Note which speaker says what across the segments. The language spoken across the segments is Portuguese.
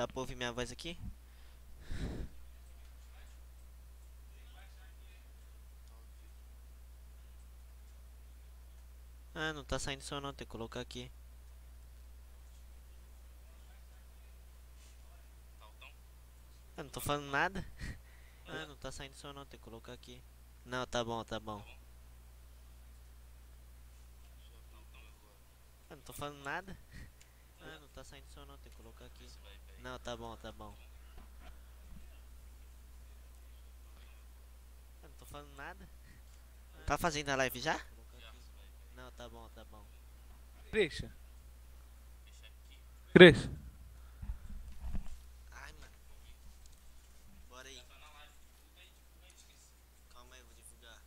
Speaker 1: Dá pra ouvir minha voz aqui? Ah, não tá saindo som não, tem que colocar aqui. Eu não tô falando nada. Ah, não tá saindo som não, tem que colocar aqui. Não, tá bom, tá bom. Eu não tô falando nada. Ah, não tá saindo som não, tem que colocar aqui. Não, tá bom, tá bom. Eu não tô falando nada. Tá fazendo a live já? Não, tá bom, tá bom.
Speaker 2: Deixa. Cresça.
Speaker 1: Ai, mano. Bora aí. Calma aí, vou divulgar.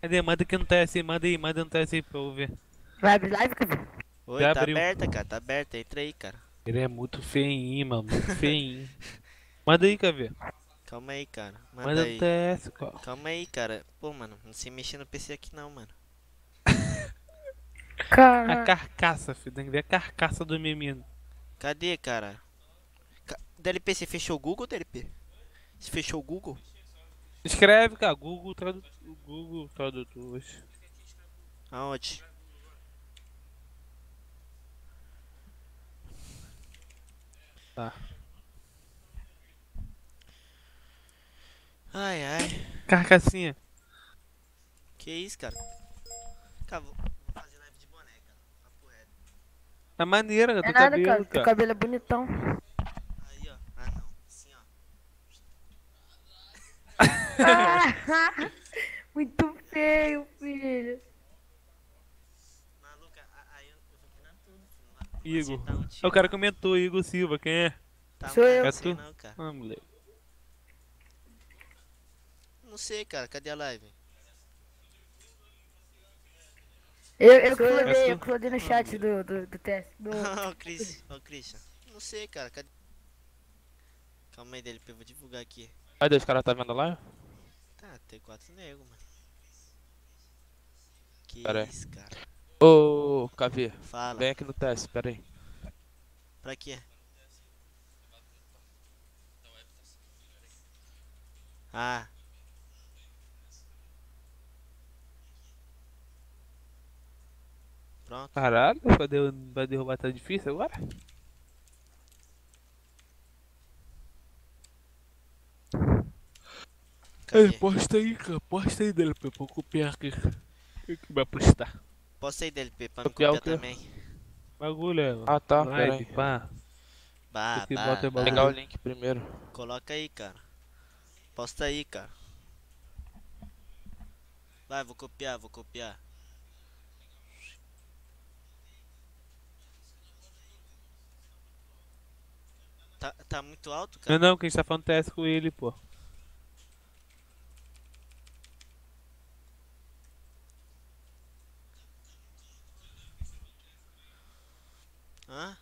Speaker 2: Cadê? Manda que não tá assim, manda aí, manda não tá assim pra eu ver.
Speaker 3: Vai abrir live, cara?
Speaker 1: Oi, tá
Speaker 2: abriu.
Speaker 1: aberta, cara, tá aberta. Entra aí, cara.
Speaker 2: Ele é muito feinho, mano, muito feinho. manda aí, quer ver?
Speaker 1: Calma aí, cara. Manda
Speaker 2: Manda
Speaker 1: aí.
Speaker 2: TS.
Speaker 1: Calma aí, cara. Pô, mano, não se mexer no PC aqui não, mano.
Speaker 2: A
Speaker 3: Cara,
Speaker 2: carcaça, filho. Tem que ver a carcaça do menino.
Speaker 1: Cadê, cara? Ca- DLP, você fechou o Google, DLP? Você fechou o Google?
Speaker 2: Escreve, cara. Google Tradutor. Google Tradutor.
Speaker 1: Aonde?
Speaker 2: Tá.
Speaker 1: Ai, ai.
Speaker 2: Carcassinha.
Speaker 1: Que isso, cara? Cara, vou, fazer live de boneca. Papo reto.
Speaker 2: Tá maneira,
Speaker 3: é
Speaker 2: Teu
Speaker 3: nada,
Speaker 2: cabelo,
Speaker 3: cara. Teu cabelo é bonitão.
Speaker 1: Aí, ó. Ah, não. Assim, ó.
Speaker 3: Muito feio, filho.
Speaker 1: Maluca, a- aí eu, eu vou pinar tudo, filho. Não vai- não vai
Speaker 2: Igor.
Speaker 1: um
Speaker 2: É. O cara comentou, Igor Silva, quem é?
Speaker 1: Tá,
Speaker 3: Sou eu.
Speaker 2: É tu?
Speaker 1: não, cara.
Speaker 2: Ah, moleque.
Speaker 1: Não sei, cara. Cadê a live?
Speaker 3: Eu, eu
Speaker 2: É tu?
Speaker 3: eu flodei no chat do, do, do teste. Do...
Speaker 1: Ô, Cris. Ô, Christian. Não sei, cara. Cadê? Calma aí, DLP. Eu vou divulgar aqui.
Speaker 4: Cadê os caras tá vendo lá?
Speaker 1: Tá, tem quatro nego, mano. Que
Speaker 4: Pera aí.
Speaker 1: isso, cara.
Speaker 4: Ô, KV,
Speaker 1: Fala.
Speaker 4: vem aqui no teste, pera aí.
Speaker 1: Pra quê? Ah. Pronto.
Speaker 2: Caralho, vai, derru- vai derrubar tá difícil agora?
Speaker 1: Cadê?
Speaker 2: posta aí, cara. Posta aí dele pra eu copiar aqui. O que vai postar?
Speaker 1: Posta aí, DLP, pra me
Speaker 4: Copiar o
Speaker 1: copiar também.
Speaker 2: Bagulho é.
Speaker 4: Ah, tá,
Speaker 2: live,
Speaker 4: pera
Speaker 2: pá.
Speaker 1: Bah, bah,
Speaker 2: é.
Speaker 4: Pegar o link primeiro.
Speaker 1: Coloca aí, cara. Posta aí, cara. Vai, vou copiar, vou copiar. Tá, tá muito alto,
Speaker 2: Não,
Speaker 1: cara?
Speaker 2: não, que a gente tá falando TS com ele, pô.
Speaker 1: Hã?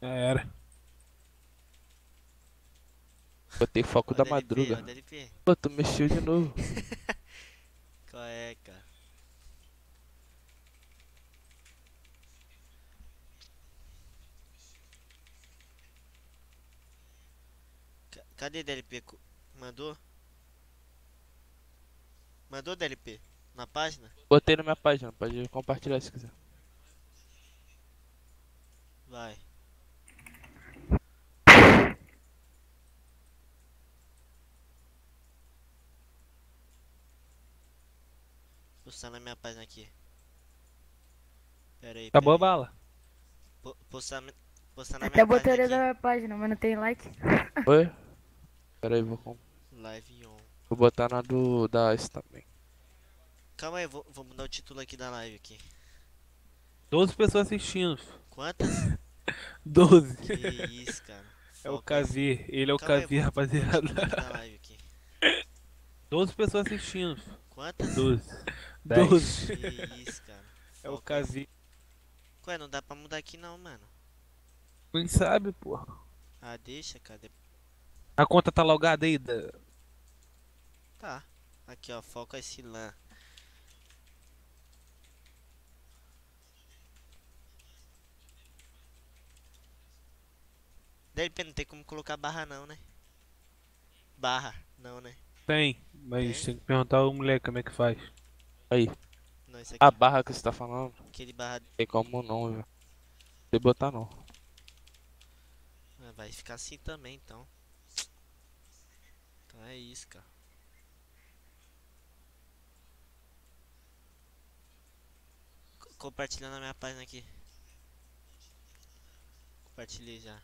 Speaker 2: Já era.
Speaker 4: Botei foco
Speaker 1: Ó,
Speaker 4: da
Speaker 1: DLP,
Speaker 4: madruga. Pô, tu mexeu de novo.
Speaker 1: Qual é, cara? Ca- Cadê DLP? Mandou? Mandou DLP? Na página?
Speaker 4: Botei na minha página, pode compartilhar se quiser.
Speaker 1: Vai. Postar na minha página aqui. Pera aí.
Speaker 2: Acabou a
Speaker 1: pera aí.
Speaker 2: bala.
Speaker 1: Po- Postar, postar na
Speaker 3: Até
Speaker 1: minha
Speaker 3: botei
Speaker 1: página
Speaker 3: ele
Speaker 1: aqui.
Speaker 3: na minha página, mas não tem like.
Speaker 4: Oi? Pera aí, vou, com-
Speaker 1: Live on.
Speaker 4: vou botar na do da Ice também.
Speaker 1: Calma aí, vou, vou mudar o título aqui da live aqui.
Speaker 2: 12 pessoas assistindo.
Speaker 1: Quantas?
Speaker 2: 12.
Speaker 1: que isso, cara.
Speaker 2: É o
Speaker 1: Foca aí.
Speaker 2: KV. Ele é o
Speaker 1: Calma aí, mudar o
Speaker 2: rapaziada.
Speaker 1: título aqui da live aqui.
Speaker 2: 12 pessoas assistindo.
Speaker 1: Quantas?
Speaker 2: 12.
Speaker 4: Dez.
Speaker 2: 12.
Speaker 1: Que isso, cara.
Speaker 2: É o
Speaker 1: Foca aí.
Speaker 2: KV.
Speaker 1: Ué, não dá pra mudar aqui não, mano.
Speaker 2: Quem sabe, porra.
Speaker 1: Ah, deixa, cara. De-
Speaker 2: A conta tá logada aí? Da...
Speaker 1: Tá. Aqui, ó. Foca esse lã. DLP não tem como colocar barra não, né? Barra, não, né?
Speaker 2: Tem, mas
Speaker 1: Tem?
Speaker 2: tem que perguntar ao moleque como é que faz.
Speaker 4: Aí,
Speaker 1: Não, isso aqui.
Speaker 4: a barra que você tá falando,
Speaker 1: Aquele barra.
Speaker 4: tem como não, velho. Tem que botar não.
Speaker 1: Ah, Vai ficar assim também, então. É isso, cara. Co- Compartilhando a minha página aqui. Compartilhei já.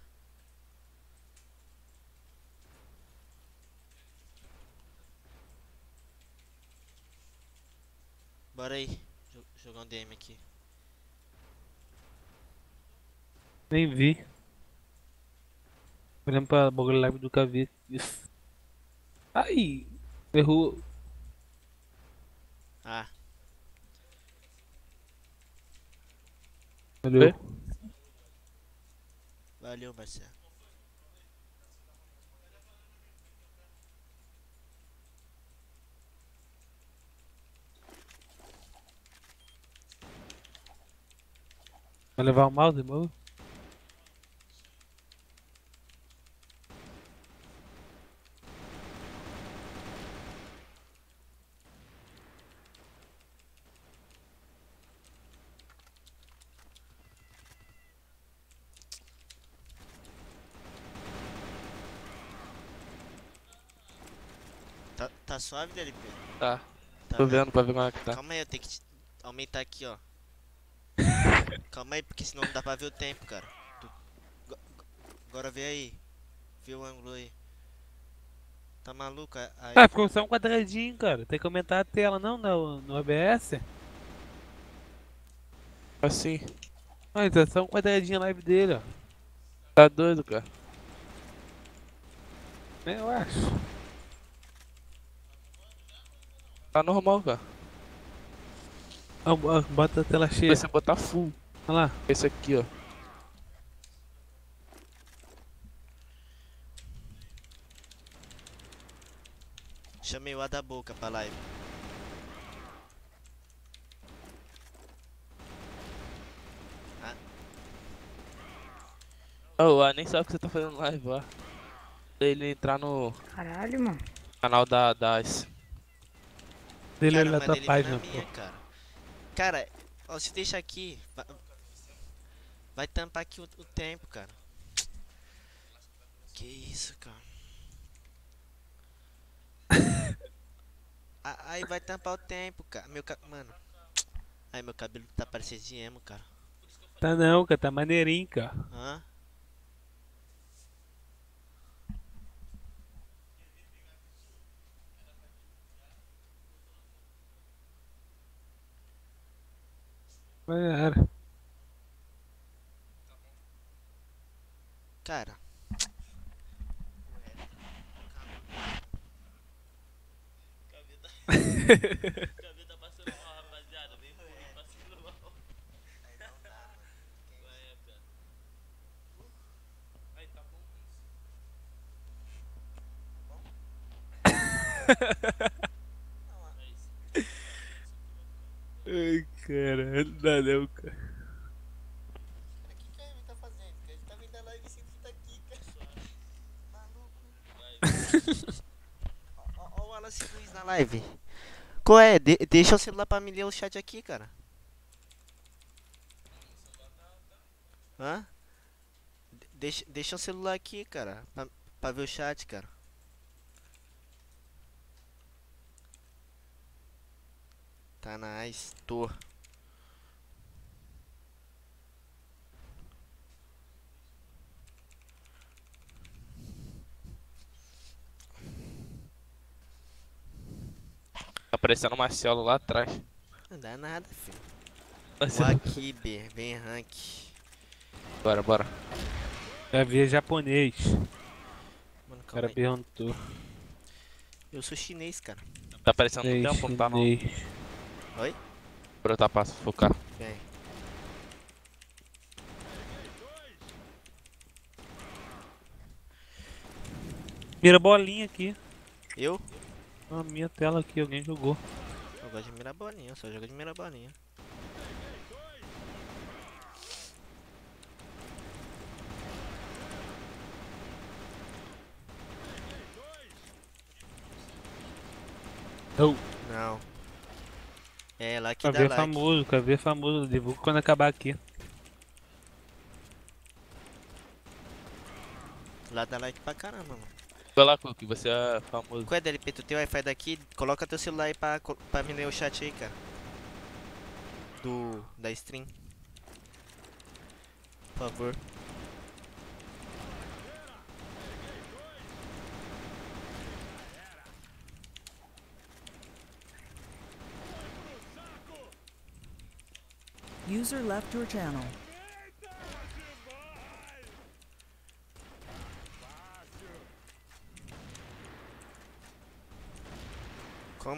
Speaker 1: Bora aí. jo- Jogar um DM aqui.
Speaker 2: Nem vi. Olhando pra bagulho live do KV. Isso. Aí, errou.
Speaker 1: Ah,
Speaker 2: Valeu.
Speaker 1: valeu, Marcelo.
Speaker 2: Vai levar o mouse, irmão?
Speaker 1: Tá, tá suave, DLP?
Speaker 4: Tá,
Speaker 1: Tá
Speaker 4: tô
Speaker 1: né?
Speaker 4: vendo pra ver como é que tá.
Speaker 1: Calma aí, eu tenho que te- aumentar aqui, ó. Calma aí, porque senão não dá pra ver o tempo, cara. Tu- go- go- Agora vê aí. Vê o ângulo aí. Tá maluco? Aí,
Speaker 2: Ah, ficou só um quadradinho, cara. Tem que aumentar a tela, não, no, no OBS?
Speaker 4: Assim,
Speaker 2: Ah, tá só um quadradinho a live dele, ó.
Speaker 4: tá doido, cara.
Speaker 2: É, Eu acho.
Speaker 4: Tá normal, cara.
Speaker 2: Ah, bo- bota a tela cheia.
Speaker 4: Você botar full,
Speaker 2: Olha lá.
Speaker 4: esse aqui, ó.
Speaker 1: chamei o A da boca pra live.
Speaker 4: Oh, ah, nem sabe o que você tá fazendo live, ó. Ele entrar no
Speaker 3: Caralho, mano.
Speaker 4: canal da DAS.
Speaker 2: Dele
Speaker 1: Cara,
Speaker 2: na
Speaker 1: manda
Speaker 2: tua
Speaker 1: ele
Speaker 2: página,
Speaker 1: minha, cara. Cara, ó, se deixa aqui, vai, vai tampar aqui o, o tempo, cara. Que isso, cara. Aí vai tampar o tempo, cara. Meu ca... Mano. Ai, meu cabelo tá parecendo de emo, cara.
Speaker 2: Tá não, cara. Tá maneirinho, cara.
Speaker 1: Hã?
Speaker 2: Mas era.
Speaker 1: Cara. Cabelo tá passando mal, rapaziada. Vem por aí, passando mal. Aí não dá, mano. Qual é, cara? Aí tá bom
Speaker 2: Ai, cara. Não dá não, cara.
Speaker 1: O que que a tá fazendo? Ele tá live sem tá aqui, cara. Maluco. O Wallace Luiz na live. Qual é? De- deixa o celular pra me ler o chat aqui, cara. Hã? De- Deixa, deixa o celular aqui, cara. Pra, pra ver o chat, cara. Tá nice. Tô.
Speaker 4: Tá aparecendo uma célula lá atrás.
Speaker 1: Não dá nada, filho.
Speaker 4: Você-
Speaker 1: Wakibe, vem rank.
Speaker 4: Bora, bora.
Speaker 2: Já vi japonês.
Speaker 1: Mano,
Speaker 2: O
Speaker 1: calma
Speaker 2: cara
Speaker 1: aí.
Speaker 2: perguntou.
Speaker 1: Eu sou chinês, cara.
Speaker 4: Tá aparecendo no
Speaker 2: Chinês,
Speaker 4: tempo, não tá não.
Speaker 1: Oi?
Speaker 4: Pra eu pra focar.
Speaker 1: Vem.
Speaker 5: Mira bolinha aqui.
Speaker 1: Eu?
Speaker 5: Na minha tela aqui, alguém jogou.
Speaker 1: Eu gosto de mirar bolinha, só jogo de mirar bolinha.
Speaker 5: Eu,
Speaker 1: Não. É lá que
Speaker 5: quer
Speaker 1: dá
Speaker 5: ver
Speaker 1: like.
Speaker 5: famoso, quer ver famoso. Divulga quando acabar aqui.
Speaker 1: Lá dá like pra caramba, mano.
Speaker 4: Vai lá, Cook, você é famoso.
Speaker 1: Qual é, DLP? Tu tem Wi-Fi daqui? Coloca teu celular aí pra, pra me ler o chat aí, cara. Do... da stream. Por favor.
Speaker 6: User left your channel.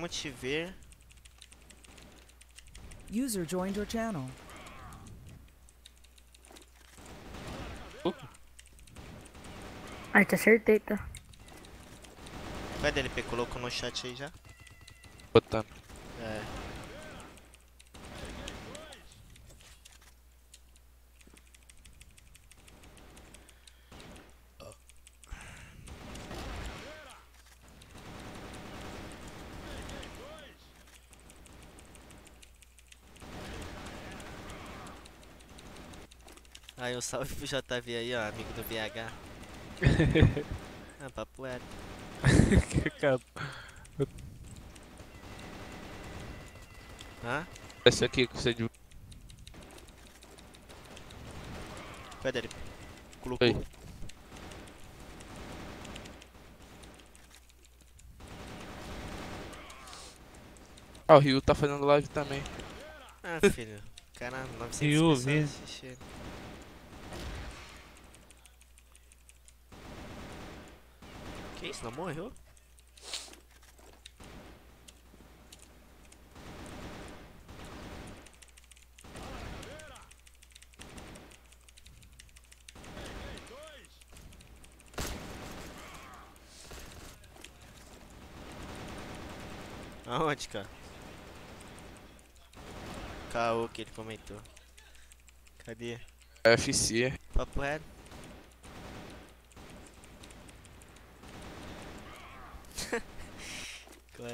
Speaker 1: Como te ver?
Speaker 6: User joined your channel.
Speaker 3: Ai, te acertei, tá?
Speaker 1: É, DLP? Colocou no chat aí já?
Speaker 4: Botando.
Speaker 1: É. Aí um salve pro JV aí, ó, amigo do VH. ah, papo é.
Speaker 5: Cara,
Speaker 1: Hã?
Speaker 4: Esse aqui que você
Speaker 1: Cadê ele? Colocou.
Speaker 4: Oi. Ah, o Rio tá fazendo live também.
Speaker 1: Ah, filho. Cara, 900
Speaker 5: Viu,
Speaker 1: pessoas Não morreu? Aonde, cara? Caô que ele comentou. Cadê?
Speaker 4: FC.
Speaker 1: Papo reto. Qual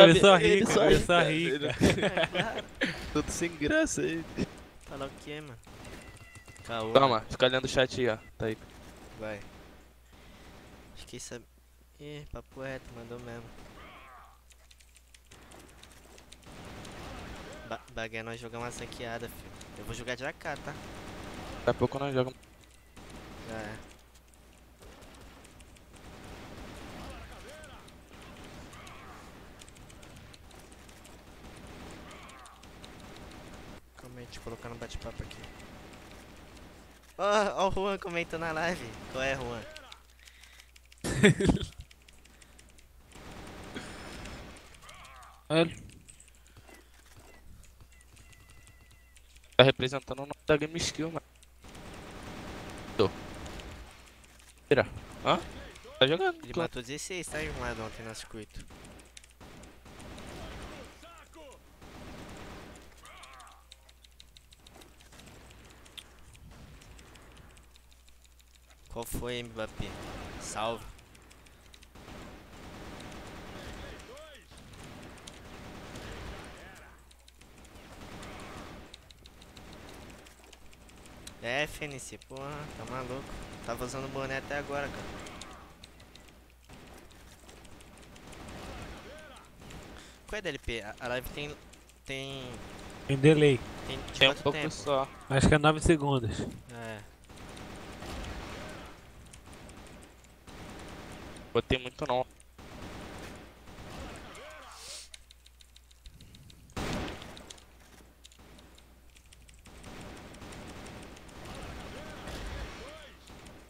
Speaker 1: é?
Speaker 5: Ele só ri,
Speaker 4: Ele
Speaker 5: cara,
Speaker 4: só
Speaker 5: ele
Speaker 4: ri,
Speaker 5: só ri,
Speaker 4: ele-. Tudo sem graça aí.
Speaker 1: Falar o que, mano? Caô.
Speaker 4: Toma, fica olhando o chat aí, ó. Tá aí.
Speaker 1: Vai. Acho que isso é... Ih, papo reto, mandou mesmo. Ba Bagué, nós jogamos uma sanqueada, filho. Eu vou jogar de AK, tá?
Speaker 4: Daqui a pouco nós jogamos.
Speaker 1: Já é. Calma aí, deixa eu colocar no bate-papo aqui. Ó, ó o Juan comentou na live. Qual é, Juan?
Speaker 5: Olha,
Speaker 4: Tá representando o nome da Game Skill, mano. Tô. Tira. Hã? Tá jogando.
Speaker 1: Ele
Speaker 4: claro.
Speaker 1: matou 16, tá lado ontem no circuito. Foi, Mbappé? Salve. É, FNC, porra, tá maluco. Tava usando boné até agora, cara. Qual é DLP? A, a live tem. Tem.
Speaker 5: tem delay.
Speaker 1: Tem
Speaker 4: Tem um pouco
Speaker 1: tempo?
Speaker 4: só.
Speaker 5: Acho que é 9 segundos.
Speaker 1: É.
Speaker 4: Botei muito não.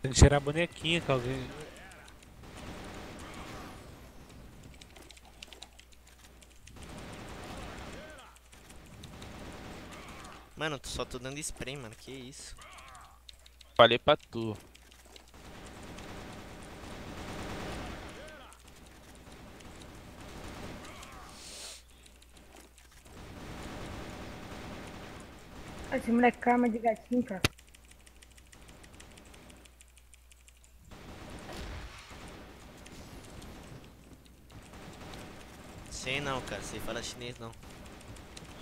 Speaker 5: Tem que tirar a bonequinha alguém.
Speaker 1: Mano, só tô dando spray, mano. Que isso?
Speaker 4: Falei pra tu.
Speaker 3: Esse moleque com arma de gatinho, cara.
Speaker 1: Sei não, cara. Sei falar chinês não.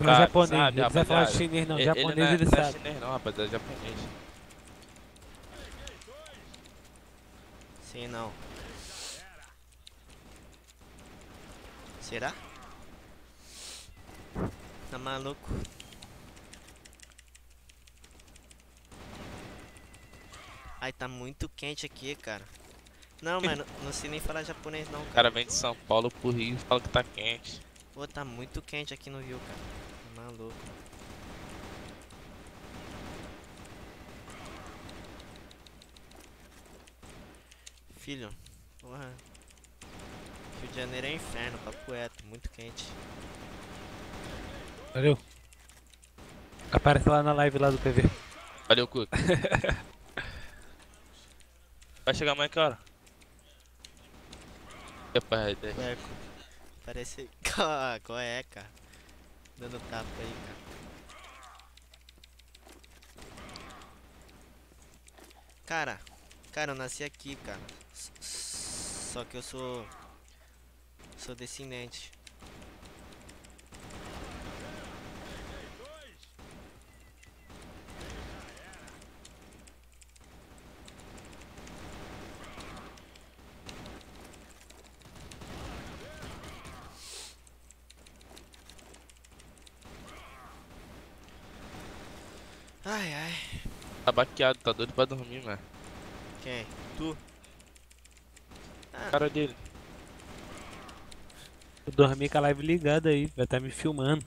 Speaker 5: Não é
Speaker 4: Sabe,
Speaker 5: japonês,
Speaker 4: sabe,
Speaker 5: não precisa falar chinês não.
Speaker 4: Ele-
Speaker 5: Japonês
Speaker 4: ele não é,
Speaker 5: ele
Speaker 4: não é
Speaker 5: sabe.
Speaker 4: chinês não, rapaziada, é japonês.
Speaker 1: Sei não. Será? Tá maluco? Ai, tá muito quente aqui, cara. Não, mano, não sei nem falar japonês não,
Speaker 4: O
Speaker 1: cara.
Speaker 4: cara vem de São Paulo pro Rio e fala que tá quente.
Speaker 1: Pô, tá muito quente aqui no Rio, cara. Tá maluco. Filho, porra. Rio de Janeiro é inferno, papo reto, muito quente.
Speaker 5: Valeu. Aparece lá na live lá do PV.
Speaker 4: Valeu, Cuca. Vai chegar mais que hora? Rapaz, é-
Speaker 1: Cueco. Parece. Qual é, cara? Dando tapa aí, cara. Cara, cara, eu nasci aqui, cara. S- s- Só que eu sou. Sou descendente. Ai, ai.
Speaker 4: tá baqueado, tá doido pra dormir, mano.
Speaker 1: Quem? Tu? Ah,
Speaker 4: Cara dele.
Speaker 5: Eu dormi com a live ligada aí, vai estar me filmando.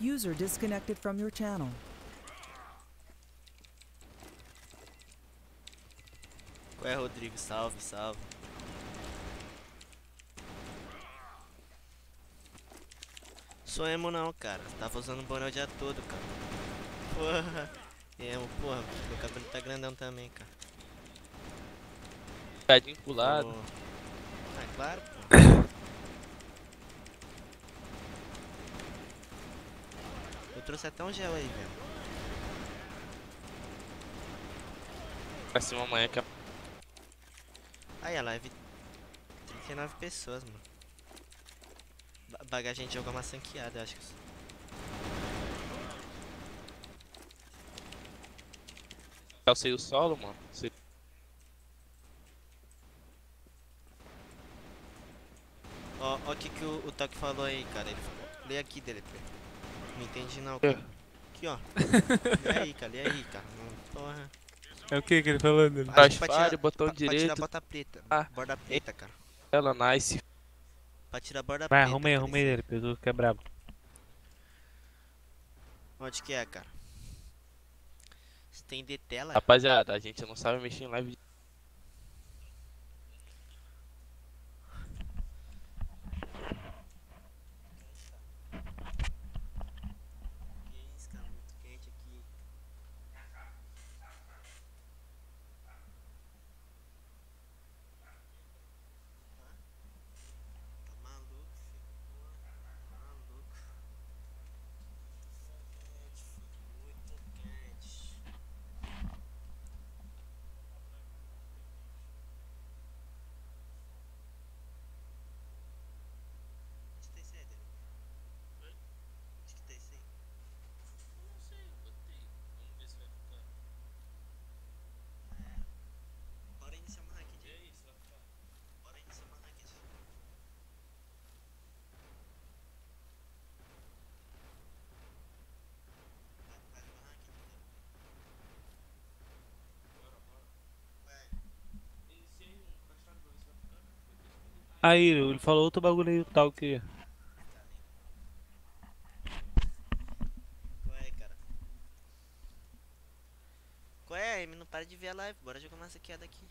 Speaker 6: User disconnected from your channel.
Speaker 1: qual é, Rodrigo? Salve, salve. Sou emo não, cara. Tava usando boné o dia todo, cara. Porra. Emo, porra. Meu cabelo tá grandão também, cara.
Speaker 4: Cadinho pro lado.
Speaker 1: Pô. Ah, claro, pô. Eu trouxe até um gel aí, velho.
Speaker 4: Pra cima amanhã que é
Speaker 1: Aí, a live. 39 pessoas, mano. Bagagem de jogo é uma sanqueada, eu acho que.
Speaker 4: eu sei o solo, mano. Sei-
Speaker 1: Ó, ó o que, que o, o Toque falou aí, cara. Ele falou. Lê aqui dele, pô. Não entendi não,
Speaker 4: É.
Speaker 1: cara. Aqui, ó. lê aí, cara, lê aí, cara. Não, porra.
Speaker 5: É o que que ele falando?
Speaker 1: Acho que
Speaker 4: Faz
Speaker 1: pra tirar-
Speaker 4: botão
Speaker 1: pra, tirar a
Speaker 4: direito.
Speaker 1: bota preta.
Speaker 4: Ah.
Speaker 1: Borda preta, cara.
Speaker 4: Ela, nice.
Speaker 1: Pra tirar a borda
Speaker 5: Vai,
Speaker 1: preta.
Speaker 5: arruma aí,
Speaker 1: cara,
Speaker 5: arruma aí ele, pegou que é brabo.
Speaker 1: Onde que é, cara? Estender tela?
Speaker 4: Rapaziada, a gente não sabe mexer em live
Speaker 1: isso, cara, muito quente aqui. Tá maluco, filho. Pô, maluco. Quente, filho, muito quente. Onde tá esse aí, Dele? Onde que tá esse aí? Bora iniciar uma ranked. É isso, Bora iniciar uma ranked. Vai, vai uma ranked.
Speaker 5: Aí, ele falou outro bagulho aí, tal que.
Speaker 1: Qual é, cara? Qual é, M? Não para de ver a live. Bora jogar uma saqueada aqui.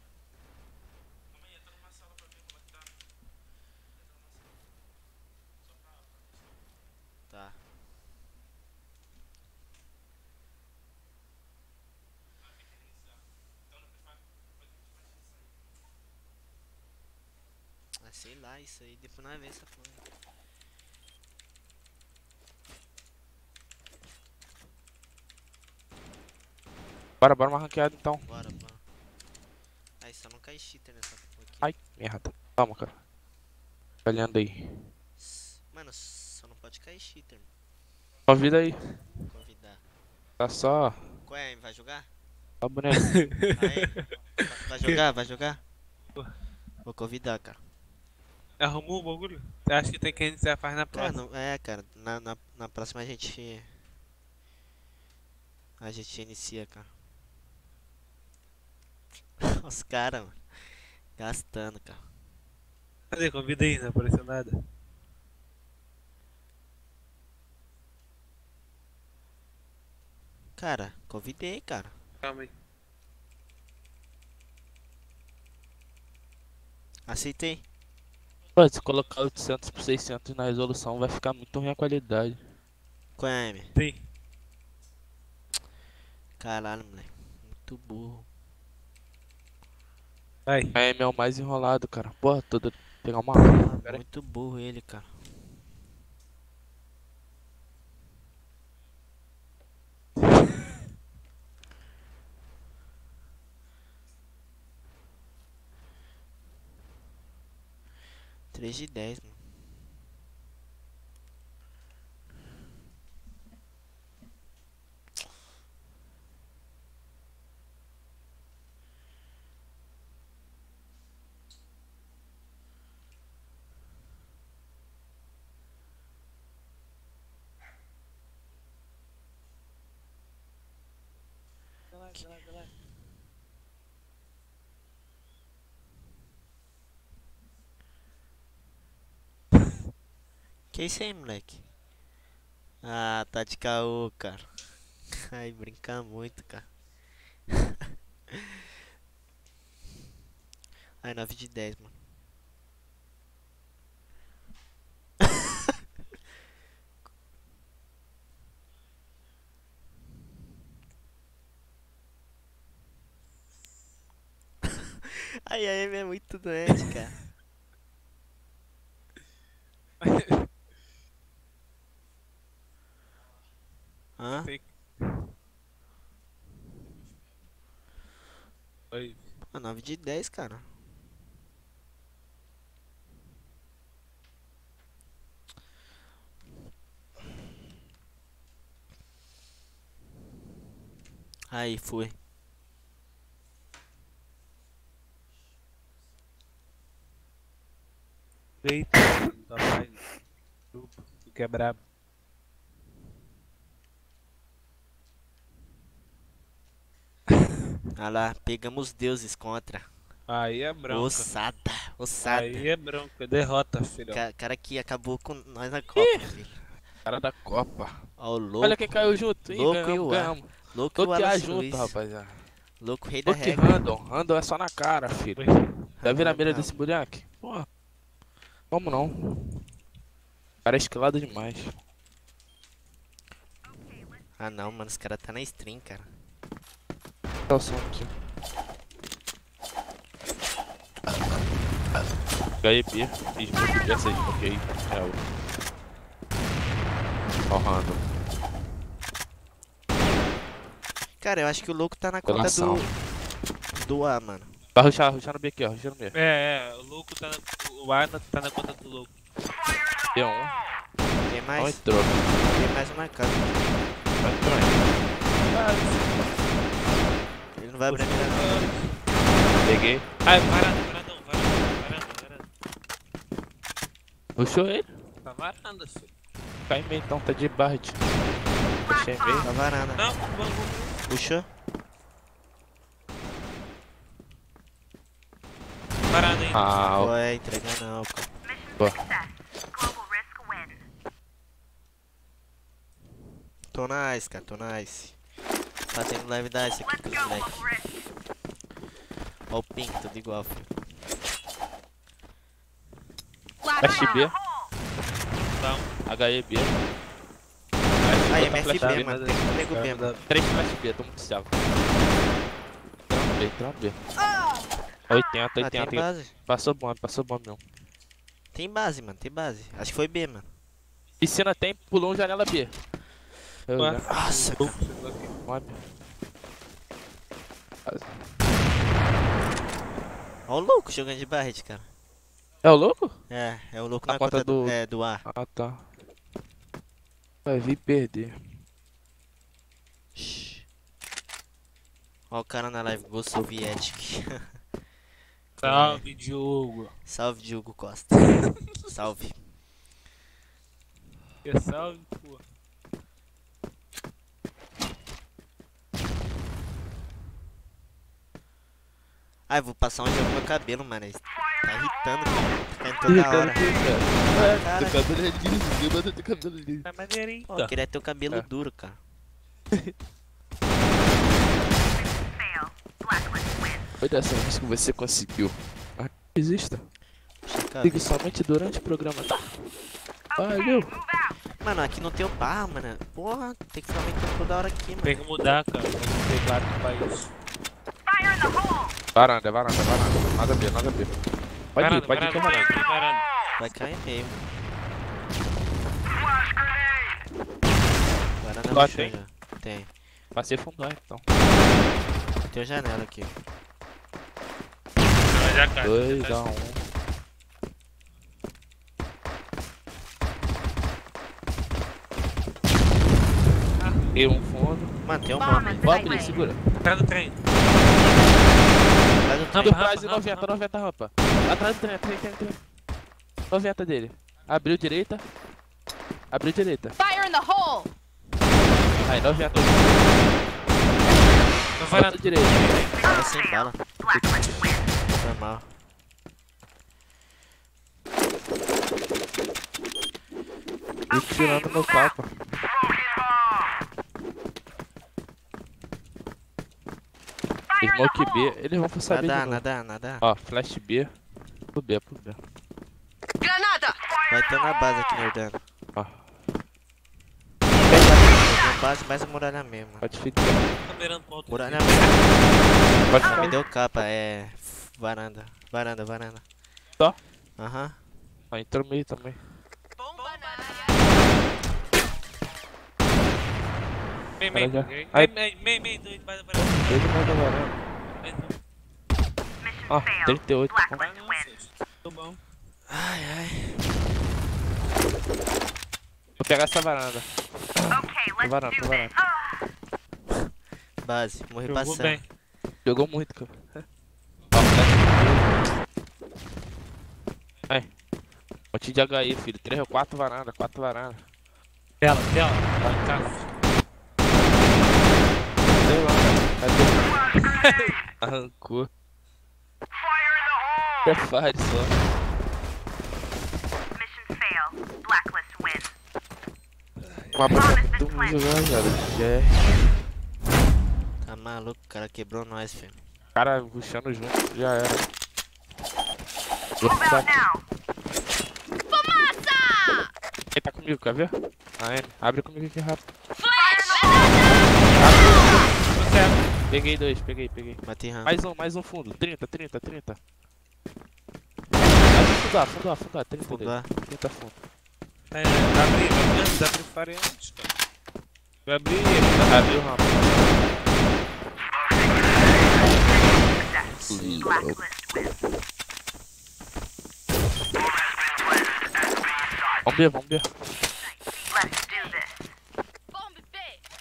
Speaker 1: Tá. Ah, lá, isso aí, depois nós vemos essa porra.
Speaker 4: Bora, bora uma ranqueada então.
Speaker 1: Bora, bora. Aí só não cai cheater nessa porra aqui.
Speaker 4: Ai, merda. Calma, cara. Tá olhando aí.
Speaker 1: Mano, só não pode cair cheater, mano.
Speaker 4: Convida aí.
Speaker 1: Convidar.
Speaker 4: Tá só.
Speaker 1: Qual é, vai jogar?
Speaker 4: Só boneco.
Speaker 1: Aí. Vai jogar, vai jogar? Vou convidar, cara.
Speaker 5: Arrumou o bagulho? Você acha que tem que iniciar faz na
Speaker 1: Cara,
Speaker 5: próxima?
Speaker 1: não, é, cara, na, na, na próxima a gente. A gente inicia, cara. Os caras, mano. Gastando, cara.
Speaker 5: Cadê? Convida aí, não apareceu nada.
Speaker 1: Cara, convidei, cara.
Speaker 5: Calma aí.
Speaker 1: Aceitei.
Speaker 4: Pô, se colocar 800 por 600 na resolução vai ficar muito ruim a qualidade.
Speaker 1: Qual é, M?
Speaker 5: Tem.
Speaker 1: Caralho, moleque. Muito burro.
Speaker 5: Vai.
Speaker 4: A M é o mais enrolado, cara. Porra, todo. Pegar uma aí.
Speaker 1: Muito burro ele, cara. Três de dez, mano. Que isso aí, moleque? Ah, tá de caô, cara. Ai, brincar muito, cara. Ai, 9 de 10, mano. Ai, ai, é muito doente, cara. Hã?
Speaker 5: Oi.
Speaker 1: Ah, 9 de 10, cara. Aí, foi.
Speaker 5: Eita, tá mais. Tu que é.
Speaker 1: Ah lá, pegamos deuses contra.
Speaker 5: Aí é bronca.
Speaker 1: Ossada, ossada.
Speaker 5: Aí é bronca. Derrota, filho.
Speaker 1: Ca- cara que acabou com nós na Copa, filho.
Speaker 4: Cara da Copa.
Speaker 1: Ó, o louco.
Speaker 4: Olha quem caiu junto. Ih,
Speaker 1: Louco e
Speaker 4: ganhamos,
Speaker 1: o ar.
Speaker 4: ganhamos.
Speaker 1: louco e o
Speaker 4: Louco e
Speaker 1: Wallace
Speaker 4: junto,
Speaker 1: Luiz.
Speaker 4: rapaziada.
Speaker 1: Louco rei da
Speaker 4: e
Speaker 1: regra.
Speaker 4: Randall. Randall é só na cara, filho. Já viram a mira desse boneco? Porra. Como não? Cara é esquilado demais.
Speaker 1: Ah não, mano, os caras tá na stream, cara.
Speaker 4: Tá o som aqui. HEP, já sei, smoke aí. É o. Ó, o Randall.
Speaker 1: Cara, eu acho que o louco tá na conta do. Do A, mano.
Speaker 4: Vai rushar, rushar no B aqui, ó. Rushar no B.
Speaker 5: É, é. O louco tá na. O Arna tá na conta do louco.
Speaker 4: B1.
Speaker 1: Tem
Speaker 4: Não
Speaker 1: mais?
Speaker 4: entrou.
Speaker 1: Tem mais um na casa.
Speaker 4: Não entrou ainda.
Speaker 1: Não vai abrir a não.
Speaker 4: Peguei.
Speaker 5: Ai, varanda, varandão, varanda, varanda, varanda.
Speaker 4: Rushou ele.
Speaker 5: Tá varanda, filho.
Speaker 4: Cai em meio então, tá de Bard. Em meio.
Speaker 1: Na varanda.
Speaker 5: Não, vamos.
Speaker 1: Puxou?
Speaker 5: Varanda ainda.
Speaker 4: Ah, o-
Speaker 1: Vai entregar não, cara.
Speaker 4: Boa.
Speaker 1: Tô nice, cara, tô nice. Fazendo live da ice aqui com os moleque. Ó o ping, tudo igual, filho.
Speaker 4: Flash B.
Speaker 5: Dá um.
Speaker 4: HEB.
Speaker 1: Aí,
Speaker 4: Botar
Speaker 1: MFB,
Speaker 4: flash B,
Speaker 1: mano.
Speaker 5: né?
Speaker 1: Tem um nego B, mano.
Speaker 4: Três flash B, tô muito cego. Entrando B, entrando B. 80,
Speaker 1: Ah, tem
Speaker 4: 80.
Speaker 1: base.
Speaker 4: Passou bomba, passou bomba não.
Speaker 1: Tem base, mano, tem base. Acho que foi B, mano.
Speaker 4: Piscina tem, pulou um janela B. Já-
Speaker 1: Nossa,
Speaker 4: Mob.
Speaker 1: Ó o louco jogando de barret, cara.
Speaker 4: É o louco?
Speaker 1: É, é o louco
Speaker 4: Na
Speaker 1: na,
Speaker 4: conta
Speaker 1: conta do...
Speaker 4: do-
Speaker 1: É, do A.
Speaker 4: Ah, tá. Vai vir perder.
Speaker 1: Shhh. Ó o cara na live, Gol Soviético.
Speaker 2: Salve, Diogo.
Speaker 1: Salve, Diogo Costa. Salve.
Speaker 2: Que salve, pô.
Speaker 1: Ai, vou passar um gel no meu cabelo, mano. Tá irritando, cara. Tá caindo toda hora.
Speaker 4: É,
Speaker 1: Cara,
Speaker 4: teu cabelo é liso, eu mando teu cabelo liso.
Speaker 2: Tá maneirinho.
Speaker 1: Pô, eu queria ter o cabelo
Speaker 4: É.
Speaker 1: duro, cara.
Speaker 4: Foi dessa vez que você conseguiu. Desista.
Speaker 1: Chica,
Speaker 4: Ligue somente durante o programa, tá? Valeu!
Speaker 1: Mano, aqui não tem o bar, mano. Porra, tem que ficar aumentando toda hora aqui, mano.
Speaker 2: Tem que mudar, cara. Tem que pegar do país.
Speaker 4: Varanda, varanda, varanda. Nada ver, nada ver. Pode ir,
Speaker 2: Varanda,
Speaker 4: pode ir que é
Speaker 2: varanda,
Speaker 4: varanda.
Speaker 2: varanda.
Speaker 1: Vai cair meio. Varanda
Speaker 4: Lá
Speaker 1: no chão
Speaker 4: tem?
Speaker 1: já. Tem.
Speaker 4: Passei fundar então.
Speaker 1: Tem uma janela aqui.
Speaker 2: Vai já cai.
Speaker 4: 2
Speaker 2: já
Speaker 4: a 1. Um. E um fundo.
Speaker 1: Mano, tem um bomba.
Speaker 4: Vou abrir, segura.
Speaker 2: tá Atrás do trem. Rampa.
Speaker 4: Quase
Speaker 2: rampa,
Speaker 4: 90, 90 rampa. Atrás do trem, trem, trem, trem. 90 dele. Abriu direita. Abriu direita.
Speaker 7: Fire in the hole!
Speaker 4: Aí, 90.
Speaker 2: Não vai
Speaker 4: Bota direita.
Speaker 1: Tava sem bala. Foi mal.
Speaker 4: E tirando meu capa. Smoke B, eles vão saber de
Speaker 1: Nada,
Speaker 4: novo.
Speaker 1: nada, nada.
Speaker 4: Ó, flash B. Pro B, pro B.
Speaker 7: Granada!
Speaker 1: Vai ter na base aqui nerdando.
Speaker 4: Ó,
Speaker 1: Na base mais a muralha mesmo.
Speaker 4: pode ficar.
Speaker 2: Tá.
Speaker 1: Muralha mesmo.
Speaker 4: Pode
Speaker 1: Ah, me
Speaker 4: ficar.
Speaker 1: deu capa, é. Varanda. Varanda, varanda.
Speaker 4: Só?
Speaker 1: Aham.
Speaker 4: Ó, entrou meio também.
Speaker 2: Meio, meio. Meio, meio, meio, meio. doido, vai, vai,
Speaker 4: Ele mais da varanda.
Speaker 2: vai.
Speaker 4: Ó, 38.
Speaker 2: Vai, não, Seixas. Tô bom.
Speaker 1: Ai, ai.
Speaker 4: Vou pegar essa varanda. Tô varanda, varanda.
Speaker 1: Base, morri
Speaker 2: Jogou
Speaker 1: passando.
Speaker 2: bem.
Speaker 4: Jogou muito, cara. Ó, flash B. Aí. Monte de HI, filho. 3 ou 4 varanda, 4 varanda.
Speaker 2: Tela, tela. Vai, cara.
Speaker 4: Sei lá, cadê? Arrancou. É fire só. Uma bola todo mundo jogar, cara. Já.
Speaker 1: Tá maluco, o cara quebrou nós, filho.
Speaker 4: Cara rushando junto, já era. Aqui. Quem tá comigo, quer ver? A N. Abre comigo aqui rápido. Peguei dois, peguei, peguei.
Speaker 1: Matei rampa.
Speaker 4: Mais um, mais um fundo. 30, 30, 30. Mais um fundar, fundar, fundar. 30
Speaker 1: Fundo
Speaker 4: dele.
Speaker 1: A.
Speaker 4: 30 fundo.
Speaker 2: É, abre, abre antes, abre fare antes, cara. Vai abrir
Speaker 4: Abriu o rampa. Vamos ver, vamos ver.
Speaker 7: Bomb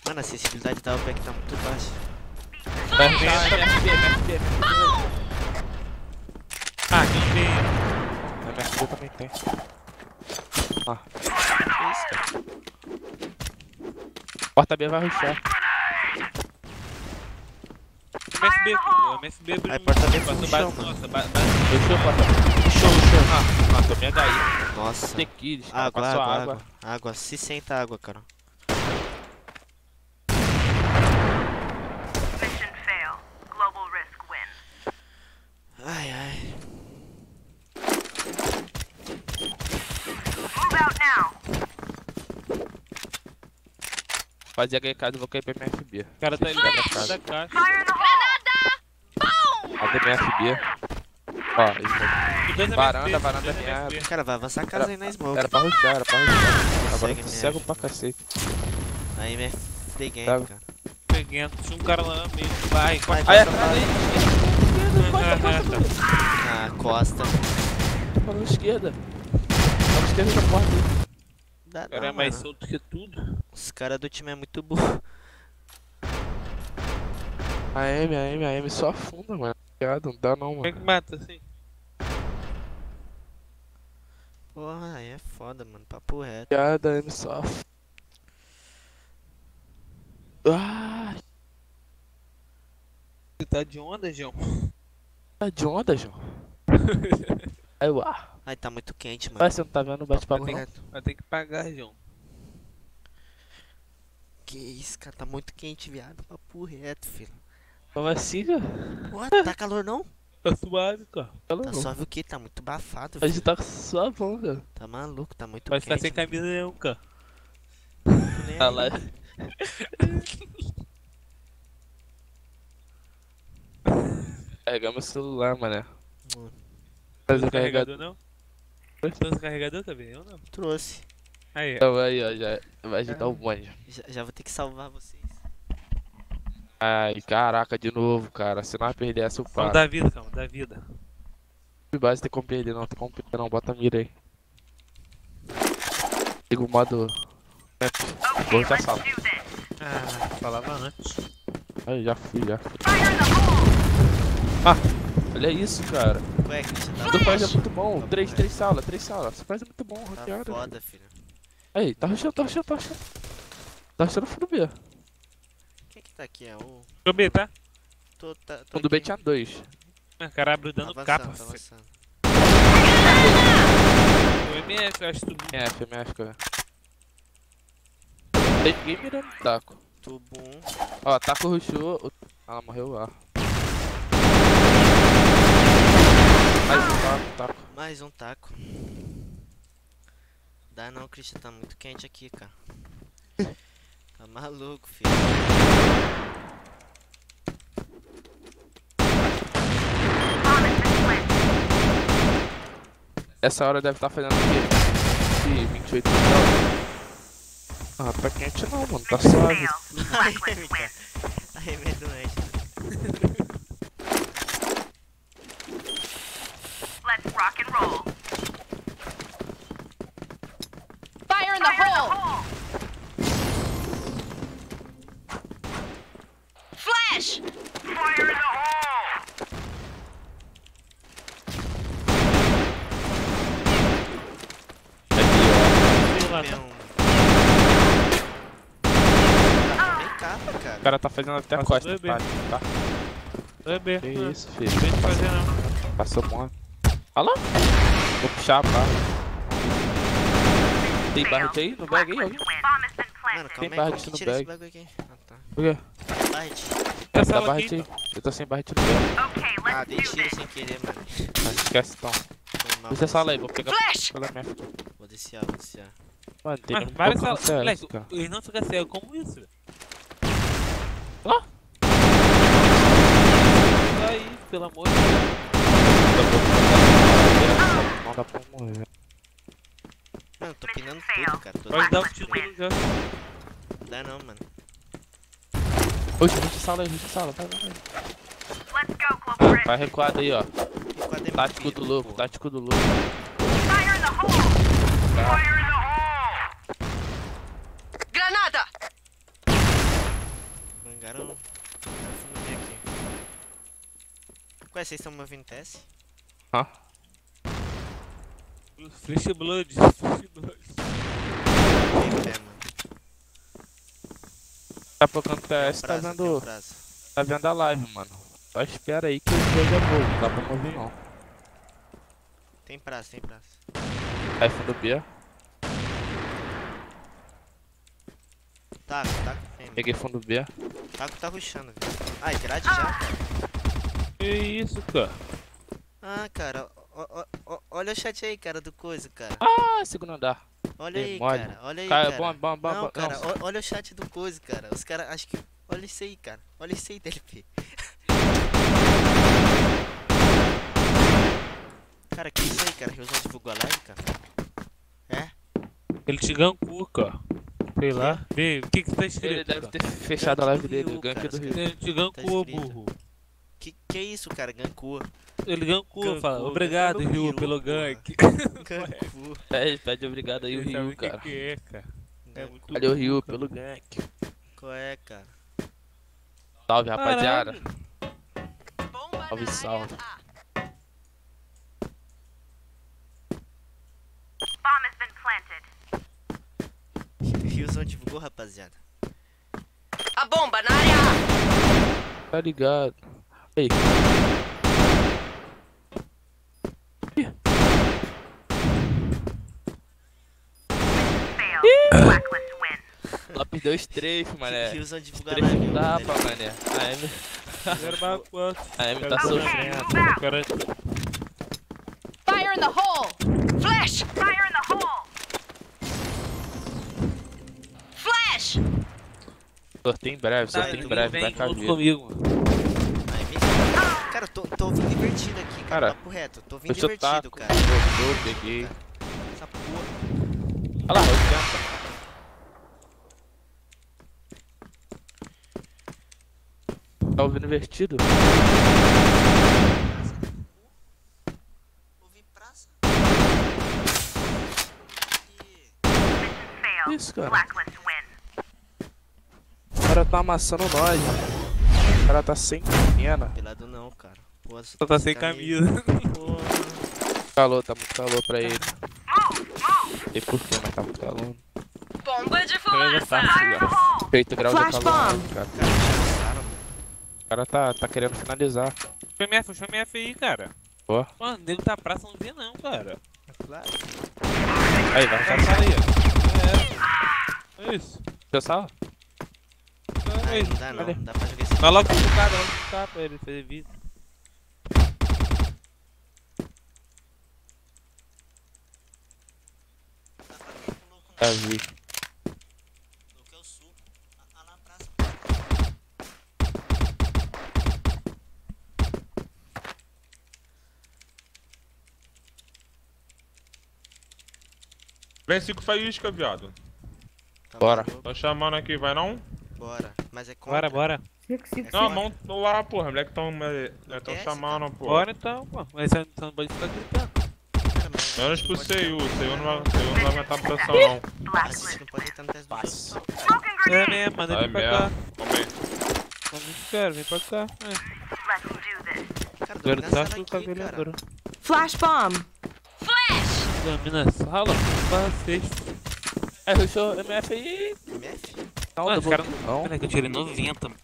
Speaker 1: Mano, a sensibilidade da OPEC tá muito baixa.
Speaker 4: Vai, MFB, MFB.
Speaker 2: Ah, quem veio?
Speaker 4: A MFB também tem. Ó.
Speaker 1: Que isso, cara?
Speaker 4: Porta B vai rushar.
Speaker 2: MFB, pô. MFB abriu.
Speaker 1: Aí, porta B
Speaker 2: Passou base. Nossa, ba- base.
Speaker 4: Rushou, porta B. Rushou, rushou. Ah, ah, tomei HI.
Speaker 1: Nossa.
Speaker 4: Tem kills, cara.
Speaker 1: Água, água,
Speaker 4: água.
Speaker 1: água. Água, 60 água, cara.
Speaker 5: Mission fail. Global risk win.
Speaker 1: Ai, ai.
Speaker 5: Move out now.
Speaker 4: Fazer HI casa, vou cair pra MFB.
Speaker 2: O cara tá ali
Speaker 4: Fica
Speaker 2: na
Speaker 4: na casa.
Speaker 2: da caixa.
Speaker 5: Fire in the hole.
Speaker 4: A do MFB. Ó, smoke.
Speaker 2: O dois é
Speaker 4: Varanda, varanda
Speaker 2: é
Speaker 4: minha.
Speaker 1: Cara, vai avançar a casa aí na smoke.
Speaker 4: Era pra rushar, era pra rushar. Agora
Speaker 1: Segue
Speaker 4: eu cego pra cacete.
Speaker 1: Aí game,
Speaker 4: Sabe?
Speaker 1: cara.
Speaker 2: Peguei, tinha um cara lá no meio. Vai,
Speaker 1: Vai,
Speaker 2: corta.
Speaker 4: Aí,
Speaker 1: costa
Speaker 4: atrás
Speaker 1: pra-
Speaker 4: aí.
Speaker 1: Ah, costa.
Speaker 4: Falou esquerda. Falou esquerda da porta.
Speaker 1: Dá
Speaker 2: O cara
Speaker 1: não,
Speaker 2: é mais
Speaker 1: mano.
Speaker 2: solto que tudo.
Speaker 1: Os caras do time é muito burro.
Speaker 4: A M, a M, a M só afunda, mano. Não dá não,
Speaker 2: Como é
Speaker 4: mano.
Speaker 2: que mata assim?
Speaker 1: Porra, aí é foda, mano. Papo reto.
Speaker 4: Obrigado, a M só afunda. Ah,
Speaker 2: Você tá de onda, João?
Speaker 4: tá de onda, João. Aí, uau.
Speaker 1: Ai, tá muito quente, mano.
Speaker 4: Vai, você não tá vendo o bate-papo
Speaker 1: Papo
Speaker 4: não?
Speaker 2: Vai ter que pagar, João.
Speaker 1: Que isso, cara. Tá muito quente, viado. Papo reto, filho.
Speaker 4: Como assim, cara?
Speaker 1: Ué, tá calor não?
Speaker 2: Tá suave, cara.
Speaker 4: Fala
Speaker 1: Tá
Speaker 4: não.
Speaker 1: suave o quê? Tá muito abafado,
Speaker 4: A
Speaker 1: filho.
Speaker 4: gente tá suavão, cara.
Speaker 1: Tá maluco, tá muito
Speaker 2: Vai ficar
Speaker 1: quente.
Speaker 2: sem camisa nenhum, cara.
Speaker 4: Tá lá. Carregar meu celular, mané.
Speaker 1: Hum.
Speaker 4: Faz o
Speaker 2: Carregador
Speaker 4: carregador.
Speaker 2: não? Trouxe carregador também? Eu não.
Speaker 1: Trouxe.
Speaker 2: Aí, ó.
Speaker 4: Então aí, ó, já vai ajudar o bonde.
Speaker 1: Já, já vou ter que salvar vocês.
Speaker 4: Ai, caraca, de novo, cara. Se nós perder essa, eu paro.
Speaker 2: dar vida, calma, dá vida.
Speaker 4: De base tem como perder, não. Tem como perder, não. Bota a mira aí. Liga o modo. Vou
Speaker 5: Okay,
Speaker 4: já
Speaker 5: this.
Speaker 2: Ah, falava antes.
Speaker 4: Aí, já fui, já.
Speaker 5: Hole.
Speaker 4: Olha isso, cara.
Speaker 1: Ué, Christian, tá
Speaker 4: Tu faz é muito bom. Três, três salas, três salas. Você faz é muito bom,
Speaker 1: Tá
Speaker 4: roteado.
Speaker 1: foda, filho.
Speaker 4: Aí, tá rushando, tá rushando, tá rushando. Tá rushando fundo B.
Speaker 1: Quem que tá aqui? É o...
Speaker 2: Eu ver, tá?
Speaker 1: Tô, tá, tô
Speaker 4: Fundo B
Speaker 1: aqui.
Speaker 4: tinha dois.
Speaker 2: Ah, caralho, dando
Speaker 1: Avançando,
Speaker 2: capa.
Speaker 1: tá avançando.
Speaker 2: O MF, eu acho tudo.
Speaker 4: MF, MF, cara. Tem ninguém mirando o taco.
Speaker 1: Tubo 1.
Speaker 4: Ó, taco rushou. o- Ela morreu lá. Mais um taco, taco.
Speaker 1: Mais um taco. Dá não, Christian, tá muito quente aqui, cara. Tá maluco, filho.
Speaker 4: Essa hora deve estar fazendo o quê? Ih, 28 graus. Ah, tá quente não, mano. Tá suave.
Speaker 5: failed.
Speaker 1: Ai,
Speaker 5: Blacklist
Speaker 1: cara.
Speaker 5: wins.
Speaker 1: Ai, meio doente.
Speaker 5: Let's rock and roll.
Speaker 7: Fire in the
Speaker 5: Fire in the
Speaker 7: hole!
Speaker 5: hole.
Speaker 7: Flash!
Speaker 5: Fire in the hole.
Speaker 4: Aqui,
Speaker 2: Sei lá,
Speaker 1: Tem
Speaker 2: tá?
Speaker 1: um... Tá, tem capa,
Speaker 4: ó.
Speaker 1: cara.
Speaker 4: O cara tá fazendo até a costa,
Speaker 2: bebê.
Speaker 4: tá? tá?
Speaker 2: É bem.
Speaker 4: Que isso, filho.
Speaker 2: Não tem o que fazer, não.
Speaker 4: Passou bom. Alô? Vou puxar a barra. Tem barret aí no bag aí,
Speaker 5: been
Speaker 1: Mano, aí,
Speaker 4: barret no
Speaker 1: tira esse
Speaker 4: bag.
Speaker 1: bagulho aqui? Ah, tá.
Speaker 4: O quê?
Speaker 1: Barret.
Speaker 2: Essa
Speaker 4: Dá
Speaker 2: sala
Speaker 4: barret aí. Eu tô sem barret no bag.
Speaker 5: Okay,
Speaker 1: Ah,
Speaker 5: let's
Speaker 1: dei
Speaker 5: do
Speaker 1: tiro sem querer, mano.
Speaker 4: Ah, esquece então. Deixa essa sala aí, vou pegar
Speaker 7: Flash!
Speaker 4: pela minha.
Speaker 1: Vou descer, vou descer.
Speaker 4: Mano, tem
Speaker 2: várias salas. eles não ficam cegos. Como isso? velho?
Speaker 4: Ó.
Speaker 2: Aí, pelo amor de Deus.
Speaker 4: Não dá pra morrer.
Speaker 1: Mano, tô pinando tudo, cara. Tô...
Speaker 2: Pode dar um tiro já.
Speaker 1: Dá não, mano.
Speaker 4: Oxe, ruxa a sala aí, ruxa sala. Vai, vai, vai. Vai recuado aí, ó.
Speaker 1: Recuado é
Speaker 4: Tático do louco, tático do louco.
Speaker 5: Fire in the hole. Fire in the hole.
Speaker 7: Granada!
Speaker 1: Tá fundo B aqui. Qual é? Vocês estão movendo TS?
Speaker 4: Hã?
Speaker 2: Flash Blood. Flash Blood.
Speaker 1: Tem pé, mano.
Speaker 4: Pouco no TS tá vendo, tá vendo a live, mano. Só espera aí que o jogo é novo, não dá pra mover não.
Speaker 1: Tem prazo, tem prazo.
Speaker 4: Aí fundo B,
Speaker 1: Taco, taco tem.
Speaker 4: peguei fundo B.
Speaker 1: Taco tá rushando, velho. Ai, grade já, cara.
Speaker 2: Que isso, cara?
Speaker 1: Ah, cara, ó- ó- ó- olha o chat aí, cara, do coisa, cara.
Speaker 4: Ah, segundo andar.
Speaker 1: Olha
Speaker 4: Tem
Speaker 1: aí,
Speaker 4: mole.
Speaker 1: cara. Olha aí,
Speaker 4: Cara,
Speaker 1: cara.
Speaker 4: bom, bom, bom,
Speaker 1: Não,
Speaker 4: bom.
Speaker 1: cara,
Speaker 4: Não,
Speaker 1: olha o chat do coisa, cara. Os caras, acho que. Olha isso aí, cara. Olha isso aí, DLP. Cara, que isso aí, cara? Que usou divulgou a live, cara? É?
Speaker 2: Ele te gankou, cara. Sei lá. Vê, o que que tá escrito?
Speaker 4: Ele deve ter fechado a live
Speaker 1: do
Speaker 4: dele, o gank
Speaker 1: cara,
Speaker 4: do Rio.
Speaker 2: Ele te gankou, burro.
Speaker 1: Que que é isso, cara? Gankua.
Speaker 2: Ele gankou,
Speaker 1: Gankou,
Speaker 2: fala.
Speaker 1: gankou
Speaker 2: Obrigado,
Speaker 1: peru,
Speaker 2: pelo gank.
Speaker 1: Ganku.
Speaker 4: Pede, pede obrigado aí o
Speaker 2: que
Speaker 4: cara.
Speaker 2: que é, cara. É muito
Speaker 4: Valeu,
Speaker 2: cara.
Speaker 4: pelo gank.
Speaker 1: Qual é, cara?
Speaker 4: Salve, rapaziada. Salve, salve.
Speaker 5: Bomb.
Speaker 1: Riozão divulgou, rapaziada.
Speaker 7: A bomba na área.
Speaker 4: Tá ligado. Aí.
Speaker 5: Blacklist win.
Speaker 4: lá perdeu os três, mané.
Speaker 1: Riozão divulgou a
Speaker 4: Três
Speaker 1: live.
Speaker 4: não dá,
Speaker 1: velho.
Speaker 4: pá, mané. A M, a M tá sofrendo.
Speaker 7: Fire in the hole. Flash.
Speaker 5: Fire in the hole.
Speaker 7: Flash.
Speaker 4: Sorteio em breve,
Speaker 2: Tá,
Speaker 4: sorteio em breve, vai
Speaker 2: vem junto
Speaker 4: caber.
Speaker 2: comigo.
Speaker 1: Vem. Cara, eu tô, tô ouvindo divertido aqui, cara.
Speaker 4: Cara,
Speaker 1: Papo reto. Tô ouvindo
Speaker 4: Fechou
Speaker 1: divertido,
Speaker 4: taco,
Speaker 1: cara.
Speaker 4: voltou, peguei.
Speaker 1: Essa porra.
Speaker 4: Olha lá, 80. Tá ouvindo invertido? Isso, cara. Cara tá amassando nós, mano. O cara tá sem pena.
Speaker 1: Pelado não, cara. Pô,
Speaker 2: Só tá sem camisa.
Speaker 1: Porra.
Speaker 4: Calor, tá muito calor pra ele. Sei por quê, mas tá muito calor.
Speaker 7: Bomba de fumaça.
Speaker 2: tá.
Speaker 5: The hole.
Speaker 4: Feito grau de
Speaker 7: Flash
Speaker 4: calor,
Speaker 7: bomb.
Speaker 4: cara. O cara tá, tá querendo finalizar.
Speaker 2: Foi MF, foi MF aí, cara.
Speaker 4: Ó.
Speaker 2: Mano, o nego tá praça, não vê não, cara.
Speaker 1: Claro.
Speaker 4: Aí, vai,
Speaker 2: Tá
Speaker 4: vai.
Speaker 2: sala aí, ó. É. É isso.
Speaker 4: Já sala?
Speaker 1: Ai, não dá não. Não dá pra jogar esse
Speaker 2: Vai logo pro cara, logo pro cara pra ele fazer vídeo.
Speaker 4: Já vi.
Speaker 1: Louco o suco. Lá na praça.
Speaker 8: Vem cinco faísca, viado.
Speaker 1: Tá
Speaker 4: Bora.
Speaker 8: Tô chamando aqui, vai não?
Speaker 1: Bora. Mas é contra.
Speaker 2: Bora, bora.
Speaker 3: Cinco, cinco,
Speaker 1: É
Speaker 8: Não, não tô lá, porra. Moleque tão, é, tão
Speaker 1: desce,
Speaker 8: chamando, pô.
Speaker 2: Bora então, pô. Mas você você não pode ficar gritando.
Speaker 1: Cara, mas
Speaker 8: Menos pro
Speaker 1: pode-
Speaker 8: Seiyu. Seiyu não vai, não aguentar a pressão, não.
Speaker 1: Ah,
Speaker 5: Blacklist.
Speaker 1: gente não pode teste do jogo.
Speaker 5: Smoking
Speaker 2: É mesmo, manda
Speaker 8: Vai
Speaker 2: ele pra cá.
Speaker 8: Vamos aí.
Speaker 2: Vamos ficar, vem pra cá. É.
Speaker 1: Cara,
Speaker 2: Agora
Speaker 1: domina a
Speaker 2: tá
Speaker 1: sala
Speaker 2: com o
Speaker 1: aqui, cara.
Speaker 7: Flash bomb.
Speaker 2: Domina a sala, 6.
Speaker 4: É, fechou MF aí. Não,
Speaker 2: Mano,
Speaker 4: tá
Speaker 2: caras
Speaker 4: bom.
Speaker 2: não.
Speaker 4: Não,
Speaker 2: Peraí que eu tirei 90. mano.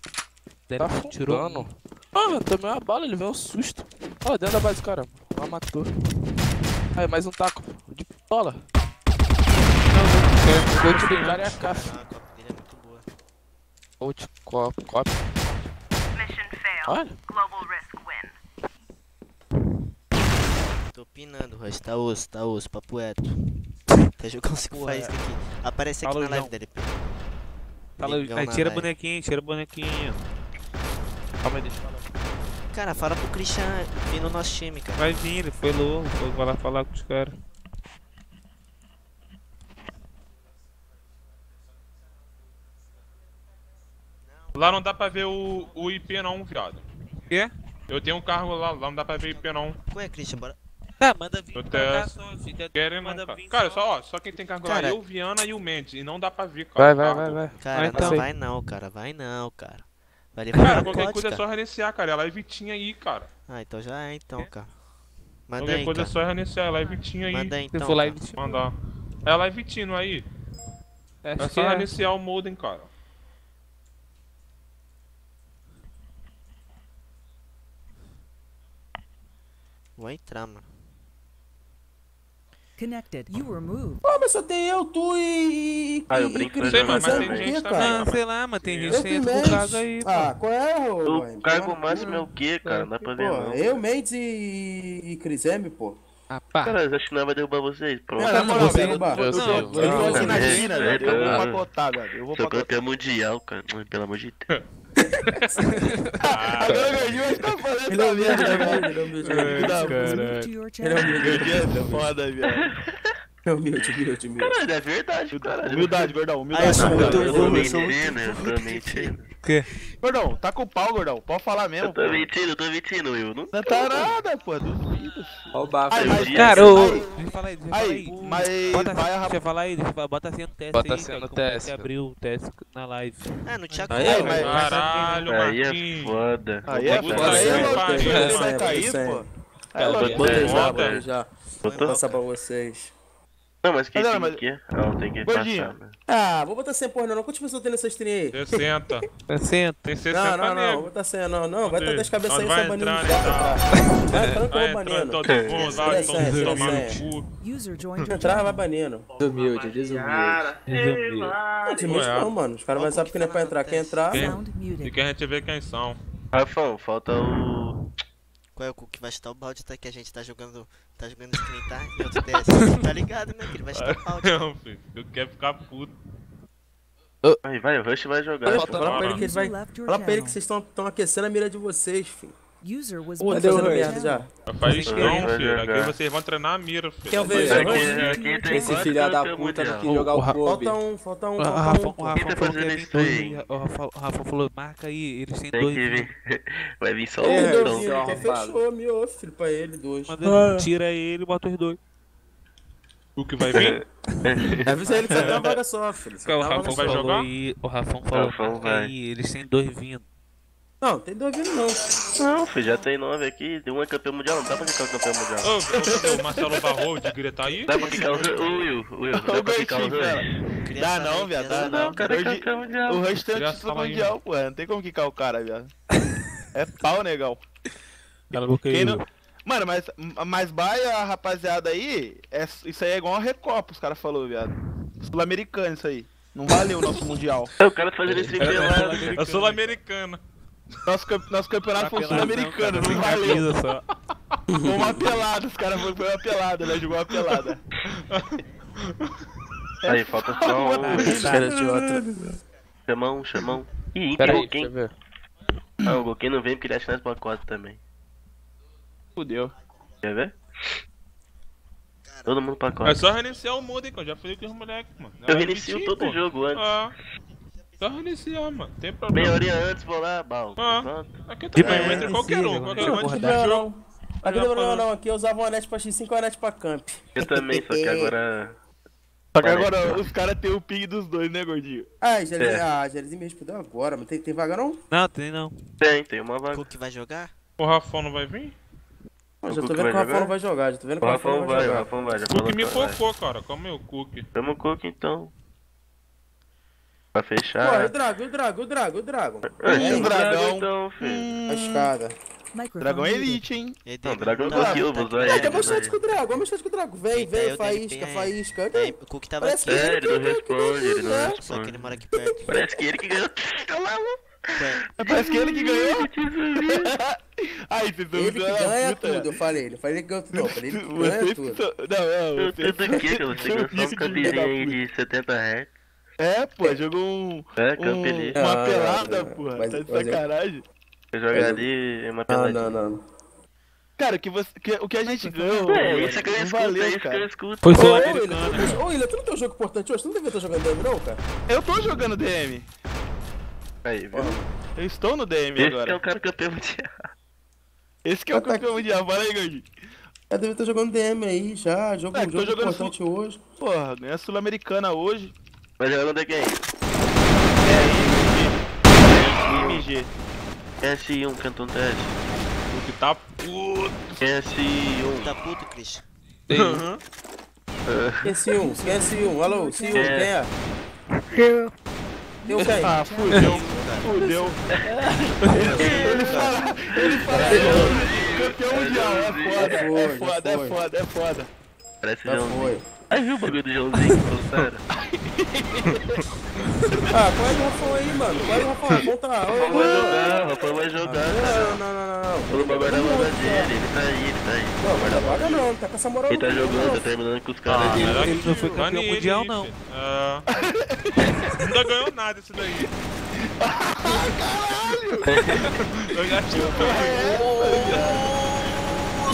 Speaker 4: tá afundando. Ah, eu tomei uma bala, ele veio um susto. Ó, dentro da base, cara. Ela matou. Aí, mais um taco. De pistola.
Speaker 2: Não,
Speaker 4: Vou te ligar e a caixa.
Speaker 1: Ah, a copa dele é muito boa.
Speaker 4: Out, cop, cop. Olha.
Speaker 5: Global risk win.
Speaker 1: Tô opinando, Rush. Tá osso, tá osso. Papo reto. Até jogar um 5
Speaker 2: Porra.
Speaker 1: faísca aqui. Aparece aqui
Speaker 2: Fala,
Speaker 1: na live dele.
Speaker 2: Fala,
Speaker 1: Negão
Speaker 2: aí tira a
Speaker 1: live.
Speaker 2: bonequinha, tira a bonequinha.
Speaker 4: Calma aí, deixa eu falar.
Speaker 1: Cara, fala pro Christian vir no nosso time, cara.
Speaker 2: Vai vir, ele foi louco, vai lá falar com os caras.
Speaker 8: Lá não dá pra ver o, o IP não, viado.
Speaker 2: Quê?
Speaker 8: Eu tenho um cargo lá, lá não dá pra ver IP não.
Speaker 1: Qual é, Christian? Bora.
Speaker 2: Tá, manda vir
Speaker 8: Eu
Speaker 2: pra cá só, fica...
Speaker 8: Querem
Speaker 2: manda
Speaker 8: cara.
Speaker 2: vir
Speaker 8: Cara, só, ó, só quem tem cargo lá
Speaker 1: Cara-
Speaker 8: é eu, Viana e o Mendes. E não dá pra ver, cara.
Speaker 4: Vai, vai,
Speaker 8: o
Speaker 4: vai, vai.
Speaker 1: Cara,
Speaker 2: Ah, então.
Speaker 1: não vai não, cara. Vai não, cara. Vai levar
Speaker 8: Cara, qualquer coisa é só reiniciar, cara. É live tinha aí, cara.
Speaker 1: Ah, então já é então, cara. Manda
Speaker 8: Qualquer
Speaker 1: aí,
Speaker 8: coisa é
Speaker 1: cara.
Speaker 8: só reiniciar. É live tinha aí.
Speaker 1: Manda aí então,
Speaker 2: for
Speaker 1: cara.
Speaker 2: live,
Speaker 8: Mandar. É live tinha, não é aí?
Speaker 2: acho
Speaker 8: É só
Speaker 2: é.
Speaker 8: reiniciar o modem, cara.
Speaker 1: Vou entrar, mano.
Speaker 6: Connected. You were moved.
Speaker 9: Pô, mas só tem eu, tu e.
Speaker 10: Ah, eu
Speaker 9: e
Speaker 10: brinco
Speaker 9: Cris,
Speaker 8: Sei, mas, mas tem gente
Speaker 9: cara?
Speaker 8: também.
Speaker 2: Ah, sei lá, mas tem gente
Speaker 9: Eu
Speaker 2: que
Speaker 9: que
Speaker 2: com
Speaker 9: Mendes.
Speaker 2: cargo aí, pô.
Speaker 9: Ah, qual é, ô?
Speaker 10: O cargo máximo é o quê, cara? Não dá pra ver
Speaker 9: Pô,
Speaker 10: não.
Speaker 9: eu, Mendes e, e Criseme, pô.
Speaker 2: Ah, pá.
Speaker 10: Cara, acho que não vai derrubar vocês. Pronto.
Speaker 9: Não, na moral,
Speaker 2: você-.
Speaker 4: Eu
Speaker 2: Não,
Speaker 4: eu-
Speaker 9: Ele
Speaker 2: não,
Speaker 9: falou assim
Speaker 10: não,
Speaker 9: na
Speaker 10: é,
Speaker 9: China,
Speaker 10: é,
Speaker 9: velho. Eu vou
Speaker 10: é.
Speaker 9: pacotar, velho. Eu vou pacotar.
Speaker 10: campeão mundial, cara. Pelo amor de Deus.
Speaker 11: Agora o Gordinho vai ficar falando
Speaker 9: Ele é humilde, ele é humilde, ele é humilde. ele é é é
Speaker 11: é foda, viado.
Speaker 9: É humilde, humilde, humilde.
Speaker 10: Caralho, é verdade, caralho.
Speaker 11: Humildade, gordão,
Speaker 1: Ah,
Speaker 11: humildade.
Speaker 1: eu sou muito burro, eu sou muito
Speaker 10: mentindo, tô mentindo.
Speaker 11: Gordão, tá com o pau, gordão. Pode falar mesmo.
Speaker 10: Eu tô
Speaker 11: pô.
Speaker 10: mentindo, eu tô mentindo, Will. Não
Speaker 11: Não tá nada, pô. Duvido.
Speaker 12: Ó o bafo.
Speaker 11: Aí,
Speaker 12: aí.
Speaker 11: mas-
Speaker 5: Cara,
Speaker 11: Aí-
Speaker 5: ô. Deixa eu falar aí, deixa eu falar
Speaker 11: Aí,
Speaker 5: aí.
Speaker 11: mas
Speaker 5: Bota,
Speaker 11: vai a
Speaker 5: deixa
Speaker 11: rap...
Speaker 5: eu falar aí, deixa eu falar, bota assim no teste
Speaker 4: Bota
Speaker 5: aí,
Speaker 4: assim
Speaker 5: cara,
Speaker 4: no
Speaker 5: como é que
Speaker 4: teste.
Speaker 5: abriu o teste na live.
Speaker 1: Ah, não tinha
Speaker 9: Aí,
Speaker 1: como.
Speaker 11: mas-
Speaker 8: Caralho,
Speaker 10: Aí é
Speaker 8: Marquinhos.
Speaker 10: foda.
Speaker 11: Aí é
Speaker 8: Puta
Speaker 11: foda, aí
Speaker 8: que
Speaker 11: é louco.
Speaker 8: pariu,
Speaker 11: Ele
Speaker 8: mano.
Speaker 11: vai cair,
Speaker 9: Sem.
Speaker 11: pô. Aí é louco.
Speaker 9: Botei
Speaker 10: É,
Speaker 9: já,
Speaker 10: foda.
Speaker 9: botei já. Vou
Speaker 10: Botou?
Speaker 9: passar pra vocês.
Speaker 10: Não, mas quem
Speaker 11: Mas,
Speaker 10: tem
Speaker 11: mas-
Speaker 10: que é? Ah, tem que
Speaker 11: Gordinho.
Speaker 10: passar, né?
Speaker 9: Ah, vou botar sem porra não. Quantas pessoas tem nessa stream aí?
Speaker 8: 60.
Speaker 5: 60.
Speaker 8: Tem 60
Speaker 9: Não, não, não, vou botar sem, não, não, vai estar
Speaker 8: Onde?
Speaker 9: das cabeças aí,
Speaker 8: vai
Speaker 9: banido. Vai entrando que
Speaker 8: Vai
Speaker 9: eu vou banindo.
Speaker 8: todo mundo, vai tomar no cu.
Speaker 9: Entrar, vai banindo.
Speaker 12: Desumilde, desumilde.
Speaker 5: Desumilde.
Speaker 9: Não, não, mano. Os caras vão saber que não é pra entrar. Quem entrar,
Speaker 8: E que a gente vê quem são.
Speaker 10: Rafão, falta o.
Speaker 1: Qual é o cu que vai chutar o balde, tá? Que a gente tá jogando. Tá jogando screen, tá? Em outro DS. Tá ligado, né? Que ele vai chutar o balde.
Speaker 8: Não, filho. Eu quero ficar puto.
Speaker 10: Vai, vai, o Rush vai jogar.
Speaker 9: Fala, pra ele que ele
Speaker 6: User
Speaker 9: vai.
Speaker 6: left your
Speaker 9: Fala pra ele que
Speaker 6: channel.
Speaker 9: vocês estão estão aquecendo a mira de vocês, filho. Tá fazendo
Speaker 6: your
Speaker 9: merda já.
Speaker 10: Vai
Speaker 8: não, filho. Aqui vocês vão treinar a mira, filho.
Speaker 9: Quer ver?
Speaker 12: Esse filho da puta não quis jogar o clube.
Speaker 9: Falta um, falta um,
Speaker 5: O
Speaker 9: falta
Speaker 5: Rafa,
Speaker 9: um.
Speaker 5: o. Rafa
Speaker 10: tá
Speaker 5: falou que
Speaker 10: isso aí?
Speaker 5: O Rafa, o Rafa falou, marca aí, eles têm dois.
Speaker 10: Vai vir só
Speaker 9: Tem
Speaker 10: um, então.
Speaker 9: então
Speaker 12: arrombado.
Speaker 9: fechou, miou, filho, pra ele, dois.
Speaker 5: Manda, tira ele e bota os dois.
Speaker 8: O que vai vir?
Speaker 9: Avisa ele que só tem uma vaga só, filho. Só
Speaker 5: O Rafão
Speaker 8: vai jogar?
Speaker 5: o Rafão falou, marca
Speaker 10: vai.
Speaker 5: aí, eles têm dois vindo.
Speaker 9: Não, tem dois vindo não.
Speaker 10: Não, filho, já tem nove aqui. Tem um é campeão mundial, não dá pra ficar o campeão mundial.
Speaker 8: Ô, cadê o Marcelo Barro de gritar aí?
Speaker 10: Dá pra ficar o Will, Will, dá pra ficar o
Speaker 11: cara.
Speaker 10: Rush.
Speaker 11: Dá não,
Speaker 1: aí,
Speaker 11: viado, dá não.
Speaker 10: Não, cara, é campeão mundial.
Speaker 11: O Rush tem o título
Speaker 8: aí,
Speaker 11: mundial, pô. Não tem como quicar o cara, viado. É pau, negão.
Speaker 5: Cala a boca aí.
Speaker 11: Quem não...
Speaker 5: Will.
Speaker 11: Mano, mas, mas baia, rapaziada aí, é, isso aí é igual uma Recopa, os caras falaram, viado. Sul-americano isso aí. Não valeu o nosso mundial.
Speaker 10: É, o cara tá fazendo stream pelado.
Speaker 8: É sul-americana.
Speaker 11: Nosso, camp- nosso campeonato foi um sul-americano, não valeu.
Speaker 5: só.
Speaker 11: Foi uma pelada, os caras foram foi uma pelada, né? Jogou uma pelada.
Speaker 10: Aí, falta só um. Chamão, chamão. Ih,
Speaker 4: Pera aí, deixa eu ver.
Speaker 10: Ah, o Gokin não vem porque ele acha nós pacotes também.
Speaker 11: Fudeu.
Speaker 10: Quer ver? Todo mundo
Speaker 8: É
Speaker 10: pacote.
Speaker 8: só reiniciar o modo, hein, que eu já falei com os moleques, mano.
Speaker 10: Eu
Speaker 8: É
Speaker 10: reinicio todo
Speaker 8: pô.
Speaker 10: jogo antes.
Speaker 8: Ah. Reiniciar, mano. Tem
Speaker 10: Meia
Speaker 8: problema.
Speaker 10: horinha antes, vou lá, bal.
Speaker 8: Ah. Aqui também,
Speaker 5: manhã
Speaker 8: entra qualquer um. Qualquer um antes
Speaker 9: Aqui
Speaker 8: do
Speaker 9: não,
Speaker 8: jogo.
Speaker 9: não. Aqui não é problema não, aqui eu usava uma net pra X5 e uma net pra Camp.
Speaker 10: Eu também, só que agora.
Speaker 11: Só que agora os caras têm o ping dos dois, né, gordinho?
Speaker 9: Ah, Jelizinho,
Speaker 10: É.
Speaker 9: ah, me respondeu agora, mas tem, tem vaga não?
Speaker 5: Não, tem não.
Speaker 10: Tem, tem uma vaga.
Speaker 1: Cook vai jogar?
Speaker 8: O Rafão não vai vir?
Speaker 10: O
Speaker 9: já tô vendo
Speaker 10: vai
Speaker 9: que o Rafão
Speaker 10: jogar?
Speaker 9: não vai jogar, já tô vendo que
Speaker 10: O
Speaker 9: o Rafão
Speaker 10: Rafão
Speaker 9: não vai
Speaker 10: vai, o
Speaker 9: jogar.
Speaker 10: Rafão vai,
Speaker 8: O Cook
Speaker 10: falou
Speaker 8: me
Speaker 10: que vai.
Speaker 8: focou, cara. Calma aí, o Cook.
Speaker 10: Chama o Cook então. Pra fechar.
Speaker 9: o Drago, o Drago, o Drago, o Drago.
Speaker 11: Ih,
Speaker 10: chama o
Speaker 11: dragão.
Speaker 10: Dragão então, filho.
Speaker 9: A escada.
Speaker 11: Dragão é
Speaker 6: muted.
Speaker 11: elite, hein?
Speaker 1: Ele
Speaker 10: Não. Dragão
Speaker 1: Tá,
Speaker 10: do
Speaker 1: tá,
Speaker 10: Kill,
Speaker 1: tá,
Speaker 10: vou
Speaker 1: tá,
Speaker 10: usar
Speaker 9: É,
Speaker 10: ele.
Speaker 9: é chat com o Drago, é meu chat com o Drago. Vem, vem, faísca, faísca.
Speaker 1: O Cook tava
Speaker 9: Parece
Speaker 1: aqui.
Speaker 9: que-
Speaker 10: É, ele não responde, ele não
Speaker 9: É.
Speaker 1: Só que ele
Speaker 10: responde.
Speaker 1: mora aqui perto.
Speaker 10: Parece que ele que ganhou. Tá
Speaker 11: Parece que ele que ganhou. Aí, vocês estão
Speaker 9: Ele que ganha
Speaker 11: puta.
Speaker 9: tudo, eu falei. Eu falei que ganhou tudo, não. eu Falei ele que ganha tudo.
Speaker 11: Não, não,
Speaker 10: Eu
Speaker 11: vocês
Speaker 10: tô do que? Você ganhou só um campezinho aí de 70 Hz.
Speaker 11: É, pô, jogou um.
Speaker 10: É,
Speaker 11: um
Speaker 10: ali.
Speaker 11: uma
Speaker 9: Não,
Speaker 11: pelada,
Speaker 9: não,
Speaker 11: porra.
Speaker 9: mas-
Speaker 11: tá de
Speaker 9: eu-
Speaker 11: sacanagem.
Speaker 10: Você jogar ali é uma
Speaker 9: Não,
Speaker 10: peladinha.
Speaker 9: não, não.
Speaker 11: Cara, o que, você, que- o que a gente ganhou.
Speaker 10: É,
Speaker 11: não
Speaker 10: escuto, é
Speaker 11: valeu,
Speaker 10: isso que eu
Speaker 11: cara.
Speaker 10: escuto.
Speaker 5: Foi
Speaker 9: Ô,
Speaker 5: só
Speaker 9: ô,
Speaker 5: ele.
Speaker 9: William, ô, William, tu não tem um jogo importante hoje? Tu não devia estar jogando DM, não, cara?
Speaker 11: Eu tô jogando DM.
Speaker 10: Aí, viu?
Speaker 11: Eu estou no DM
Speaker 10: Esse que é
Speaker 11: agora.
Speaker 10: o cara campeão mundial.
Speaker 11: Esse que é o
Speaker 9: Ah, tá
Speaker 11: campeão mundial. Fala aí, Gordinho.
Speaker 9: Eu devia estar jogando DM aí já. Jogo,
Speaker 11: É, que tô
Speaker 9: jogo
Speaker 11: jogando
Speaker 9: importante hoje.
Speaker 11: Porra, ganhou a Sul-Americana hoje.
Speaker 10: Mas jogando de quem?
Speaker 11: É, MG.
Speaker 10: S1, Canton Teste.
Speaker 8: O que tá puto.
Speaker 10: S1.
Speaker 1: tá puto,
Speaker 9: é C1? Quem é C1? Alô, C1, quem
Speaker 10: É.
Speaker 9: é? Eu. Eu quem?
Speaker 11: Ah, fudeu. Fudeu. Ele fala, ele fala, campeão mundial, é foda, é foda, é foda, é foda.
Speaker 10: Parece
Speaker 9: foi.
Speaker 10: Aí viu o bagulho do Joãozinho que postaram?
Speaker 9: Ah, qual é o Rafão aí, mano? Qual é o Rafão? Rafão tá. Ô,
Speaker 10: Rafael
Speaker 9: ô,
Speaker 10: vai jogar, o Rafael vai jogar.
Speaker 9: Não, não, não, não, não.
Speaker 10: Falou o bagulho da banda dele, ele tá aí, ele tá aí.
Speaker 9: Não, não vaga não, não tá com essa moral
Speaker 10: Ele tá
Speaker 9: não,
Speaker 10: jogando,
Speaker 9: não.
Speaker 10: tá terminando com os
Speaker 8: Ah,
Speaker 10: caras dele.
Speaker 8: melhor
Speaker 5: ele não foi campeão mundial, não.
Speaker 8: Ah. Ainda ganhou nada isso daí. Tô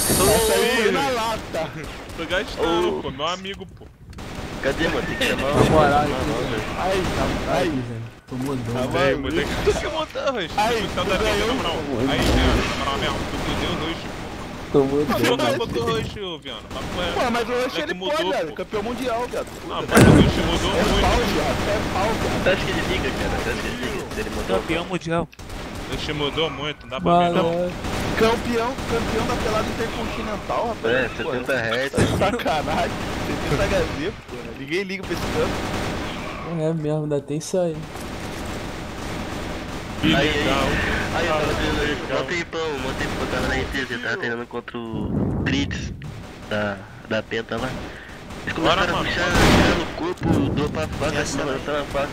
Speaker 8: gastando.
Speaker 11: Essa aí foi na lata.
Speaker 8: Tô gastando, pô. Meu amigo, pô.
Speaker 10: Cadê, mano? Tem que chamar
Speaker 13: Na moral,
Speaker 11: Aí, tá, aí.
Speaker 13: Tô mudando.
Speaker 11: Tá
Speaker 8: Aí, moleque. Tu que montou, Rocha.
Speaker 11: Aí,
Speaker 8: Tu tá da vida, na moral. Aí, Viano, na moral mesmo. Tu fudeu hoje.
Speaker 13: Tô
Speaker 8: Não,
Speaker 13: mudando.
Speaker 8: não, não, Viano. É-
Speaker 11: Pô, mas o Rush
Speaker 8: moleque
Speaker 11: ele
Speaker 8: mudou,
Speaker 11: pode,
Speaker 8: pô.
Speaker 11: velho. Campeão mundial, viado.
Speaker 8: Não, mas o Rush mudou
Speaker 11: É
Speaker 8: muito.
Speaker 11: pau, viado. É pau, viado.
Speaker 10: Você acha que ele liga, cara? Você acha que ele liga?
Speaker 4: Campeão mundial.
Speaker 8: O Rush mudou muito, não dá pra ver, não.
Speaker 11: Campeão, campeão da pelada intercontinental, rapaz.
Speaker 10: É,
Speaker 11: Pô,
Speaker 10: 70 Hz.
Speaker 11: sacanagem. 70 HZ, pô. Ninguém liga pra esse campo.
Speaker 13: é mesmo, ainda tem isso aí.
Speaker 10: Aí, aí, aí, eu tava treinando, mó tempão, mó tempão, eu tava na empresa, eu tava treinando contra o Crits, da, da Penta lá. Eles começaram
Speaker 8: Bora,
Speaker 10: a puxar, puxar no corpo, dou pra faca, balançar na faca.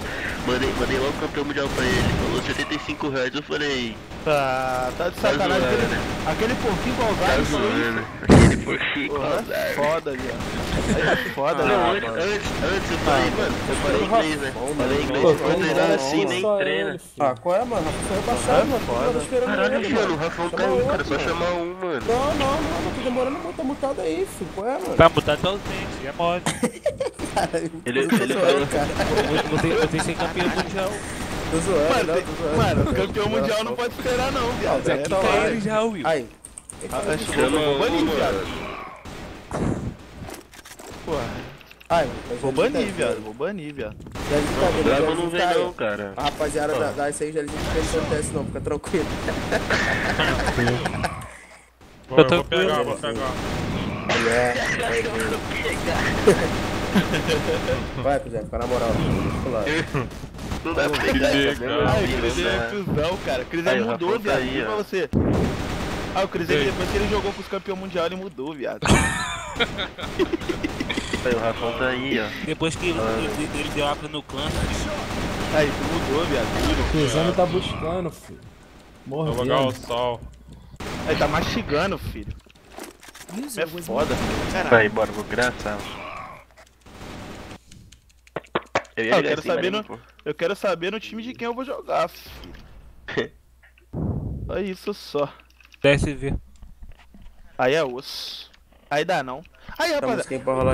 Speaker 10: Mandei, mandei logo o campeão mundial pra ele, falou 75 reais, eu falei,
Speaker 11: Tá, tá de
Speaker 10: tá
Speaker 11: sacanagem. Aquele,
Speaker 10: né?
Speaker 11: aquele porquinho com
Speaker 10: Tá
Speaker 11: Alzheimer isso.
Speaker 10: zoando, aquele porquinho com
Speaker 11: é foda, viado. É foda,
Speaker 10: Não,
Speaker 11: né?
Speaker 10: antes, antes, antes eu falei, mano, eu falei inglês, né? Falei inglês,
Speaker 13: Pô,
Speaker 10: se for treinar
Speaker 13: não,
Speaker 10: assim, nem treina.
Speaker 13: ele.
Speaker 9: Ah, qual é, mano? Rafa foi rebaixado, mano. Tô tô esperando
Speaker 10: Caralho,
Speaker 9: ele,
Speaker 10: mano, o
Speaker 9: mano. Chama
Speaker 10: caiu, cara, só
Speaker 9: mano.
Speaker 10: chamar um, mano.
Speaker 9: Não, não, não, não, tô demorando muito, tá mutado aí, filho. Qual é, mano?
Speaker 4: Tá mudando ausente, é mole.
Speaker 9: Caralho,
Speaker 10: Ele- ele falou-
Speaker 9: cara.
Speaker 4: Você, você ser campeão mundial.
Speaker 9: Tô zoando,
Speaker 11: Mano,
Speaker 9: não, tô zoando.
Speaker 11: mano, campeão mundial não pode esperar, não, viado.
Speaker 9: Zé
Speaker 11: É da hora.
Speaker 9: ele
Speaker 4: já, Will.
Speaker 9: Aí.
Speaker 11: Que
Speaker 10: Chama mano.
Speaker 11: viado. Porra,
Speaker 9: Aí,
Speaker 11: vou banir, viado. Vou banir, viado.
Speaker 9: Que tá vendo,
Speaker 10: Bravo
Speaker 9: já
Speaker 10: não
Speaker 9: que
Speaker 10: vem
Speaker 9: tá
Speaker 10: não, cara.
Speaker 9: A rapaziada da, da SI já disse que não acontece não, fica tranquilo.
Speaker 8: Vou, eu vou pegar, vou pegar.
Speaker 9: É, vai, Cruzeiro, fica na moral. Lá.
Speaker 10: Não dá pra pegar,
Speaker 8: Legal.
Speaker 10: né?
Speaker 11: Ai, o Cruzeiro é cuzão, cara. O
Speaker 10: Aí, o
Speaker 11: mudou,
Speaker 10: Rafa tá
Speaker 11: viado.
Speaker 10: aí,
Speaker 11: pra você. Ah, o
Speaker 8: Ei.
Speaker 11: depois que ele jogou com os campeão mundial, ele mudou, viado.
Speaker 10: Aí, o Rafão tá aí, ó.
Speaker 4: Depois que ele, ele, ele deu água no clã,
Speaker 11: Aí, tu mudou, viado.
Speaker 13: O Cruzano tá buscando, filho.
Speaker 8: Vou jogar o sol.
Speaker 11: Aí tá mastigando, filho. É foda. Caralho.
Speaker 10: Vai, bora, vou graçar. Eu
Speaker 11: Ah, eu
Speaker 10: ligar
Speaker 11: quero
Speaker 10: esse
Speaker 11: saber no-
Speaker 10: pô.
Speaker 11: Eu quero saber no time de quem eu vou jogar, filho. Só isso só.
Speaker 4: PSV.
Speaker 11: Aí é osso. Aí dá não. Aí, rapaziada.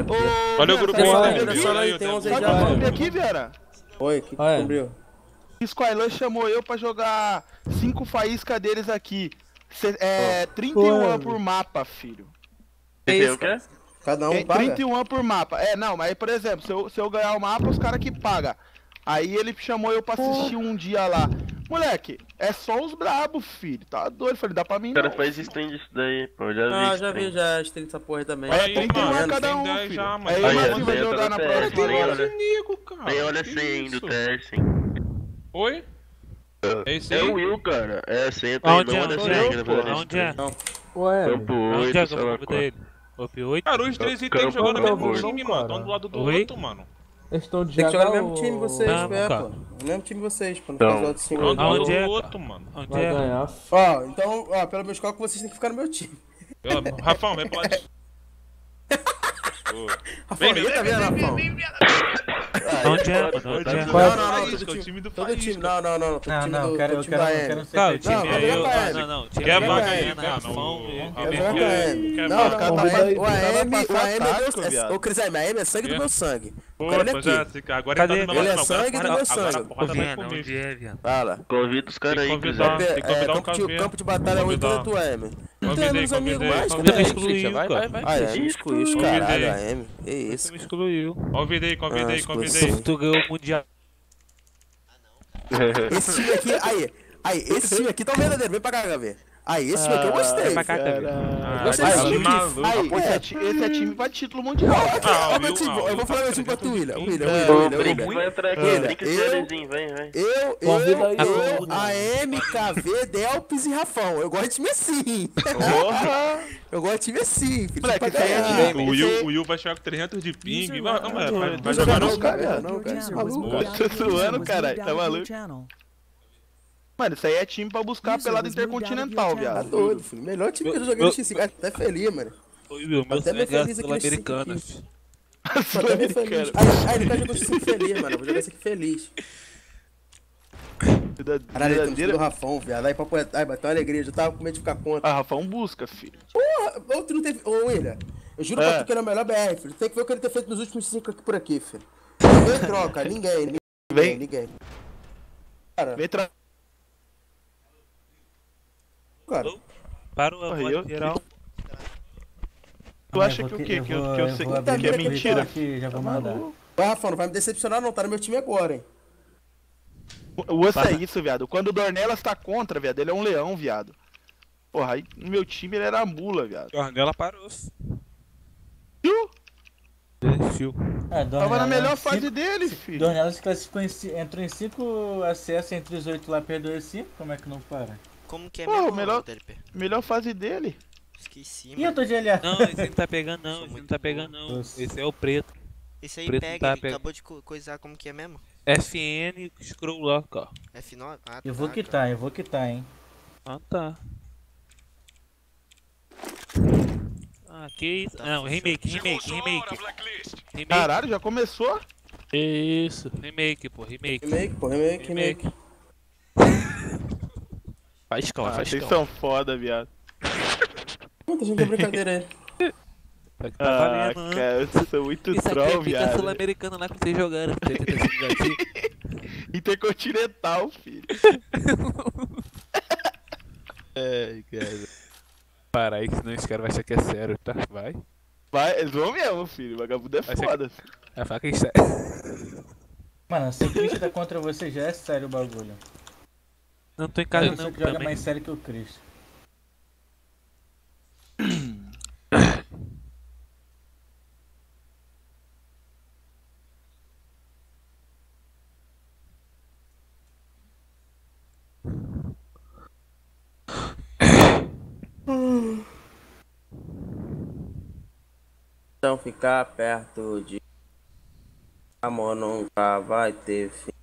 Speaker 11: Ô,
Speaker 8: Olha o grupo
Speaker 11: tá
Speaker 9: Olha,
Speaker 11: sabendo
Speaker 9: olha
Speaker 11: que-
Speaker 9: só aí, tem 11 aí
Speaker 11: Sabe
Speaker 9: já,
Speaker 11: o que eu
Speaker 9: mano.
Speaker 11: vi aqui, Vera?
Speaker 9: Oi, que
Speaker 13: Ah, é.
Speaker 9: descobriu?
Speaker 11: Skylan chamou eu pra jogar cinco faíscas deles aqui. Cê- é 31
Speaker 13: Pô.
Speaker 11: por mapa, filho.
Speaker 10: Você tem o quê?
Speaker 9: Cada um
Speaker 11: É
Speaker 9: paga?
Speaker 11: 31 por mapa. É, não, mas aí, por exemplo, se eu, se eu ganhar o mapa, os caras que pagam. Aí ele chamou eu pra assistir um dia lá. Moleque, é só os brabos, filho. Tá doido. Falei, dá pra mim
Speaker 10: O
Speaker 11: não.
Speaker 10: cara faz stream disso daí, pô. Já vi.
Speaker 9: Ah, já vi, já stream dessa porra aí também.
Speaker 11: É
Speaker 8: Aí,
Speaker 11: 31
Speaker 8: mano,
Speaker 11: a cada
Speaker 8: tem
Speaker 11: um,
Speaker 8: 10
Speaker 11: filho.
Speaker 8: já, mano.
Speaker 11: Aí
Speaker 10: Aí,
Speaker 11: Matheus vai
Speaker 10: tem
Speaker 11: jogar na próxima.
Speaker 10: tem outra-
Speaker 8: Nico, cara.
Speaker 10: Aí olha
Speaker 8: que
Speaker 10: a senha do teste.
Speaker 8: Oi? É esse
Speaker 10: É
Speaker 8: aí?
Speaker 10: o Will, cara. É a senha, tá aí, não
Speaker 4: é?
Speaker 10: olha a
Speaker 4: Aonde
Speaker 10: senha.
Speaker 4: é?
Speaker 10: que ele vai fazer
Speaker 4: Aonde é?
Speaker 13: Ué,
Speaker 4: Onde
Speaker 10: 8,
Speaker 4: é que
Speaker 10: sei
Speaker 4: eu vou dele? Op 8?
Speaker 8: Cara, os três itens jogando no mesmo time, mano. Tão do lado do
Speaker 4: Oi?
Speaker 8: outro, mano.
Speaker 13: eles estão de
Speaker 9: Tem que jogar no mesmo time vocês,
Speaker 4: Não,
Speaker 9: é, pô. No mesmo time vocês, pô. Não
Speaker 10: Então,
Speaker 9: time.
Speaker 8: Tão do
Speaker 4: Aonde
Speaker 8: lado
Speaker 4: é,
Speaker 8: outro, mano.
Speaker 4: Onde
Speaker 13: Vai
Speaker 4: é?
Speaker 13: ganhar.
Speaker 9: Ó, então, ó, pelo meus cálculos vocês têm que ficar no meu time.
Speaker 8: Eu- Rafão, vem pro lado de...
Speaker 9: Rafael, ninguém tá vendo, Rafael?
Speaker 4: Onde é, mano? Onde é?
Speaker 13: Qual é?
Speaker 9: Não, não, não,
Speaker 8: Faísca,
Speaker 9: todo
Speaker 8: o
Speaker 9: time.
Speaker 8: time do
Speaker 9: Todo
Speaker 8: Faísca.
Speaker 9: time, não, não, não. Todo
Speaker 12: Não,
Speaker 9: time
Speaker 12: não,
Speaker 9: do,
Speaker 12: quero,
Speaker 9: todo
Speaker 12: eu
Speaker 9: time
Speaker 12: quero,
Speaker 9: da
Speaker 12: eu
Speaker 9: M.
Speaker 12: quero ser
Speaker 4: Não, o
Speaker 12: feito.
Speaker 4: time
Speaker 9: Não,
Speaker 4: é
Speaker 9: vai
Speaker 4: eu.
Speaker 9: jogar com a
Speaker 4: Não,
Speaker 9: M.
Speaker 4: não, não. O time
Speaker 8: Quer
Speaker 4: é
Speaker 8: vaga
Speaker 9: vai,
Speaker 8: aí,
Speaker 4: Bacana,
Speaker 8: cara?
Speaker 4: Rafão.
Speaker 8: No-
Speaker 4: eu-
Speaker 9: Vai
Speaker 8: Quer
Speaker 9: jogar com a
Speaker 8: vaga?
Speaker 9: M.
Speaker 8: Quer
Speaker 9: Não,
Speaker 8: vaga?
Speaker 9: não,
Speaker 11: cara
Speaker 9: o
Speaker 11: tá
Speaker 9: AM,
Speaker 11: mais-
Speaker 9: o
Speaker 11: tá
Speaker 9: AM,
Speaker 11: mais
Speaker 9: o
Speaker 11: passar
Speaker 9: AM é
Speaker 11: tático,
Speaker 9: meu...
Speaker 11: viado.
Speaker 9: Ô, Cris, AM é sangue do
Speaker 8: Quê?
Speaker 9: meu sangue.
Speaker 8: Pô,
Speaker 9: O cara é
Speaker 8: tô
Speaker 9: aqui.
Speaker 8: já, assim, agora ele tá
Speaker 4: Cadê?
Speaker 8: do meu
Speaker 9: Ele
Speaker 8: lado,
Speaker 9: é
Speaker 8: não. Agora
Speaker 9: sangue do meu sangue.
Speaker 8: Agora a porrada vai
Speaker 4: Viena,
Speaker 8: comigo.
Speaker 4: onde é, Viana?
Speaker 9: Fala.
Speaker 10: Convida os caras aí,
Speaker 8: Tem que
Speaker 10: Cruzeiro.
Speaker 8: convidar. Tem que
Speaker 9: É,
Speaker 8: convidar o
Speaker 9: campo, de,
Speaker 8: Caveira.
Speaker 9: campo de batalha. 8 do AM. Não tem
Speaker 8: Convidei,
Speaker 9: meus amigos
Speaker 8: convidei,
Speaker 9: mais,
Speaker 8: convidei.
Speaker 9: Cara.
Speaker 4: excluiu,
Speaker 10: vai, vai, vai.
Speaker 9: Ah, é, me excluiu os caralho, AM. Que
Speaker 4: Você
Speaker 9: isso.
Speaker 4: me excluiu.
Speaker 8: Convidei, convidei,
Speaker 9: Ah,
Speaker 8: convidei.
Speaker 4: Tu ganhou o Mundial.
Speaker 9: Esse time aqui, aí, aí, esse time aqui tá um verdadeiro, vem pra cá, ver. Aí, esse time aqui eu gostei.
Speaker 4: Vem pra cá, cara.
Speaker 8: Ah,
Speaker 9: Gostei
Speaker 8: tá maluco.
Speaker 11: Aí,
Speaker 9: Pô,
Speaker 11: esse,
Speaker 9: é.
Speaker 11: é, esse é time pra título mundial.
Speaker 8: Ah,
Speaker 9: Ó,
Speaker 8: o
Speaker 9: meu
Speaker 8: Will-
Speaker 9: time,
Speaker 8: ah,
Speaker 9: eu vou falar meu time pra tu, William. William,
Speaker 10: Ô,
Speaker 9: William,
Speaker 10: o
Speaker 9: William,
Speaker 10: Brinco
Speaker 9: William.
Speaker 10: vai entrar aqui.
Speaker 9: William, eu-
Speaker 10: vem, vem.
Speaker 9: Eu, eu,
Speaker 13: convida.
Speaker 9: a MKV, Delpis e Rafão. Eu gosto de time assim.
Speaker 11: Porra!
Speaker 9: Eu gosto de time assim.
Speaker 11: Moleque, isso aí é
Speaker 8: O Will, o Will vai chegar com 300 de ping. Vai, não,
Speaker 9: Não
Speaker 8: jogar
Speaker 9: não,
Speaker 8: não.
Speaker 9: cara. Não, cara. Tá
Speaker 11: zoando, caralho, tá maluco? Mano, isso aí é time pra buscar pelada
Speaker 6: moved out of
Speaker 11: intercontinental,
Speaker 9: Tá
Speaker 11: viado.
Speaker 6: channel.
Speaker 9: doido, filho. Melhor time que eu joguei no X5. Até feliz, mano.
Speaker 4: Ô, Will, meu
Speaker 9: Até
Speaker 4: sonho
Speaker 9: me
Speaker 4: ganhar
Speaker 9: feliz aqui nesse
Speaker 4: Sul-Americana.
Speaker 9: Aí, aí, ele tá jogando X5 feliz, mano. Eu Vou jogar esse aqui feliz. Caralho, ele tem do Rafão, viado. Aí pra poder. Ai, bateu uma alegria, já tava com medo de ficar contra.
Speaker 11: Ah, Rafão busca, filho.
Speaker 9: Porra, outro não teve. Ô, William, eu juro
Speaker 11: É.
Speaker 9: pra tu que ele é o melhor BR, filho. Tem que ver o que ele tem feito nos últimos cinco aqui por aqui, filho. Ninguém troca, ninguém, ninguém.
Speaker 11: Vem.
Speaker 9: ninguém. Cara,
Speaker 11: Vem tra...
Speaker 9: cara.
Speaker 2: Para o
Speaker 11: eu-
Speaker 2: geral.
Speaker 11: Tu acha que o quê? Que eu, que eu sei que é mentira?
Speaker 13: Aqui, já vou mandar.
Speaker 9: Vai, Rafa, não vai me decepcionar não, tá no meu time agora, hein.
Speaker 11: O osso é isso, viado. Quando o Dornelas tá contra, viado, ele é um leão, viado. Porra, aí no meu time ele era a mula, viado.
Speaker 2: Dornela parou.
Speaker 11: Viu?
Speaker 2: Desistiu.
Speaker 13: É,
Speaker 11: Tava na melhor fase
Speaker 13: cinco-
Speaker 11: dele, filho.
Speaker 13: Dornella se classificou em, entrou em 5 acessos entre os 8 lá, perdeu esse 5, como é que não para?
Speaker 1: Como que é
Speaker 11: Porra,
Speaker 1: mesmo,
Speaker 11: melhor,
Speaker 1: DLP?
Speaker 11: melhor fase dele.
Speaker 1: Esqueci,
Speaker 13: Ih, eu tô de LA.
Speaker 2: Não, esse não tá pegando não, esse não tá pegando não. Esse é o preto.
Speaker 1: Esse aí
Speaker 2: Preto não
Speaker 1: pega,
Speaker 2: tá
Speaker 1: ele
Speaker 2: pegando.
Speaker 1: acabou de co- coisar como que é mesmo?
Speaker 2: FN scroll lock, ó.
Speaker 1: F9? Ah,
Speaker 13: Eu vou
Speaker 1: tá,
Speaker 13: quitar, eu vou quitar, hein.
Speaker 2: Ah, tá. Ah, que isso? Não, remake, remake, remake. Remake.
Speaker 11: Caralho, já começou?
Speaker 2: Isso, remake, pô, remake.
Speaker 9: Remake, pô, remake, remake.
Speaker 4: Faz cão,
Speaker 11: Ah,
Speaker 4: faz
Speaker 11: vocês
Speaker 4: cão.
Speaker 11: são foda, viado.
Speaker 9: Muita gente é brincadeira aí.
Speaker 2: Tá
Speaker 11: Ah,
Speaker 2: valendo, né?
Speaker 11: cara, vocês são muito
Speaker 2: Isso aqui
Speaker 11: troll,
Speaker 2: é fita
Speaker 11: viado.
Speaker 2: sul-americana lá que vocês jogaram. Você tenta se divertir.
Speaker 11: Intercontinental, filho.
Speaker 4: Ai, cara.
Speaker 2: Para aí, que senão esse cara vai achar que é sério, tá? Vai.
Speaker 11: Vai, eles vão mesmo, filho. Vagabundo é
Speaker 2: Vai ser-
Speaker 11: foda. filho.
Speaker 2: Vai falar que é sério.
Speaker 13: Mano, se o Cristo tá contra você já é sério o bagulho.
Speaker 2: Não tô em casa
Speaker 13: Você
Speaker 2: não,
Speaker 13: que joga
Speaker 2: também.
Speaker 13: mais sério que o Cristo.
Speaker 9: Então ficar perto de. Amor nunca vai ter fim.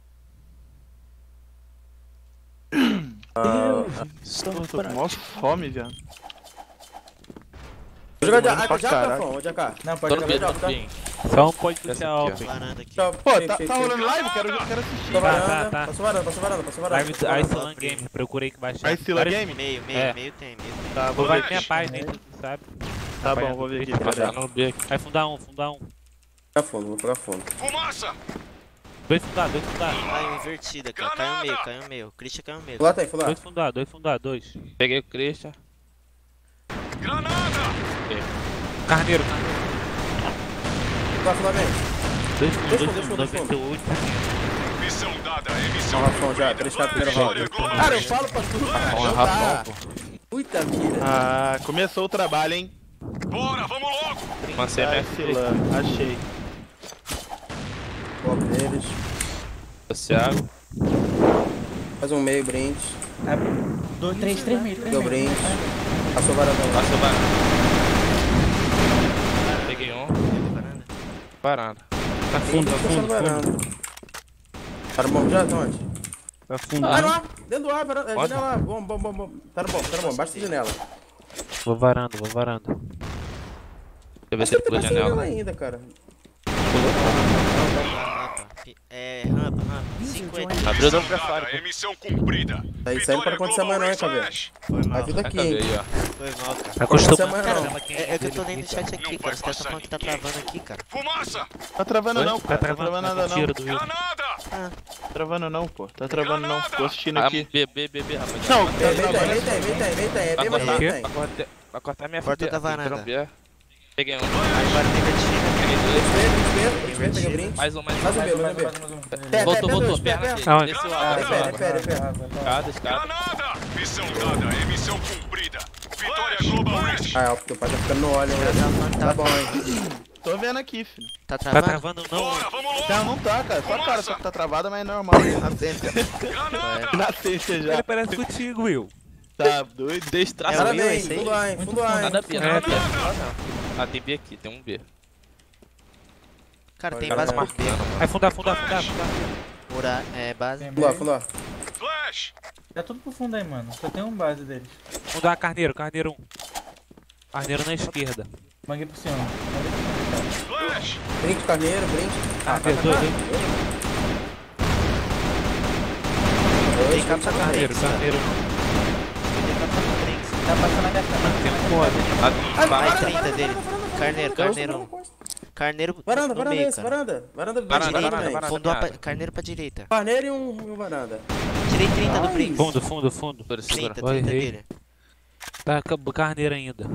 Speaker 9: Ah,
Speaker 11: Eu tô com maior fome, viado.
Speaker 9: Jogar de AK
Speaker 11: pra
Speaker 9: já. Cafão? É AK?
Speaker 13: Não,
Speaker 4: tô no
Speaker 9: tá?
Speaker 4: B.
Speaker 2: Só um pode puxar
Speaker 4: aqui.
Speaker 9: Tá,
Speaker 11: Pô, tá, tá rolando live? Quero, quero assistir.
Speaker 2: Tá,
Speaker 9: varanda,
Speaker 2: tá, tá.
Speaker 9: passou varanda, passou varanda, passou varanda.
Speaker 2: Live. Iceland Game, procurei que.
Speaker 11: A Sila
Speaker 2: Vários-
Speaker 11: Game?
Speaker 1: Meio, meio,
Speaker 2: É.
Speaker 1: meio tem, meio tem.
Speaker 11: Tá,
Speaker 2: Vou
Speaker 11: vou ver.
Speaker 2: minha página, hein, tu sabe?
Speaker 11: Tá bom, vou ver aqui.
Speaker 4: Tá.
Speaker 2: Vai fundar um, fundar um.
Speaker 9: Pegar fundo, vou pegar fundo.
Speaker 14: Fumaça!
Speaker 2: Dois fundar, dois fundar.
Speaker 1: Caiu invertida, cara. Caiu meio, caiu meio. Christian caiu meio.
Speaker 9: Fulano tá aí.
Speaker 2: Dois fundar, dois fundar, dois.
Speaker 4: Peguei o Christian.
Speaker 14: Granada!
Speaker 2: Carneiro, carneiro.
Speaker 9: Bem.
Speaker 2: Dois fundos,
Speaker 9: Dois
Speaker 2: dois
Speaker 9: fundos, dois fundos.
Speaker 2: 98.
Speaker 14: Missão dada, é missão
Speaker 9: Ó, Rafão já, três caras primeiro round. Cara, eu falo pra tu, cara.
Speaker 4: Bom, é
Speaker 9: Não
Speaker 4: Rafão,
Speaker 9: tá.
Speaker 4: pô.
Speaker 9: Muita mira.
Speaker 11: Ah, começou o trabalho, hein?
Speaker 14: Bora, vamos logo!
Speaker 11: Ai,
Speaker 4: MF.
Speaker 11: Sila, achei.
Speaker 9: Pô, deles.
Speaker 4: Thiago.
Speaker 9: Faz um meio brinde.
Speaker 13: Ah, dois, três, três meio,
Speaker 9: Deu brinde. Passou varandão.
Speaker 4: Passou varanda. Peguei um.
Speaker 1: Varanda.
Speaker 2: Tá fundo, tá fundo, fundo.
Speaker 9: varanda. Tá no bom já? Tá onde?
Speaker 2: Tá fundo.
Speaker 9: Ah, no ar. Dentro do ar, varanda.
Speaker 4: Onde?
Speaker 9: Janela. Bom, bom, bom, bom. Tá no bom, tá no bom. Baixa a janela.
Speaker 2: Vou varando, vou varando.
Speaker 4: Deixa eu ver se ele
Speaker 9: Tá
Speaker 4: pula a
Speaker 9: baixa a janela
Speaker 4: janela.
Speaker 9: ainda, cara.
Speaker 1: É, rampa, rampa. 50.
Speaker 4: Abriu do
Speaker 14: Missão dada, é missão cumprida.
Speaker 9: Tá isso aí não pode acontecer amanhã não, hein, Cabelo.
Speaker 1: Mal.
Speaker 9: Ajuda aqui, hein.
Speaker 4: aí.
Speaker 1: Foi mal, cara.
Speaker 2: Tá acostumado.
Speaker 9: Não,
Speaker 1: é, é que eu tô lendo o chat aqui,
Speaker 14: Não
Speaker 1: cara.
Speaker 14: vai
Speaker 1: Os caras tão
Speaker 14: passar
Speaker 1: falando que tá travando aqui, cara.
Speaker 14: Fumaça!
Speaker 11: Tá travando não,
Speaker 2: Tá
Speaker 11: cara. Tá
Speaker 2: travando,
Speaker 11: travando
Speaker 2: tá
Speaker 11: nada não.
Speaker 2: tiro do Rio.
Speaker 14: Granada!
Speaker 11: Tá travando não, pô. Tá travando não. Tô assistindo
Speaker 4: Ah,
Speaker 11: aqui.
Speaker 4: B, B, B, B, rapaz.
Speaker 11: Não,
Speaker 9: Vem,
Speaker 11: tá
Speaker 9: vem,
Speaker 11: travando.
Speaker 9: vem, tem, vem. É
Speaker 4: Vai
Speaker 9: bem mais
Speaker 4: vai cortar, vai minha
Speaker 1: Porta
Speaker 4: FB,
Speaker 1: da varanda.
Speaker 4: Peguei um.
Speaker 1: Agora tem invertida.
Speaker 4: Peguei Mais um, mais um.
Speaker 9: Mais um
Speaker 13: Mais um,
Speaker 9: mais um
Speaker 13: um, um, um.
Speaker 4: Voltou,
Speaker 9: pé,
Speaker 4: voltou. Perna
Speaker 9: pé.
Speaker 4: dele.
Speaker 2: Aonde?
Speaker 4: Desceu
Speaker 9: Ah,
Speaker 4: água. desceu água. Escada, escada.
Speaker 14: Granada! Missão dada, é missão cumprida. Vitória global Risk.
Speaker 9: Ah, é, porque o pai tá ficando no óleo, hein. Tá bom, hein.
Speaker 11: Tô vendo aqui, filho.
Speaker 1: Tá
Speaker 2: Tá
Speaker 1: travando?
Speaker 2: não?
Speaker 14: Bora, vamos logo!
Speaker 11: Não, não tá, cara. Só a cara só que tá travada, mas é normal. Nascência.
Speaker 14: Granada!
Speaker 11: Nascência já.
Speaker 2: Ele parece contigo, Will.
Speaker 11: Tá doido.
Speaker 4: Dois traços
Speaker 1: É o. Will,
Speaker 9: Parabéns,
Speaker 1: esse aí?
Speaker 9: fundo A, hein, fundo A, hein.
Speaker 4: Nada B,
Speaker 2: É,
Speaker 4: nada B.
Speaker 2: tá.
Speaker 4: Ah, tem B aqui, tem um B.
Speaker 1: Cara, tem base por B.
Speaker 2: Vai fundar, fundar, fundar, fundar.
Speaker 1: Por A, é, base.
Speaker 9: Fundo A.
Speaker 14: Flash!
Speaker 13: Tá tudo pro fundo aí, mano. Só tem um base deles.
Speaker 2: Fundar, carneiro, carneiro 1. Carneiro na esquerda.
Speaker 13: Manguei por cima.
Speaker 14: Flash!
Speaker 9: Brinde, carneiro, brinde. Ah,
Speaker 2: Carneiro, dois, dois.
Speaker 1: Tem capa no
Speaker 2: Carneiro, carneiro.
Speaker 1: Tem capa no Brinks.
Speaker 13: Tá passando a minha frente.
Speaker 2: Tem foda.
Speaker 1: Vai 30 dele. Carneiro, carneiro. Carneiro
Speaker 9: Varanda,
Speaker 1: no
Speaker 9: varanda
Speaker 1: meio,
Speaker 9: esse, varanda. Varanda,
Speaker 1: Pra
Speaker 9: varanda,
Speaker 1: direita,
Speaker 9: varanda, varanda.
Speaker 1: fundou a pa- carneiro pra direita.
Speaker 9: Carneiro e um, um varanda.
Speaker 1: Tirei 30 do Brinks.
Speaker 2: Fundo, fundo, fundo.
Speaker 1: 30,
Speaker 2: Oi,
Speaker 1: 30
Speaker 2: errei.
Speaker 1: dele.
Speaker 2: Tá carneiro ainda.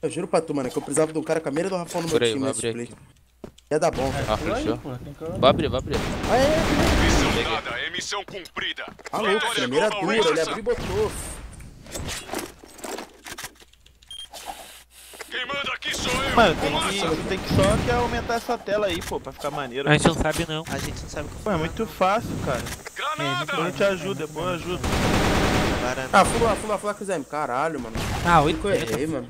Speaker 9: Eu juro pra tu, mano, que eu precisava de um cara com a mira do Rafão no meu
Speaker 4: aí,
Speaker 9: time nesse split. Ia dar bom, velho.
Speaker 4: Ah, fechou. Vou abrir, vou abrir.
Speaker 14: Missão dada, é missão cumprida.
Speaker 9: Tá louco, mira dura, ele abriu e botou.
Speaker 14: Quem manda aqui sou eu.
Speaker 11: Mano, tem que, tem que só que aumentar essa tela aí, pô, pra ficar maneiro.
Speaker 2: A gente não sabe não.
Speaker 1: A gente não sabe o que
Speaker 11: Pô, é muito fácil, cara.
Speaker 14: Granada.
Speaker 11: Depois eu te ajudo, eu ajudo.
Speaker 1: Varanda.
Speaker 9: Ah, fula, fula, fula, quiser. Caralho, mano.
Speaker 2: Ah,
Speaker 9: Eu errei, mano.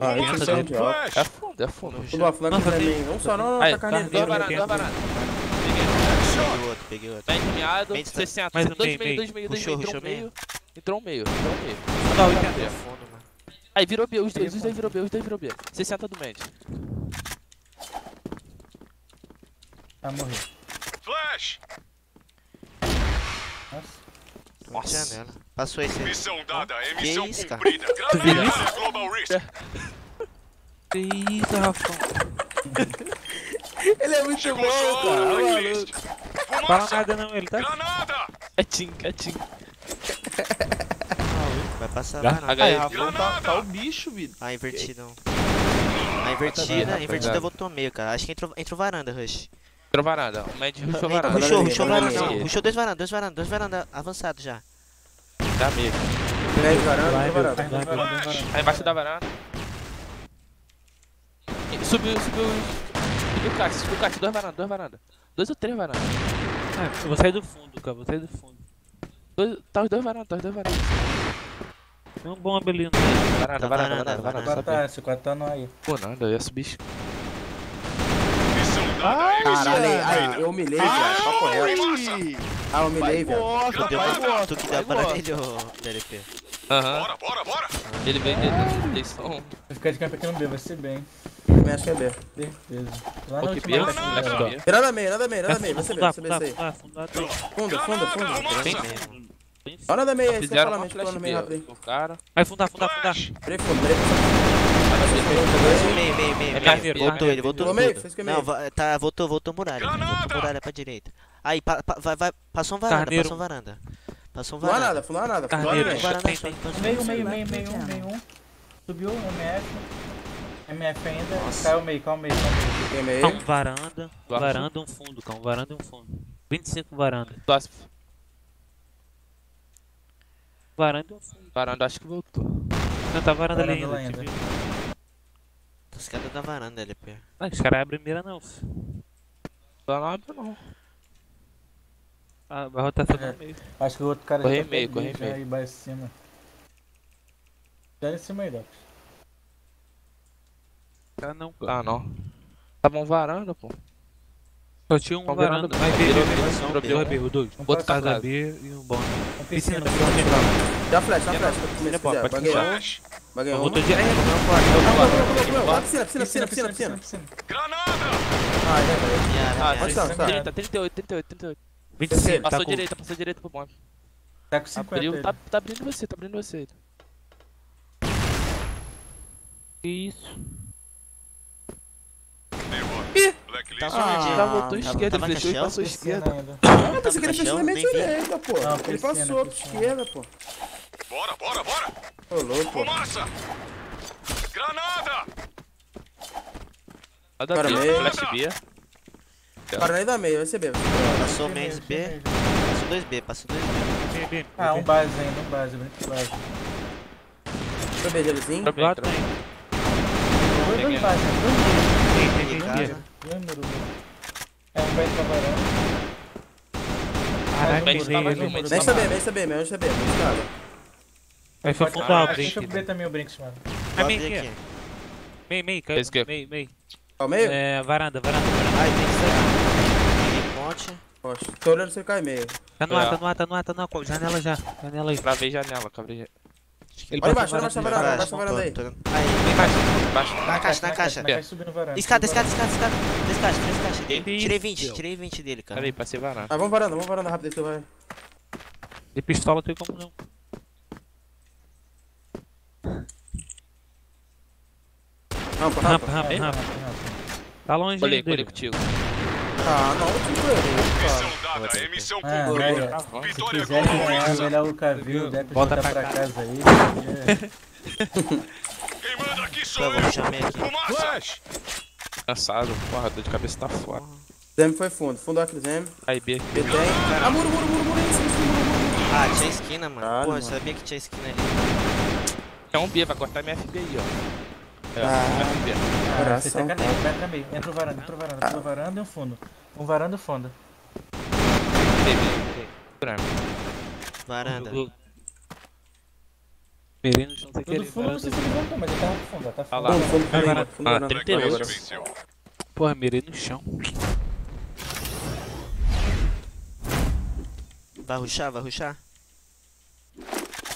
Speaker 9: Ah, sou
Speaker 2: dele.
Speaker 9: idiota.
Speaker 4: É fundo, é fundo.
Speaker 9: Fula, fula, quiser
Speaker 2: tem-
Speaker 9: mim. Não só não, não, tá carneiro.
Speaker 4: Duas
Speaker 2: Carneiro,
Speaker 4: varandas, duas varandas.
Speaker 1: Peguei outro, peguei outro.
Speaker 4: Tá encaminhado,
Speaker 1: Vem, tá.
Speaker 4: 60.
Speaker 2: Mais um
Speaker 4: dois
Speaker 2: meio,
Speaker 4: dois meio, dois meio, entrou um meio. Entrou um meio, entrou um meio.
Speaker 2: Dá 80.
Speaker 1: É.
Speaker 4: Aí virou B, os dois, os dois virou B, os dois virou B. 60 do Mendes.
Speaker 13: Vai morrer.
Speaker 14: Flash.
Speaker 1: Tô na janela. Passou esse aí.
Speaker 14: Missão dada, é
Speaker 1: Que
Speaker 14: missão
Speaker 1: isso, cara?
Speaker 14: cumprida. Granada Global Risk.
Speaker 2: Que isso, Rafão?
Speaker 9: Ele é muito bom, cara.
Speaker 2: Fala nada não, ele tá...
Speaker 14: Granada.
Speaker 4: É Tim, é Tim.
Speaker 1: Vai passar
Speaker 2: Já?
Speaker 1: varanda.
Speaker 11: Aí. Rafão tá, tá o bicho, vida.
Speaker 1: Ah, invertida. A invertida, a invertida
Speaker 4: Tá
Speaker 1: voltou meio, cara. Acho que entrou, entrou varanda, Rush.
Speaker 4: Entrou varanda. O Mendes rushou varanda.
Speaker 1: Rushou, rushou
Speaker 9: varanda,
Speaker 1: varanda. Rushou dois varandas, dois varandas, dois varandas avançados já.
Speaker 4: Dá meio.
Speaker 9: Pega varanda,
Speaker 2: meu,
Speaker 9: varanda.
Speaker 4: Aí embaixo da varanda. Subiu, subiu. Subiu o caixa, subiu o caixa. Duas varandas, duas varandas. Dois ou três varandas.
Speaker 2: Ah, eu vou sair do fundo, cara, vou sair do fundo.
Speaker 4: Dois, tá os dois varandas, tá os dois varandas.
Speaker 2: Tem um bom abelino.
Speaker 4: Varanda,
Speaker 1: Tá
Speaker 4: varanda,
Speaker 1: varanda,
Speaker 4: varanda, varanda.
Speaker 13: tá, esse quatro tá no aí.
Speaker 4: Pô, nada, eu ia subir.
Speaker 14: É missão
Speaker 9: Caralho, aí, aí, eu humilhei, viado. Papo reto.
Speaker 11: Ai,
Speaker 9: Ah, eu humilhei,
Speaker 11: bosta,
Speaker 1: Tu deu mais tu que deu pra ele, ô DLP.
Speaker 4: Aham.
Speaker 14: Bora, bora, bora.
Speaker 4: Ele veio dele. Eles são.
Speaker 13: Vou ficar de campo aqui no B, vai ser bem.
Speaker 9: Também acho que é B.
Speaker 13: Certeza. Lá na última.
Speaker 4: B.
Speaker 9: Nada meio, nada meio, nada meio. Vai ser B, vai ser B isso aí. Funda, funda, funda.
Speaker 1: Bem mesmo.
Speaker 9: Nada meio aí, você
Speaker 4: Fizeram
Speaker 9: fala
Speaker 4: flash
Speaker 9: plano meio rápido aí.
Speaker 4: Cara.
Speaker 2: Vai fundar, fundar, fundar.
Speaker 9: Peraí.
Speaker 1: Meio, meio, meio, Voltou, ele voltou
Speaker 9: meio,
Speaker 1: Não, tá, voltou, voltou muralha. Voltou muralha pra direita. Aí, pa, pa- vai, vai, passou um varanda,
Speaker 2: Carneiro.
Speaker 1: passou um varanda. Passou um
Speaker 9: Não
Speaker 1: varanda.
Speaker 9: nada, não há nada.
Speaker 2: Carneiro,
Speaker 9: meio.
Speaker 1: varanda
Speaker 2: tem,
Speaker 1: só,
Speaker 2: tem.
Speaker 1: passou
Speaker 13: Meio,
Speaker 1: varanda.
Speaker 13: meio, meio, meio, um, meio um. Subiu, MF. MF ainda. Caiu meio, caiu meio,
Speaker 2: Calma,
Speaker 9: meio.
Speaker 2: varanda,
Speaker 4: Tu acha?
Speaker 2: varanda, um fundo, calma, varanda e um fundo. 25 varanda.
Speaker 4: Tosse.
Speaker 2: Varanda fundo.
Speaker 4: Varanda, acho que voltou.
Speaker 2: Não, tá varanda ali
Speaker 13: Varanda
Speaker 2: ainda. te
Speaker 13: ainda.
Speaker 2: vi.
Speaker 1: Tá escada da varanda, LP.
Speaker 2: Ah, os caras abrem mira não, filho.
Speaker 4: Tá lá, não.
Speaker 2: Ah, vai rotar tudo
Speaker 13: É.
Speaker 2: no meio.
Speaker 13: Acho que o outro cara
Speaker 4: Corre
Speaker 13: tá
Speaker 4: meio, corre meio.
Speaker 13: aí vai em cima. Já em cima aí, Doc.
Speaker 2: Cara não,
Speaker 4: Tá, não. Tava um varanda, pô.
Speaker 2: Só tinha um
Speaker 4: Tá
Speaker 2: varanda. Vai B,
Speaker 4: virou
Speaker 2: B,
Speaker 4: B.
Speaker 2: B, o dois.
Speaker 13: Não
Speaker 2: Outro
Speaker 13: pode
Speaker 2: casa. B e um bom. Piscina,
Speaker 13: piscina,
Speaker 2: piscina.
Speaker 9: Dá flash, dá flash.
Speaker 4: Bom,
Speaker 9: quiser.
Speaker 4: pode
Speaker 9: Baguei um. Baguei um.
Speaker 2: Voltou direto.
Speaker 9: Vai, piscina, piscina, piscina, piscina, piscina.
Speaker 14: Granada.
Speaker 9: Vai, vai.
Speaker 4: Ah.
Speaker 9: Onde tá? Onde tá?
Speaker 4: 30, 38, 38, 38.
Speaker 2: 25, tá
Speaker 4: Passou
Speaker 2: com...
Speaker 4: direita, passou direita pro bomb.
Speaker 13: Tá com 50
Speaker 4: Abriu, tá, tá abrindo você, tá abrindo você.
Speaker 2: Que isso?
Speaker 1: Tá
Speaker 9: Ah?
Speaker 4: Já voltou esquerda,
Speaker 1: tava
Speaker 4: ele fechou e passou esquerda.
Speaker 9: Ah, pensei que ele na minha direita, pô. Ele passou pra esquerda, pô.
Speaker 14: Bora, bora, bora.
Speaker 9: Ô, louco.
Speaker 14: Fumaça. Granada.
Speaker 4: B,
Speaker 9: meio.
Speaker 4: flash B.
Speaker 9: Para nem da meio, vai ser B. B.
Speaker 1: Passou menos B. Passou 2B, passou 2B.
Speaker 2: B, B.
Speaker 13: Ah, um base ainda, um base, brinco base.
Speaker 9: Foi B
Speaker 2: Lá
Speaker 4: B.
Speaker 13: Dois, bases, dois números. Dois números. É, um pra varanda.
Speaker 2: Caralho,
Speaker 4: Bem,
Speaker 2: ele.
Speaker 4: junto,
Speaker 9: Vem saber, vem saber, vem saber. Vem escada.
Speaker 2: Aí foi fundar o
Speaker 13: que
Speaker 2: Blink.
Speaker 13: eu ver também o Brinks, mano.
Speaker 2: Ah, meio aqui. Meio, meio,
Speaker 4: quê?
Speaker 2: meio, meio.
Speaker 9: Ao meio?
Speaker 2: É, varanda, varanda, varanda.
Speaker 1: Ai, tem que sair. Ponte.
Speaker 9: Poxa, tô olhando se ele cai meio.
Speaker 2: Tá no ar, tá no ar, tá no ar, tá no ar. Janela já. Janela aí.
Speaker 4: Travei janela, cabrei.
Speaker 2: Ele
Speaker 9: Olha embaixo, olha embaixo da
Speaker 2: varanda.
Speaker 9: varanda,
Speaker 1: Baixo,
Speaker 9: embaixo da varanda aí.
Speaker 1: Aí,
Speaker 2: Vem caixa.
Speaker 4: Embaixo.
Speaker 1: na caixa, na caixa. Escada, escada, escada, escada. Três caixas, três caixas Tirei
Speaker 2: isso?
Speaker 1: 20, tirei 20 dele, cara.
Speaker 4: Peraí, passei varanda.
Speaker 9: Ah, vamos varanda, vamos varanda rápido aí que tu vai.
Speaker 2: De pistola tem como não.
Speaker 9: Rampa,
Speaker 2: Rampa,
Speaker 9: rampa.
Speaker 2: rampa. Tá longe
Speaker 4: Olhei, colhei
Speaker 2: dele.
Speaker 4: contigo.
Speaker 9: Ah, não, tipo ele, cara.
Speaker 14: Emissão
Speaker 13: Ah,
Speaker 14: concluída.
Speaker 13: velho, se
Speaker 14: Vitória
Speaker 13: quiser ganhar, melhor o Cavil,
Speaker 2: Volta
Speaker 13: voltar
Speaker 2: pra
Speaker 13: pra
Speaker 2: casa.
Speaker 13: aí.
Speaker 14: Quem manda aqui
Speaker 1: Tá
Speaker 14: sou
Speaker 1: bom,
Speaker 14: eu.
Speaker 1: chamei aqui.
Speaker 14: Fumaça!
Speaker 4: Cansado, porra, dor de cabeça tá foda.
Speaker 9: Zem foi fundo. Fundo aqui, Zem.
Speaker 4: Aí, B aqui.
Speaker 9: B tem. Ah, muro, muro, muro, muro. Isso, isso, muro, muro.
Speaker 1: Ah, tinha esquina, mano. Eu
Speaker 9: mano.
Speaker 1: sabia que tinha esquina ali.
Speaker 4: É um B, vai cortar minha FB aí, ó. É,
Speaker 9: Ah.
Speaker 13: Ah, você
Speaker 9: Coração,
Speaker 13: tá
Speaker 9: tá.
Speaker 13: cadê? Vai pra meio. Entra o varanda, entra o varanda, entra o varanda e um fundo. Um varanda e um fundo.
Speaker 1: Varanda.
Speaker 2: Jogou. Mirei no chão sem
Speaker 13: O do
Speaker 2: querer.
Speaker 13: fundo eu não sei se ele levantou, mas ele tá no fundo, ó, tá
Speaker 4: Ah
Speaker 13: fundo.
Speaker 4: lá.
Speaker 9: Fundo, fundo, fundo,
Speaker 4: Ah,
Speaker 9: varanda.
Speaker 4: 38.
Speaker 9: Agora.
Speaker 14: Venceu.
Speaker 2: Porra, mirei no chão.
Speaker 1: Vai ruxar, vai ruxar?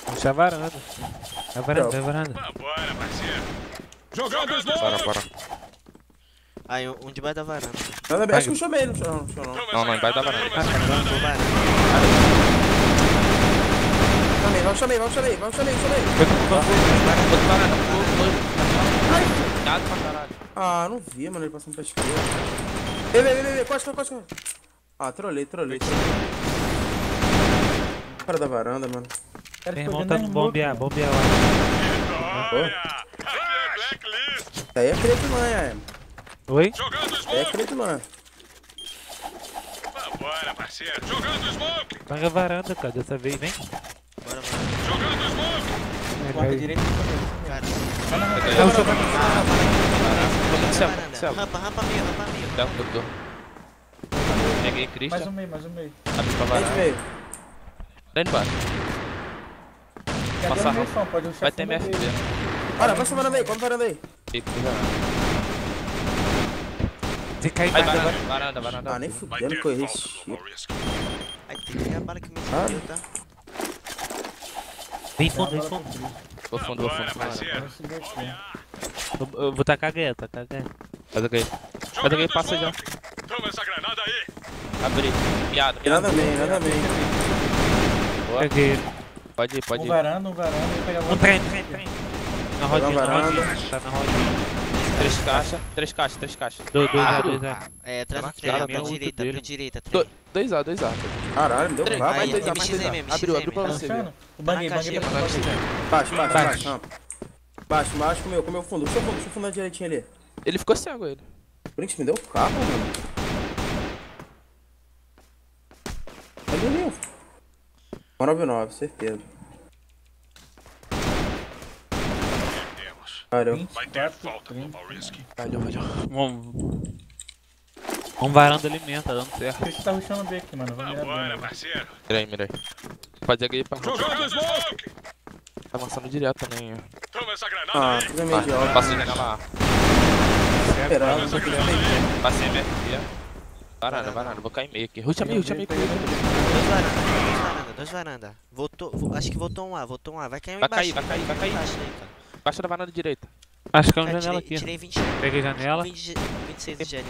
Speaker 2: Puxa a varanda. Vai varanda, vai varanda.
Speaker 14: Vambora, parceiro. Jogando smoke.
Speaker 4: Bora, bora.
Speaker 1: Aí, um debaixo da varanda.
Speaker 9: Nada bem, acho que eu chamei, não chamei, não chamei.
Speaker 4: Não, não, embaixo da varanda.
Speaker 1: Varanda.
Speaker 9: Chamei, vai, chamei, vai, chamei, vai, chamei, chamei.
Speaker 4: Cuidado pra caralho.
Speaker 9: Ah, não vi, mano, ele passando pra esquerda. Vem, vem, vem, vem, corte, corte, corte. Ah, trolei, trolei, trolei. Cara da varanda, mano.
Speaker 2: Meu irmão tá no bombear, bombear lá.
Speaker 14: Olha, aqui é blacklist.
Speaker 9: Isso aí é preto, mãe, é.
Speaker 2: Oi?
Speaker 14: Jogando
Speaker 9: aí é
Speaker 14: smoke.
Speaker 9: preto, mano.
Speaker 14: Vambora, parceiro. Jogando smoke.
Speaker 2: Paga a varanda, cara, dessa vez, vem.
Speaker 1: Bora, varanda.
Speaker 14: Jogando smoke.
Speaker 13: Porta direita e.
Speaker 1: Cara,
Speaker 2: É.
Speaker 1: Rampa, rampa meio, rampa meio.
Speaker 4: Dá um doutor. Peguei
Speaker 13: Mais
Speaker 4: Christian,
Speaker 13: um meio, mais um meio.
Speaker 4: abre pra varanda.
Speaker 9: veio.
Speaker 4: Lá embaixo.
Speaker 13: Cadê
Speaker 4: Passa
Speaker 13: o meu
Speaker 4: rápido.
Speaker 13: fã? Pode rushar
Speaker 4: Vai ter
Speaker 13: fundo
Speaker 9: Olha, vai chamando aí, come varanda aí.
Speaker 4: Fica com varanda.
Speaker 2: Se cair
Speaker 4: Vai,
Speaker 2: da
Speaker 4: varanda, varanda, varanda.
Speaker 9: Ah, nem
Speaker 14: Vai
Speaker 9: fudendo com isso.
Speaker 1: Aí, tem que pegar a bala que me
Speaker 9: Ah.
Speaker 1: explodiu, tá?
Speaker 2: Vem fundo, vem fundo.
Speaker 4: Vou fundo, vou fundo.
Speaker 2: Eu, eu vou tacar guerra, tacar guerra.
Speaker 4: Faz o que? Faz o que? Passa já.
Speaker 14: Toma essa granada aí.
Speaker 4: Abri. Miado,
Speaker 9: E nada bem, nada bem.
Speaker 4: Boa.
Speaker 2: Peguei.
Speaker 4: Pode ir, pode
Speaker 13: Um
Speaker 4: ir.
Speaker 13: varanda, um varanda e pegar
Speaker 2: Um trem, trem, trem. Na rodinha, na rodinha. Tá na rodinha.
Speaker 4: Três caixas, três caixas, três caixas.
Speaker 2: Dois, dois,
Speaker 4: Ah,
Speaker 2: A, dois, A.
Speaker 1: É, do
Speaker 4: Tá
Speaker 1: trem, pra
Speaker 2: tá
Speaker 1: direita, pra direita,
Speaker 4: Do-
Speaker 1: trem.
Speaker 4: Dois A, dois A.
Speaker 9: Caralho, me deu
Speaker 1: Aí,
Speaker 9: mais dois, mais
Speaker 1: MXM,
Speaker 9: dois.
Speaker 1: MXM.
Speaker 4: Abriu, abriu pra
Speaker 13: Tá
Speaker 4: você.
Speaker 13: O banguei,
Speaker 1: Tá
Speaker 13: banguei pra você.
Speaker 9: Baixo, baixo,
Speaker 2: Baixo.
Speaker 9: baixo. Baixo, comeu, comeu fundo. Deixa eu fundo, deixa eu fundo na direitinha ali.
Speaker 4: Ele ficou cego, ele.
Speaker 9: Brinks me deu capa, mano. Ali, ali. 199, certeza. Caramba.
Speaker 14: Vai ter falta Maurício.
Speaker 4: Valeu, valeu.
Speaker 2: Um, um varanda alimenta, dando certo.
Speaker 13: Cris tá rushando B aqui, mano. Vamos B.
Speaker 14: Vambora, parceiro.
Speaker 4: Mirei, mirei. Pode ir aí pra
Speaker 14: Jogando smoke.
Speaker 4: Tá avançando direto também. ó.
Speaker 14: Toma essa granada
Speaker 9: Ah,
Speaker 14: aí.
Speaker 4: Ah,
Speaker 9: hora.
Speaker 4: Passei janela A.
Speaker 9: Esperado.
Speaker 14: Toma essa granada aí.
Speaker 4: Passei MFB. Varanda, varanda. Vou cair meio aqui. Ruxa meio, ruxa meio.
Speaker 1: Dois varanda, dois varanda, dois varanda. Voltou, vo- acho que voltou um A, voltou um A. Vai cair um
Speaker 4: Vai
Speaker 1: embaixo.
Speaker 4: cair, vai cair, vai cair.
Speaker 1: Aí, cara.
Speaker 4: Baixa da varanda direita.
Speaker 2: Acho que é uma
Speaker 1: Cara,
Speaker 2: janela
Speaker 1: tirei,
Speaker 2: aqui.
Speaker 1: tirei 20,
Speaker 2: Peguei janela.
Speaker 1: 20, de- 26 de gel.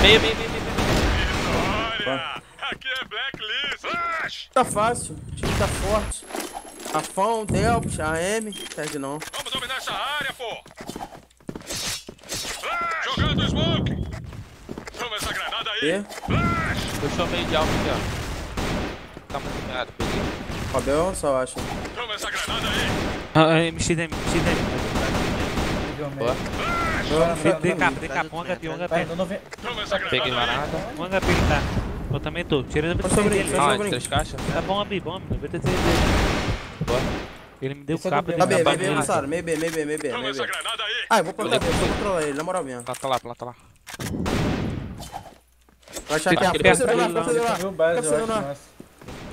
Speaker 4: Meio, meio, meio, meio, meio.
Speaker 14: Olha, aqui é blacklist. Flash.
Speaker 9: Tá fácil, o time tá forte. Afão, Delphi, AM, perde não.
Speaker 14: Vamos dominar essa área, pô. Flash. Jogando smoke. Toma essa granada aí.
Speaker 9: E,
Speaker 14: Flash.
Speaker 4: Puxou meio de alto aqui, ó. Tá muito meado. Peguei.
Speaker 9: Fabel, só acha.
Speaker 14: Toma essa granada aí.
Speaker 2: Ah, é, MXDM, MXDM.
Speaker 13: Peguei
Speaker 4: Boa.
Speaker 2: DK, DK, HP,
Speaker 13: Vai,
Speaker 2: HP.
Speaker 13: no noven-
Speaker 14: Toma essa
Speaker 4: Peguei
Speaker 14: granada aí.
Speaker 4: varanda.
Speaker 2: Um HP que tá. Eu também tô. Tirando a
Speaker 9: Faz
Speaker 2: velocidade
Speaker 9: sobre
Speaker 2: dele.
Speaker 9: isso,
Speaker 4: Ah, três caixas.
Speaker 2: Tá bom, Abi, bom, 96 dele.
Speaker 4: Boa.
Speaker 2: Ele me deu
Speaker 13: é
Speaker 2: capa
Speaker 13: do
Speaker 2: de
Speaker 9: Tá bem, bem,
Speaker 2: dele.
Speaker 9: lançado. Meio B, meio B, meio B,
Speaker 14: Toma essa
Speaker 9: B.
Speaker 14: granada aí.
Speaker 9: Ah, eu vou controlar, eu vou controlar ele, na moral mesmo.
Speaker 4: Planta lá, planta lá.
Speaker 9: Vai chatear, fica celular,
Speaker 2: perto
Speaker 9: fica
Speaker 2: ali,
Speaker 9: celular.
Speaker 13: Viu base,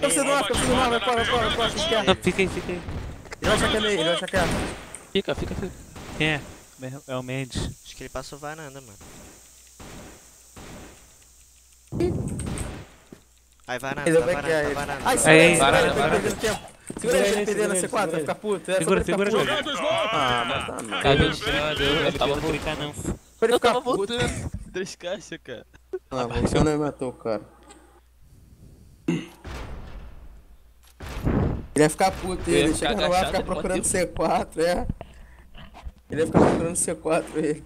Speaker 13: Eu
Speaker 9: celular.
Speaker 13: nossa.
Speaker 9: Fica celular, fica celular, vai fora, vai fora, vai fora, se quer.
Speaker 2: Não, fica aí, fica aí.
Speaker 9: Ele vai meio, ele vai chatear.
Speaker 4: Fica, fica, fica.
Speaker 2: Quem é? É o Mendes.
Speaker 1: Acho que ele passou varanda, mano. Aí varanda,
Speaker 9: Ele
Speaker 1: tá
Speaker 9: vai
Speaker 1: varanda, tá
Speaker 9: ele.
Speaker 1: varanda.
Speaker 9: Ai, segura
Speaker 2: Aí,
Speaker 9: ele, segura
Speaker 4: varanda,
Speaker 9: ele, ele
Speaker 4: varanda.
Speaker 9: perdendo tempo. Segura ele, ele perdendo na C4, vai ficar puto.
Speaker 2: Segura,
Speaker 9: ele
Speaker 2: segura,
Speaker 14: smoke.
Speaker 9: Ah, mas tá não.
Speaker 4: Tá
Speaker 2: Ele
Speaker 4: ele tava
Speaker 2: tava clicar não.
Speaker 9: Pra ele
Speaker 4: Eu
Speaker 9: puto.
Speaker 4: voltando. Três caixas, cara.
Speaker 9: Ah, você não matou cara. Ele ia ficar puto,
Speaker 4: Ele ia
Speaker 9: ele.
Speaker 4: ficar
Speaker 9: Chega no ar,
Speaker 4: agachado,
Speaker 9: ficar procurando
Speaker 4: bateu.
Speaker 9: C4, é. Ele ia ficar procurando C4, ele.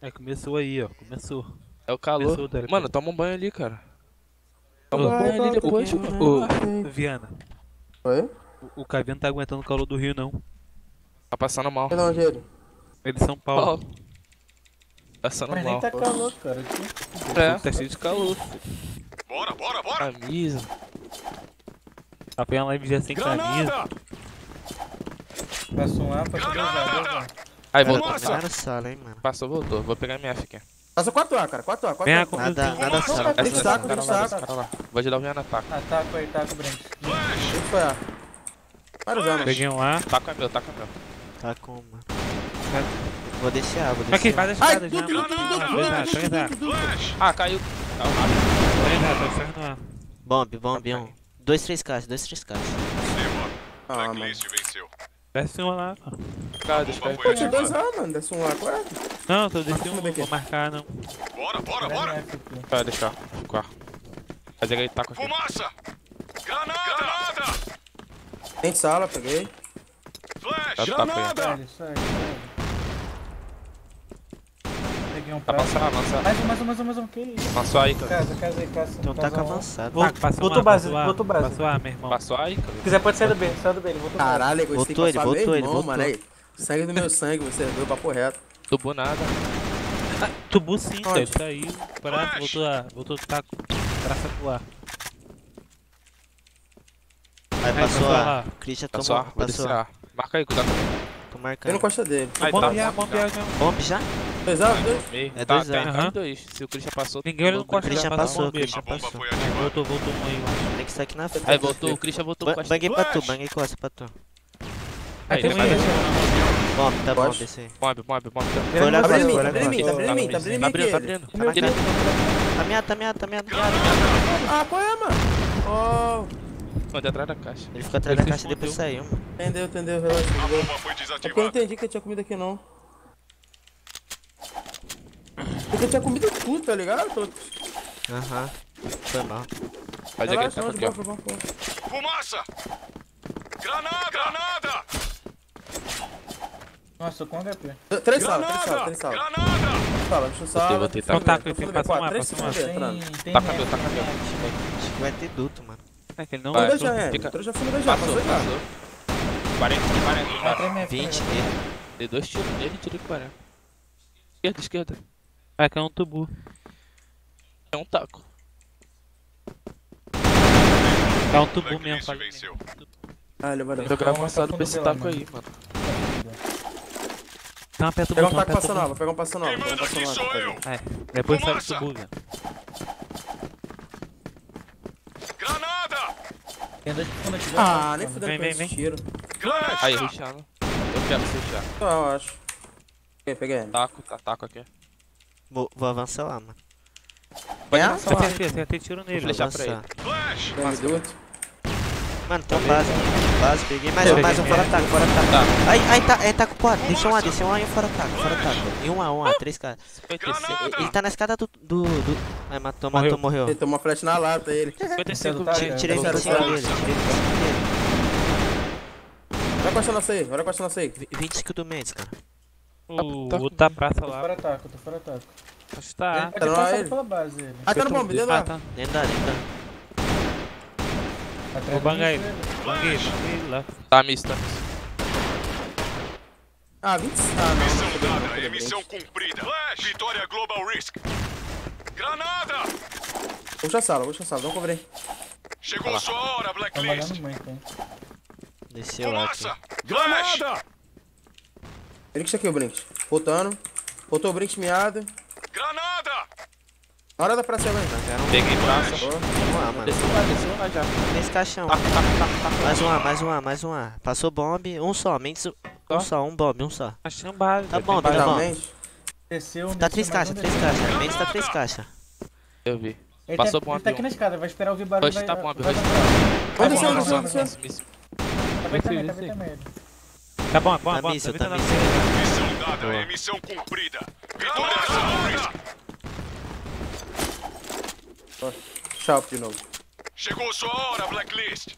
Speaker 2: É, começou aí, ó. Começou.
Speaker 4: É o calor.
Speaker 2: Começou.
Speaker 4: Mano, toma um banho ali, cara. Toma um banho ali depois,
Speaker 2: ô, Viana.
Speaker 9: Oi?
Speaker 2: O, o Caviano tá aguentando o calor do Rio, não.
Speaker 4: Tá passando mal.
Speaker 9: Onde ele?
Speaker 2: Ele de São Paulo.
Speaker 4: Passando
Speaker 13: Mas nem
Speaker 4: mal.
Speaker 13: tá calor, cara.
Speaker 4: É, tá cheio de calor.
Speaker 14: Bora, bora, bora!
Speaker 4: Camisa.
Speaker 2: Tá pegando live já sem camisa.
Speaker 13: Passa um A, passa dois A, dois A.
Speaker 4: Aí, voltou.
Speaker 1: tá melhor sala, hein, mano.
Speaker 4: Passou, voltou. Vou pegar minha F aqui.
Speaker 9: Passa 4A, cara. 4A, 4A.
Speaker 2: Vem a com
Speaker 1: Nada, nada
Speaker 9: Não,
Speaker 1: sala.
Speaker 9: Tem saco, tem
Speaker 4: Cara lá,
Speaker 9: saco.
Speaker 4: Vou ajudar o Viana ataque.
Speaker 13: Ataco aí, taco, Brent.
Speaker 9: Esse foi A. Vários anos.
Speaker 2: Peguei um A.
Speaker 4: Taco é meu, taco é meu.
Speaker 1: Tá com, mano. Vou descer A, vou descer
Speaker 2: Aqui,
Speaker 1: A.
Speaker 2: faz a
Speaker 9: Ai,
Speaker 2: escada já.
Speaker 9: tudo, tudo, tudo,
Speaker 2: mano.
Speaker 9: tudo,
Speaker 2: Dois A,
Speaker 9: tudo,
Speaker 2: três A.
Speaker 9: tudo, tudo.
Speaker 4: Ah, caiu. Tá rápido.
Speaker 2: Três A, tô encerrando A.
Speaker 1: Bomb, bomb, um. Dois, três caixas, dois, três caixas.
Speaker 9: Ah, mano.
Speaker 14: Blacklist venceu.
Speaker 2: Desce uma lá, pô.
Speaker 4: Cara, deixa eu
Speaker 9: Pô, tinha dois A, mano. Desce um A, qual é?
Speaker 2: Não, tô descendo um,
Speaker 9: bem
Speaker 2: vou marcar não.
Speaker 14: Bora, bora, bora!
Speaker 4: Vai deixar. Ficar. Fazer aí, taco aqui.
Speaker 14: Fumaça! Granada! Granada!
Speaker 9: Tem sala, peguei.
Speaker 14: Flash!
Speaker 4: Tá, taco aí.
Speaker 13: Um
Speaker 4: Tá
Speaker 13: prato.
Speaker 4: passando, lança.
Speaker 13: Mais um, mais um, mais um, mais um. Que isso?
Speaker 4: Passou aí, cara.
Speaker 13: Casa, casa aí, casa.
Speaker 1: Então tá
Speaker 13: um.
Speaker 1: avançado.
Speaker 13: Volta,
Speaker 2: Passou
Speaker 13: volta o
Speaker 2: A,
Speaker 13: base,
Speaker 2: passou A,
Speaker 13: volta o base.
Speaker 2: Passou A, meu irmão.
Speaker 4: Passou aí, cara.
Speaker 13: Se quiser pode sair do B, sai do B, ele base.
Speaker 9: Caralho, eu gostei
Speaker 1: Voltou
Speaker 9: de
Speaker 1: ele,
Speaker 9: passar
Speaker 1: voltou ele,
Speaker 9: irmão,
Speaker 1: voltou.
Speaker 9: mano. Aí. Sangue do meu sangue, você deu papo reto.
Speaker 4: Tubo nada.
Speaker 2: Tubu sim,
Speaker 9: Onde?
Speaker 2: Deus. Saiu. Prato, voltou A. Voltou taco. Praça pro A.
Speaker 1: Aí
Speaker 2: Aí,
Speaker 1: passou A. Christian
Speaker 4: Passou A.
Speaker 1: tomou, passou A.
Speaker 4: A. Marca aí, cuidado.
Speaker 1: Tô
Speaker 9: Eu
Speaker 1: marcando.
Speaker 9: não gosto dele.
Speaker 4: Aí, tá.
Speaker 2: Bombear, bombear mesmo.
Speaker 1: Bomb já?
Speaker 9: Dois A, dois.
Speaker 4: Meio.
Speaker 1: É
Speaker 4: tá,
Speaker 1: dois
Speaker 4: tá,
Speaker 1: A.
Speaker 4: tá
Speaker 2: Aham.
Speaker 4: dois. Se o Christian passou.
Speaker 2: Ninguém olha no costa,
Speaker 1: Christian
Speaker 2: já passou bombeiro.
Speaker 1: Christian passou.
Speaker 14: foi
Speaker 2: voltou, voltou um aí, acho.
Speaker 1: Tem que estar aqui na frente.
Speaker 4: Aí voltou, o Christian voltou com a
Speaker 1: Banguei pra tu, banguei costa pra tu.
Speaker 4: Aí,
Speaker 2: Tem um aí.
Speaker 1: Bomb, tá bom, desce aí.
Speaker 4: Bomb, bomb, bomb.
Speaker 1: Foi olhar
Speaker 9: Tá abrindo
Speaker 1: costa,
Speaker 9: em mim,
Speaker 1: foi
Speaker 9: tá abrindo em mim, tá
Speaker 1: costa.
Speaker 9: abrindo em mim, tá abrindo
Speaker 4: Tá abrindo, tá abrindo.
Speaker 9: Tá.
Speaker 1: Tá meado, tá meado, tá meado.
Speaker 9: Ah, qual é, mano? Oh,
Speaker 4: Onde atrás da caixa.
Speaker 1: Ele ficou atrás da caixa e depois saiu, mano.
Speaker 9: entendeu, entendeu, relaxa.
Speaker 14: A bomba foi
Speaker 9: eu não entendi que eu tinha comida aqui, não. Porque eu tinha comido tudo, tá ligado? Tô...
Speaker 1: Aham. Foi mal.
Speaker 4: Faz aquele
Speaker 9: não, de
Speaker 4: aqui, ó.
Speaker 14: Fumaça! Granada! Granada!
Speaker 13: Nossa, eu com HP.
Speaker 9: Três salas, três salas, três salas.
Speaker 14: Granada!
Speaker 9: Sala, deixa eu sala.
Speaker 4: Vou tentar.
Speaker 2: Contato,
Speaker 9: B,
Speaker 2: passou
Speaker 9: quatro,
Speaker 2: uma, passou uma.
Speaker 4: Taca meu, taca meu.
Speaker 1: vai ter duto, mano.
Speaker 2: É que ele não
Speaker 4: Vai.
Speaker 9: B já é,
Speaker 4: Fica-
Speaker 9: já B já,
Speaker 4: Passou,
Speaker 9: passou já.
Speaker 4: passou. 40, 40.
Speaker 13: Vai
Speaker 4: cara.
Speaker 13: pra minha
Speaker 1: 20
Speaker 13: frente.
Speaker 1: dele.
Speaker 4: Dei dois tiros nele e tirei 40. Esquerda, esquerda.
Speaker 2: Vai cair um tubu.
Speaker 4: É um taco.
Speaker 2: Cai um tubu mesmo.
Speaker 9: Ah, ele vai dar.
Speaker 4: Tô
Speaker 13: Calma,
Speaker 4: avançado
Speaker 13: tá
Speaker 4: pra esse taco
Speaker 13: mano.
Speaker 4: aí, mano.
Speaker 2: Então aperta o
Speaker 9: Pega um
Speaker 2: botão,
Speaker 9: taco
Speaker 2: aperta o
Speaker 9: passando
Speaker 2: botão.
Speaker 9: nova, pega um passando nova,
Speaker 14: Quem
Speaker 9: pega um
Speaker 14: manda
Speaker 9: passando
Speaker 14: aqui
Speaker 9: nova.
Speaker 14: sou eu!
Speaker 2: É, depois sai o
Speaker 14: Fumaça.
Speaker 2: tubu, velho.
Speaker 14: Granada!
Speaker 13: Tem dois fundo aqui.
Speaker 9: Ah, nem
Speaker 2: Vem,
Speaker 9: com
Speaker 2: vem,
Speaker 9: esse
Speaker 2: vem.
Speaker 9: tiro.
Speaker 4: Aí, ruxando. Eu quero fechar.
Speaker 9: Só eu acho. Peguei ele.
Speaker 4: Taco, tá, taco aqui.
Speaker 1: Vou, vou avançar lá, mano.
Speaker 4: Pode
Speaker 9: É?
Speaker 2: Você
Speaker 4: lá.
Speaker 2: tem, você tem tiro nele.
Speaker 4: Vou flechar
Speaker 2: ó.
Speaker 4: pra ele.
Speaker 1: Avançar.
Speaker 14: Flash!
Speaker 9: Tem um.
Speaker 1: Mano, tem base. Base, peguei mais um,
Speaker 2: Peguei
Speaker 1: mais um, fora ataque, fora ataque.
Speaker 4: Tá.
Speaker 1: Aí, aí tá, aí tá com quatro. Deixa um A, deixa um A e um fora ataque, fora ataque. E um A, um A, três caras.
Speaker 4: 55.
Speaker 1: Ele- Ele tá na escada do. do, do... Ai, matou, matou, morreu.
Speaker 9: Ele tomou flecha na lata, ele.
Speaker 2: 55
Speaker 13: Tá,
Speaker 1: Ti-
Speaker 13: cara.
Speaker 1: Tirei
Speaker 9: Zero,
Speaker 1: 25
Speaker 9: zero.
Speaker 1: dele, tirei 25 dele.
Speaker 9: Vai com a nossa aí, vai com a nossa aí.
Speaker 1: Vi- 25 do Mendes, cara.
Speaker 2: O
Speaker 4: Tá-
Speaker 2: outro da praça
Speaker 13: Tô
Speaker 2: lá.
Speaker 13: fora ataque, tô fora ataque.
Speaker 2: Acho que tá.
Speaker 13: Ele pode ter
Speaker 9: Tá
Speaker 13: passado
Speaker 9: ele.
Speaker 13: pela base, ele.
Speaker 9: Ah, tá no bomb, dentro lá.
Speaker 2: tá.
Speaker 1: Dentro da, dentro da.
Speaker 2: Vou bangar ele. Banguei, lá.
Speaker 4: Tá misto, tá misto.
Speaker 9: Ah, 20. Ah, não.
Speaker 14: Missão dada,
Speaker 9: não,
Speaker 14: emissão cumprida. Flash! Vitória Global Risk. Granada!
Speaker 9: Puxa a sala, puxa a sala, cover aí.
Speaker 14: Chegou sua hora,
Speaker 13: Tá
Speaker 14: Blacklist.
Speaker 13: mandando muito, hein.
Speaker 1: Desceu lá. aqui.
Speaker 9: Brinks aqui, o Brinks. Voltando. Voltou o Brinks miado.
Speaker 14: Granada!
Speaker 9: Na hora da praça agora.
Speaker 4: Peguei braço.
Speaker 9: Boa.
Speaker 1: Um A, mano.
Speaker 4: Desceu lá, desceu lá já.
Speaker 1: Nesse caixão.
Speaker 4: Taco, taco, taco, taco.
Speaker 1: Mais um A, mais um A, mais um A. Passou bomb, um só. Mendes, um só, um bomb, um só.
Speaker 2: Achei um base.
Speaker 1: Tá
Speaker 2: velho,
Speaker 1: bom,
Speaker 2: tem
Speaker 1: tá
Speaker 2: base.
Speaker 1: bom.
Speaker 9: Finalmente.
Speaker 13: Desceu,
Speaker 1: Tá três
Speaker 13: mais
Speaker 1: caixas, três caixas. Mendes tá três caixas.
Speaker 4: Eu vi.
Speaker 13: Ele
Speaker 4: Passou
Speaker 13: tá,
Speaker 4: bomb
Speaker 13: ele tá aqui na escada, vai esperar ouvir barulho.
Speaker 4: Rush tá bomb, rush tá
Speaker 13: trás.
Speaker 9: Vai
Speaker 4: misto.
Speaker 13: Tá bem também, tá bem também.
Speaker 2: Tá bom, é bom, é
Speaker 1: Tá
Speaker 2: bom.
Speaker 1: míssil,
Speaker 2: Tá
Speaker 1: tá míssil.
Speaker 14: Missão dada, emissão cumprida. Vitória Global Risk.
Speaker 9: Chop de novo.
Speaker 14: Chegou sua hora, Blacklist.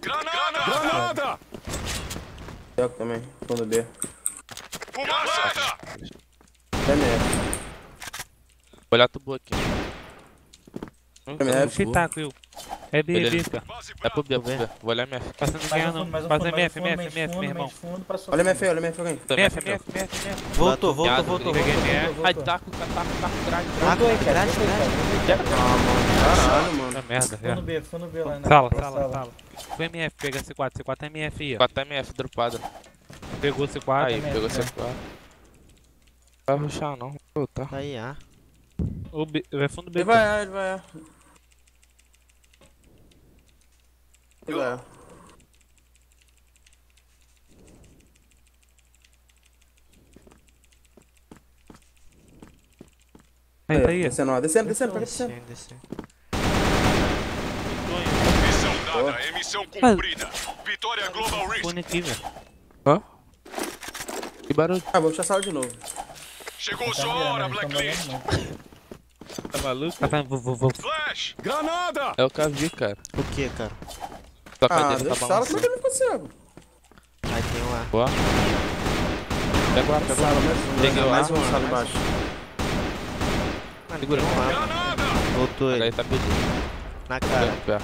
Speaker 14: Granada! Granada!
Speaker 9: Eu também, fundo B.
Speaker 14: Fumaça!
Speaker 9: É mesmo.
Speaker 4: Vou olhar tubo aqui.
Speaker 9: MF.
Speaker 2: Que taco eu. É B, é B,
Speaker 4: Beleza.
Speaker 2: cara.
Speaker 4: É pro B, é pro B. Vou olhar MF.
Speaker 2: Passando
Speaker 13: um
Speaker 2: não.
Speaker 13: mais
Speaker 2: MF, MF, MF, meu irmão.
Speaker 9: Olha feia, olha minha feia alguém.
Speaker 2: MF, MF, MF, MF.
Speaker 1: Voltou, voltou, voltou.
Speaker 2: Peguei
Speaker 1: voltou.
Speaker 2: MF.
Speaker 13: Voltou,
Speaker 4: Ai,
Speaker 13: voltou.
Speaker 4: taco, taco, taco, grade.
Speaker 1: Taco, grade, grade.
Speaker 9: Ah, mano, caralho, mano.
Speaker 2: Tá merda, é.
Speaker 13: B, fundo B lá na
Speaker 2: Sala, sala, sala. Foi MF, pega C4, C4 é MF aí, ó.
Speaker 4: 4 MF dropado.
Speaker 2: Pegou C4.
Speaker 4: Aí,
Speaker 13: MF,
Speaker 4: pegou
Speaker 13: né?
Speaker 4: C4. Não vai rushar não. Tá.
Speaker 1: Aí, ah.
Speaker 2: O B, é fundo B.
Speaker 9: Ele vai, ah, ele vai. ah. Vai. ah.
Speaker 2: Aí, tá aí.
Speaker 9: Descendo, ó, descendo, descendo, pega descendo.
Speaker 1: Descendo, descendo.
Speaker 14: Missão dada, emissão cumprida. Vitória Global Risk.
Speaker 2: Fone aqui, velho.
Speaker 4: Hã? Que barulho?
Speaker 9: Ah, vou puxar a sala de novo.
Speaker 14: Chegou sua hora, Blacklist.
Speaker 2: Tá maluco? Tá falando, vou, vou, vou.
Speaker 14: Flash!
Speaker 8: Granada!
Speaker 4: É o KV, cara.
Speaker 1: O que, cara?
Speaker 4: Sua
Speaker 9: Ah, deixa
Speaker 4: tá
Speaker 9: a sala, como é que
Speaker 4: balançando.
Speaker 9: ele ficou cego?
Speaker 1: Aí tem um A.
Speaker 4: Boa. Pega o ar, pega o
Speaker 9: Sala,
Speaker 4: ar.
Speaker 9: mais um,
Speaker 4: Peguei o
Speaker 9: mais um, sala embaixo.
Speaker 1: Mano,
Speaker 4: Segura.
Speaker 1: um A.
Speaker 14: Granada!
Speaker 1: Voltou
Speaker 4: Aí
Speaker 1: ele.
Speaker 4: tá pedindo.
Speaker 1: Na cara.
Speaker 4: Pé.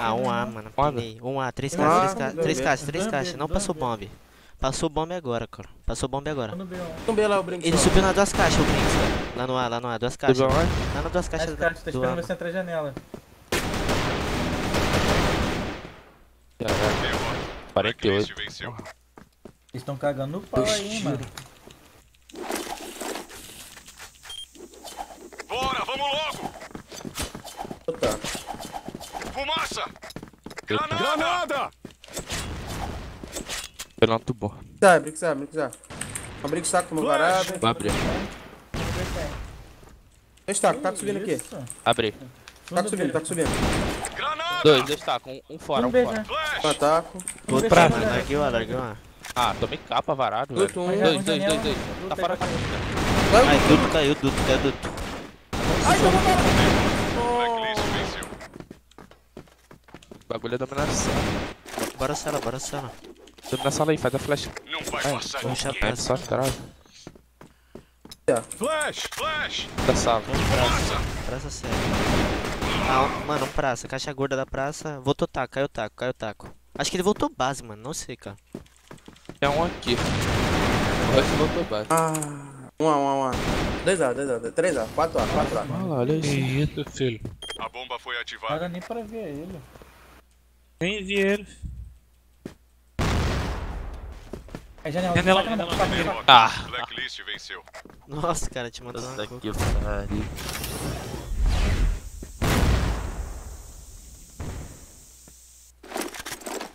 Speaker 1: Ah, um A, mano.
Speaker 4: Um A,
Speaker 1: Pinei. Um A, três caixas, três caixas, três caixas, caixas. Não passou bomb. Passou bomb agora, cara. Passou bomb agora.
Speaker 9: Lá.
Speaker 1: Ele subiu nas duas caixas, o Brinks, cara. Lá no A, lá no A, duas caixas. Lá nas duas caixas do,
Speaker 13: tá
Speaker 1: do
Speaker 13: esperando
Speaker 1: A.
Speaker 13: você entrar a janela.
Speaker 4: Caralho.
Speaker 14: Derrota.
Speaker 4: 48.
Speaker 14: Blacklist venceu.
Speaker 13: Eles estão cagando no pau aí, hein, mano.
Speaker 14: Bora, vamos logo!
Speaker 9: Tá.
Speaker 14: Fumaça! Granada!
Speaker 8: Granada!
Speaker 4: Pelo tubo.
Speaker 9: Sai, brinco, sai, brinco, sai. Um brinco saco, tomou varado.
Speaker 4: Vou abrir.
Speaker 9: Dois tacos, taco subindo aqui.
Speaker 4: Abri.
Speaker 9: Taco subindo, taco subindo.
Speaker 4: Dois, dois tacos. Um, um fora,
Speaker 13: Um
Speaker 4: um fora.
Speaker 13: né?
Speaker 14: Flash!
Speaker 9: Um taco.
Speaker 1: Outro
Speaker 13: Pra-
Speaker 1: pra larguei o A, larguei o A.
Speaker 4: Ah, tomei capa varado, velho.
Speaker 9: Duto um.
Speaker 4: Dois, dois, dois, dois.
Speaker 13: duto
Speaker 4: Tá fora aqui.
Speaker 13: fora.
Speaker 1: Ai, Duto caiu, Duto, caiu, Duto.
Speaker 14: Blacklist venceu.
Speaker 4: O bagulho é dominação.
Speaker 1: Bora sala, bora sala.
Speaker 4: Domina a sala aí, faz a flecha.
Speaker 14: Não vai
Speaker 4: Ai,
Speaker 14: passar
Speaker 1: vamos
Speaker 14: ninguém.
Speaker 4: É só atrás
Speaker 14: Flash! Flash!
Speaker 4: da sala.
Speaker 14: Fumaça!
Speaker 1: Praça séria. Ah, mano, praça. Caixa gorda da praça. Voltou taco, caiu taco, caiu taco. Acho que ele voltou base, mano. Não sei, cara.
Speaker 4: Tem um aqui. O resto voltou base.
Speaker 9: Ah, um A, um A, um A. Dois A, dois A, três A, quatro A, quatro A.
Speaker 4: Olha lá, olha
Speaker 2: Que
Speaker 4: isso.
Speaker 2: isso, filho.
Speaker 14: A bomba foi
Speaker 13: Não
Speaker 14: ativada.
Speaker 13: era nem pra ver ele.
Speaker 2: Nem vi ele.
Speaker 13: É janela,
Speaker 2: Janela, janela.
Speaker 14: Derrota.
Speaker 4: Ah.
Speaker 14: Blacklist venceu.
Speaker 1: Nossa, cara, te mandou
Speaker 4: Nossa,
Speaker 1: uma
Speaker 4: que pariu.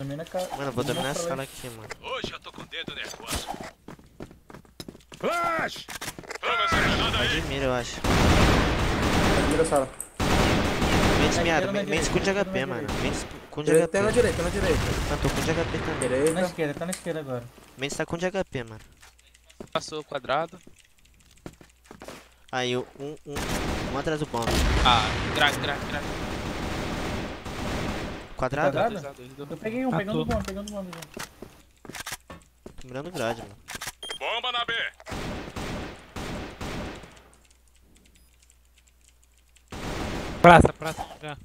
Speaker 13: Domina ca-
Speaker 1: Mano, eu vou dominar a
Speaker 13: mostra
Speaker 1: sala aqui, mano.
Speaker 14: Hoje eu tô com o dedo nervoso. Flash! Toma essa granada aí!
Speaker 1: Admiro, eu acho.
Speaker 9: Primeira sala.
Speaker 1: Mendes
Speaker 13: Na
Speaker 1: miado,
Speaker 13: na
Speaker 1: Mendes com de HP,
Speaker 13: na
Speaker 1: mano. Mendes com de HP.
Speaker 9: tem na direita, tem na direita.
Speaker 1: Não, tô com de HP também.
Speaker 13: Na
Speaker 9: Direita.
Speaker 13: esquerda, tá na esquerda agora.
Speaker 1: Mendes tá com de HP, mano.
Speaker 4: Passou o quadrado.
Speaker 1: Aí, um, um, um atrás do bomb.
Speaker 4: Ah, grade, grade, grade.
Speaker 1: Quadrado?
Speaker 13: Quadrado? Eu peguei um,
Speaker 2: Ah,
Speaker 13: pegando o
Speaker 2: tô.
Speaker 13: bomb, pegando o bomb. já.
Speaker 1: Tô mirando grade, mano.
Speaker 14: Bomba na B!
Speaker 2: Praça, praça já.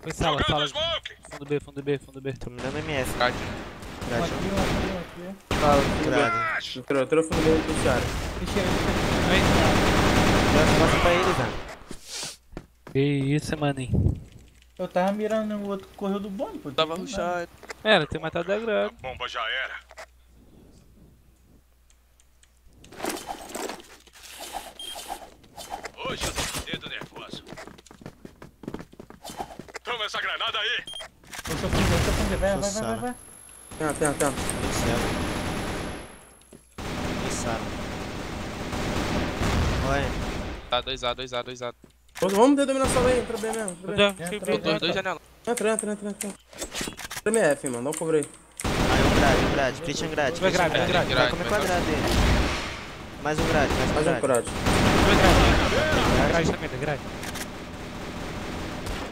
Speaker 2: Foi sala,
Speaker 14: Jogando
Speaker 2: sala. Fundo B, fundo B, fundo B.
Speaker 1: Tô mirando MF.
Speaker 4: Grade.
Speaker 1: Grade.
Speaker 13: aqui, um.
Speaker 1: Grade.
Speaker 9: Entrou, entrou fundo B, puxaram.
Speaker 13: Lixeira, lixeira.
Speaker 2: Vem.
Speaker 1: Passa pra ele, velho.
Speaker 2: Que isso, maninho.
Speaker 13: Eu tava mirando no outro que correu do bomb, pô.
Speaker 4: Tava rushado.
Speaker 2: Era, tem matado a grade.
Speaker 14: A bomba já era. Hoje eu tô com o dedo nervoso. Toma essa granada aí!
Speaker 13: Eu sou fundo, eu sou fundo. Vai, vai, vai, vai,
Speaker 1: Sala.
Speaker 13: vai.
Speaker 9: Tem, tem, tem.
Speaker 1: Tem sala. Olha.
Speaker 4: Tá, 2A, 2A, 2A.
Speaker 9: Vamos, vamos ter dominação aí, entra bem mesmo. Entra bem.
Speaker 2: Já,
Speaker 13: Entra,
Speaker 2: fiquei
Speaker 13: entra.
Speaker 4: Dois, dois janelas.
Speaker 9: Entra, entra, entra, entra. Entra MF, mano, dá um cover aí.
Speaker 1: Aí um grade, um grade. Christian grade.
Speaker 2: Vai grade, vai grade.
Speaker 1: Vai comer
Speaker 4: vai
Speaker 1: quadrado dele. Mais um grade, mais um
Speaker 9: Mais um
Speaker 1: grade.
Speaker 9: coragem.
Speaker 2: Grade também, da grade.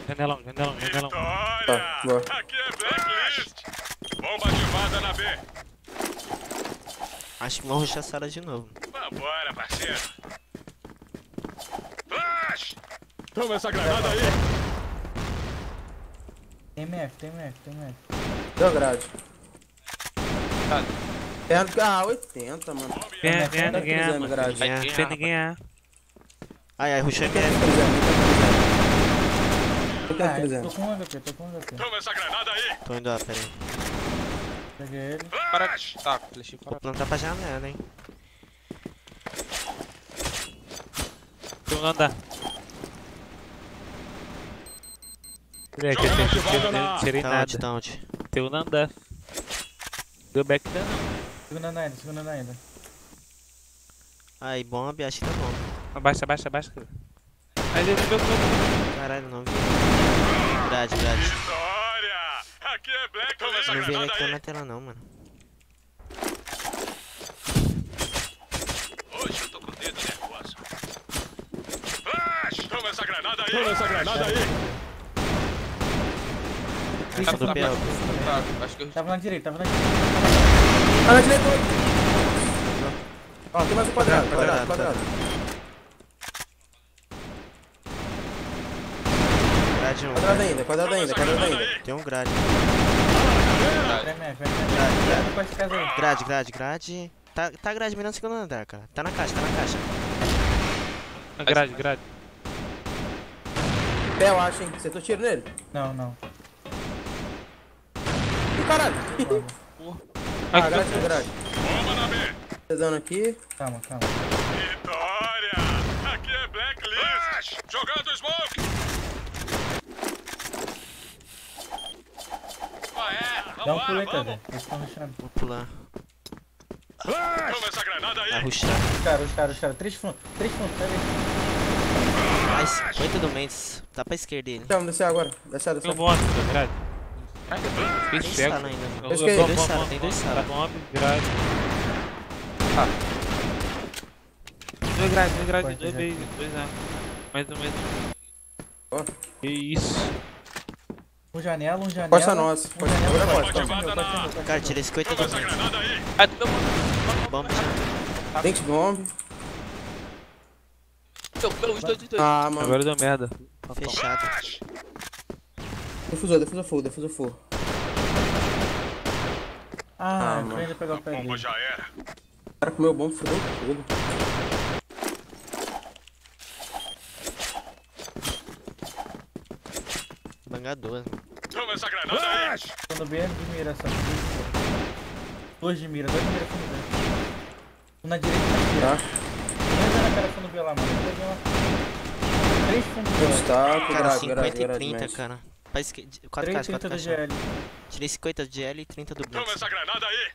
Speaker 2: Janelão, janelão, janelão.
Speaker 9: Tá, boa.
Speaker 14: Aqui é Blacklist. Bomba ativada na B.
Speaker 1: Acho que vão rushar a sala de novo.
Speaker 14: Vambora, parceiro. Flash! Toma essa granada aí.
Speaker 13: Tem MF, tem MF, tem MF.
Speaker 9: Deu grade. É, ah, 80, mano.
Speaker 2: Ganha,
Speaker 9: Tá
Speaker 2: ganha, ganha. Ganha, Tem que ganhar.
Speaker 1: Ai, ai, rushou
Speaker 9: Tá
Speaker 1: MF.
Speaker 13: Ah, eu tô com um HP, tô com um HP.
Speaker 14: Toma essa granada aí.
Speaker 1: Tô indo lá, pera aí.
Speaker 13: Peguei ele.
Speaker 4: Para. Tá, flechei
Speaker 1: Vou
Speaker 4: para.
Speaker 1: plantar pra janela, hein.
Speaker 2: Segundo andar. Tirei aqui, eu tirei- não tirei
Speaker 1: Tá
Speaker 2: nada.
Speaker 1: onde, tá onde?
Speaker 2: Segundo andar. Deu back ainda não.
Speaker 13: Segunda ainda, segunda ainda.
Speaker 1: Ai, bomb, acho que tá bom.
Speaker 2: Abaixa, abaixa, abaixa. Aí ele viu que
Speaker 1: Caralho, não vi. Grade, grade.
Speaker 14: Vitória! Aqui é Black.
Speaker 1: Não vi que tá
Speaker 14: aí.
Speaker 1: na tela não, mano.
Speaker 14: Hoje eu tô com o dedo nervoso. Flash! Toma essa granada aí. Toma essa granada aí.
Speaker 1: Do Biel.
Speaker 4: Tá, acho que eu.
Speaker 13: Tava na direita, tava na direita.
Speaker 9: Ah, na direita. Ó, tem mais um quadrado, quadrado,
Speaker 1: Quadrado,
Speaker 9: quadrado.
Speaker 1: Grade 1.
Speaker 9: Quadrado ainda, quadrado ainda, quadrado ainda.
Speaker 1: Tem um grade. Grade, grade, grade. Tá, tá grade mirando o segundo andar, cara. Tá na caixa, tá na caixa.
Speaker 2: Grade, grade.
Speaker 9: Pé, eu acho, hein. Você tô tiro nele?
Speaker 13: Não, não.
Speaker 9: Ih, caralho. Ah, grade, grade.
Speaker 14: Bomba na B.
Speaker 9: Tá dando aqui.
Speaker 13: Calma, calma.
Speaker 14: Vitória! Aqui é Blacklist. Jogando smoke. Qual é?
Speaker 13: Dá um pulo aí,
Speaker 14: vamos.
Speaker 13: Tadeu. Eles estão rushando.
Speaker 1: Vou pular.
Speaker 14: Toma essa granada aí.
Speaker 1: rushar.
Speaker 13: Os caras, os caras, os caras. Três fundos, três fundos, pega aí.
Speaker 1: Mais 50 do Mendes. Tá pra esquerda dele.
Speaker 9: Então, descer agora. Descer,
Speaker 2: Tem um
Speaker 9: descer.
Speaker 2: bomb, da grade.
Speaker 1: Tem
Speaker 2: Fiquei cego.
Speaker 1: sala ainda, mano.
Speaker 9: Eu esqueci.
Speaker 1: Tem dois sala, tem dois
Speaker 2: Tá
Speaker 1: sala.
Speaker 2: bomb, grade. Dois grade, dois grade, dois vezes, dois A. Mais ou menos.
Speaker 9: Ó.
Speaker 2: Que isso.
Speaker 13: Um janela, um janela.
Speaker 9: Costa nossa.
Speaker 13: Um
Speaker 9: Costa
Speaker 13: janela.
Speaker 9: agora
Speaker 13: Costa costa meu, costa meu.
Speaker 1: Cara, tirei 50 do Mendes.
Speaker 4: Ah, tu deu bomba.
Speaker 1: Bomba.
Speaker 9: Tem que bomb.
Speaker 4: Deu, deu, os dois, os dois.
Speaker 9: Ah, mano.
Speaker 2: Agora deu merda.
Speaker 1: Fechado.
Speaker 14: Flash!
Speaker 9: Defusor, defusor full, defusor full.
Speaker 13: Ah,
Speaker 9: Ah,
Speaker 13: eu
Speaker 9: mano.
Speaker 13: pegar o pé
Speaker 14: Bomba já era.
Speaker 9: O cara comeu bomb, fudeu tudo.
Speaker 1: Bangador.
Speaker 14: Toma essa granada aí.
Speaker 13: Quando B de mira essa. Dois de mira, dois de mira B. Um na direita e na esquerda.
Speaker 9: Tá?
Speaker 13: Cara fundo B lá, mano. Depois vem lá. Três fundos B.
Speaker 9: Destaque,
Speaker 1: Cara,
Speaker 9: grade,
Speaker 1: 50
Speaker 9: grade,
Speaker 1: e
Speaker 9: grade,
Speaker 1: 30,
Speaker 9: mexe.
Speaker 1: cara. Pra esquerda. 4
Speaker 13: Três
Speaker 1: caixas, 4
Speaker 13: 30 do
Speaker 1: caixas.
Speaker 13: GL.
Speaker 1: Tirei 50 de L e 30 do
Speaker 14: Toma
Speaker 1: Blitz.
Speaker 14: essa granada aí.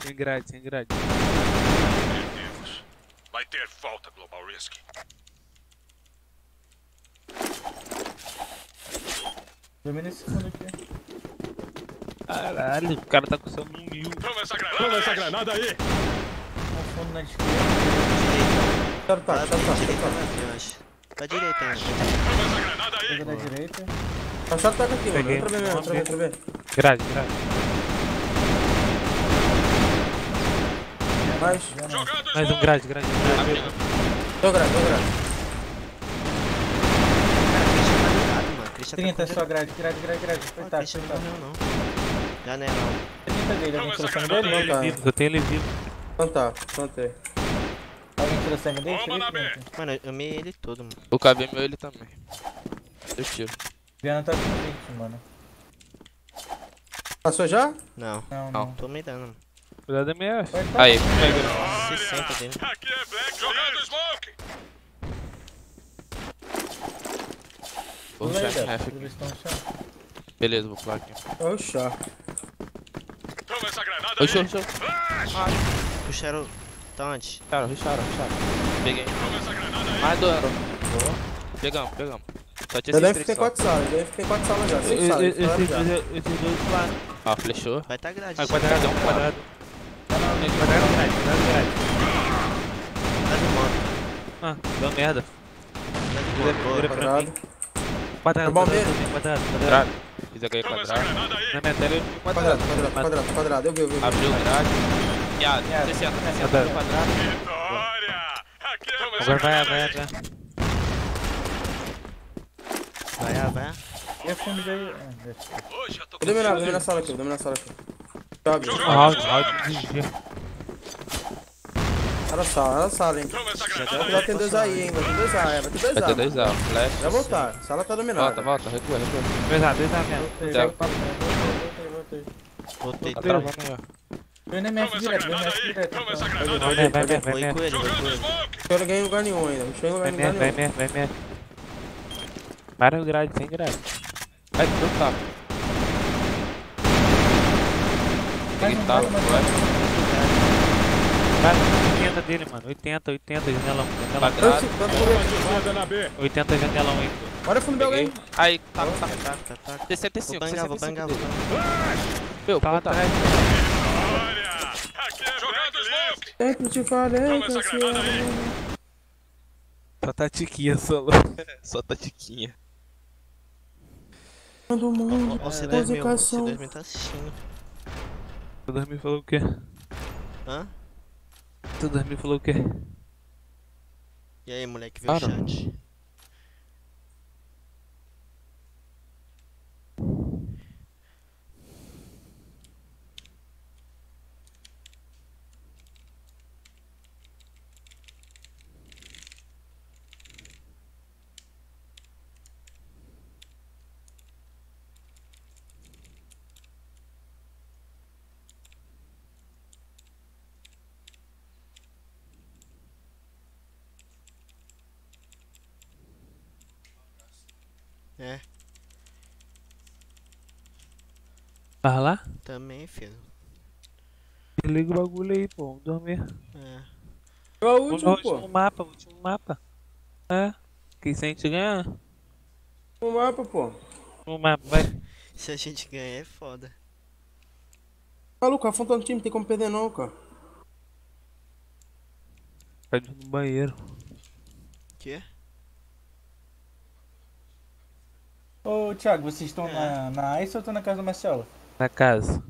Speaker 2: Sem grade, sem grade.
Speaker 14: Meu Deus. Vai ter volta, Global Risk.
Speaker 13: Domina esse fundo aqui.
Speaker 2: Caralho, o cara tá com seu no mil.
Speaker 14: Toma essa granada. Toma essa granada aí.
Speaker 13: Um fundo na esquerda.
Speaker 9: Tá, tá,
Speaker 1: Tá
Speaker 9: tá,
Speaker 1: pra
Speaker 9: tá,
Speaker 1: direita,
Speaker 9: tá.
Speaker 1: né, eu acho.
Speaker 14: Toma essa granada aí.
Speaker 13: Pega da direita.
Speaker 9: Tá chato, tá aqui, mano.
Speaker 2: Peguei.
Speaker 9: Entra bem mesmo, entra bem, entra bem.
Speaker 2: Grade, grade.
Speaker 9: Mais.
Speaker 14: Jogando
Speaker 2: Mais um grade. grade.
Speaker 9: Tô grade, tô grade.
Speaker 1: Cara, Christian tá Christian
Speaker 13: 30
Speaker 1: tá
Speaker 13: é só grade, grade, grade, grade.
Speaker 1: Ah,
Speaker 13: Coitado,
Speaker 1: Christian não
Speaker 13: coitado.
Speaker 1: morreu, não. Janelão.
Speaker 13: 30 dele, alguém tirou sangue dele?
Speaker 9: Não tá.
Speaker 2: Eu tenho ele vivo.
Speaker 9: Então tá, plantei.
Speaker 13: Alguém tirou sangue dele? Tirei.
Speaker 1: Mano, eu amei ele todo, mano.
Speaker 4: O KV meu ele também. Eu tiro.
Speaker 13: Viana tá com 20, mano.
Speaker 9: Passou já?
Speaker 1: Não.
Speaker 13: Não,
Speaker 4: Não.
Speaker 13: não.
Speaker 1: Tô me dando, mano.
Speaker 2: Cuidado da minha.
Speaker 4: Aí, pega.
Speaker 1: 60 dele.
Speaker 14: Aqui é Black. Jogando smoke.
Speaker 13: Aí, chão.
Speaker 4: Beleza, vou pular aqui.
Speaker 9: Oxa.
Speaker 14: Toma essa granada
Speaker 4: rushou.
Speaker 14: Flash.
Speaker 1: Puxaram. Tá onde?
Speaker 4: Ruxaram, ruxaram, ruxaram. Peguei.
Speaker 14: Toma essa granada aí.
Speaker 4: Mais do ano. Pegamos, pegamos. Só tinha esses
Speaker 9: deve
Speaker 4: só.
Speaker 9: quatro salas, deve ficar quatro salas já.
Speaker 2: Eu-
Speaker 9: Seis
Speaker 2: eu-
Speaker 9: salas,
Speaker 2: eu-
Speaker 9: falaram
Speaker 2: Esses dois lá.
Speaker 4: Ó, flechou.
Speaker 1: Vai tá grade.
Speaker 2: Ah, quadrado, é um quadrado. Quadrado grade, quadrado grade.
Speaker 1: Tá de moto.
Speaker 2: Ah, deu merda.
Speaker 1: Tá de moto.
Speaker 2: Quadrado, quadrado, quadrado, quadrado.
Speaker 4: Quadrado. Fiz HE quadrado.
Speaker 2: Na minha tela eu vi
Speaker 9: Quadrado,
Speaker 2: quadrado.
Speaker 9: quadrado, quadrado. Eu vi, eu vi.
Speaker 4: Abriu grade. Piada. 60, 60
Speaker 2: Quadrado.
Speaker 4: quadrado.
Speaker 2: Agora vai, vai, vai.
Speaker 1: Vai, ah, vai.
Speaker 13: E a FMG aí? Ah, deixa.
Speaker 9: Vou dominar, vou dominar a sala aqui, vou dominar a sala aqui. Sobe.
Speaker 2: Áudio, áudio, desvia.
Speaker 9: Olha a sala, olha a sala, hein. Já tem dois aí, hein. Vai ter dois A, é, vai ter dois A.
Speaker 4: Vai ter dois A. Flash.
Speaker 9: Vai voltar, a sala tá dominada.
Speaker 4: Volta, volta. Recua, recua.
Speaker 2: Dois A, dois A mesmo.
Speaker 4: Tá.
Speaker 13: Voltei, voltei, voltei.
Speaker 1: Voltei.
Speaker 4: Tá travando aí, ó.
Speaker 13: Vem MF direto, vem MF direto. então.
Speaker 2: Vai, vai, vai, vai, vai.
Speaker 1: com ele, vai com ele.
Speaker 9: Eu não ganhei lugar nenhum ainda, não cheguei em lugar
Speaker 2: Vai
Speaker 9: nenhum.
Speaker 2: mesmo, vai vai mesmo. Para o grade, sem grade.
Speaker 4: Vai, tu tá. Tem tá,
Speaker 13: mais um, mais um.
Speaker 4: Vai.
Speaker 2: Para, 80 dele, mano. 80, 80, janelão. janelão.
Speaker 4: Quadrado.
Speaker 9: Quadrado.
Speaker 2: 80 janelão aí.
Speaker 9: Bora fundo de alguém.
Speaker 4: Aí, tá, tá.
Speaker 1: Taca, taca.
Speaker 4: 65,
Speaker 1: Vou bangar, vou
Speaker 4: 65
Speaker 1: bangar.
Speaker 4: Meu,
Speaker 2: Tá atrás.
Speaker 9: Sempre te falei que eu te amo.
Speaker 2: Só tá tiquinha, solo.
Speaker 4: Só tá tiquinha.
Speaker 9: Todo mundo,
Speaker 1: Ó, o C2000, o
Speaker 9: musicação.
Speaker 1: C2000 tá assistindo.
Speaker 2: O 2000 falou o quê?
Speaker 1: Hã?
Speaker 2: O 2000 falou o quê?
Speaker 1: E aí, moleque, viu o
Speaker 4: Para.
Speaker 1: chat? É,
Speaker 2: Vai lá?
Speaker 1: também, filho.
Speaker 2: Liga o bagulho aí, pô. Vamos dormir.
Speaker 1: É.
Speaker 9: É o último,
Speaker 2: no
Speaker 9: pô.
Speaker 2: último mapa, último mapa. É. Que se a gente ganhar,
Speaker 9: O mapa, pô.
Speaker 2: no mapa, vai.
Speaker 1: Se a gente ganhar é foda.
Speaker 9: Maluco, afrontando o time, tem como perder não, cara.
Speaker 2: Vai no banheiro.
Speaker 1: Quê?
Speaker 13: Ô, Thiago, vocês estão
Speaker 1: É.
Speaker 13: na, na ICE ou estão na casa do Marcelo?
Speaker 2: Na casa.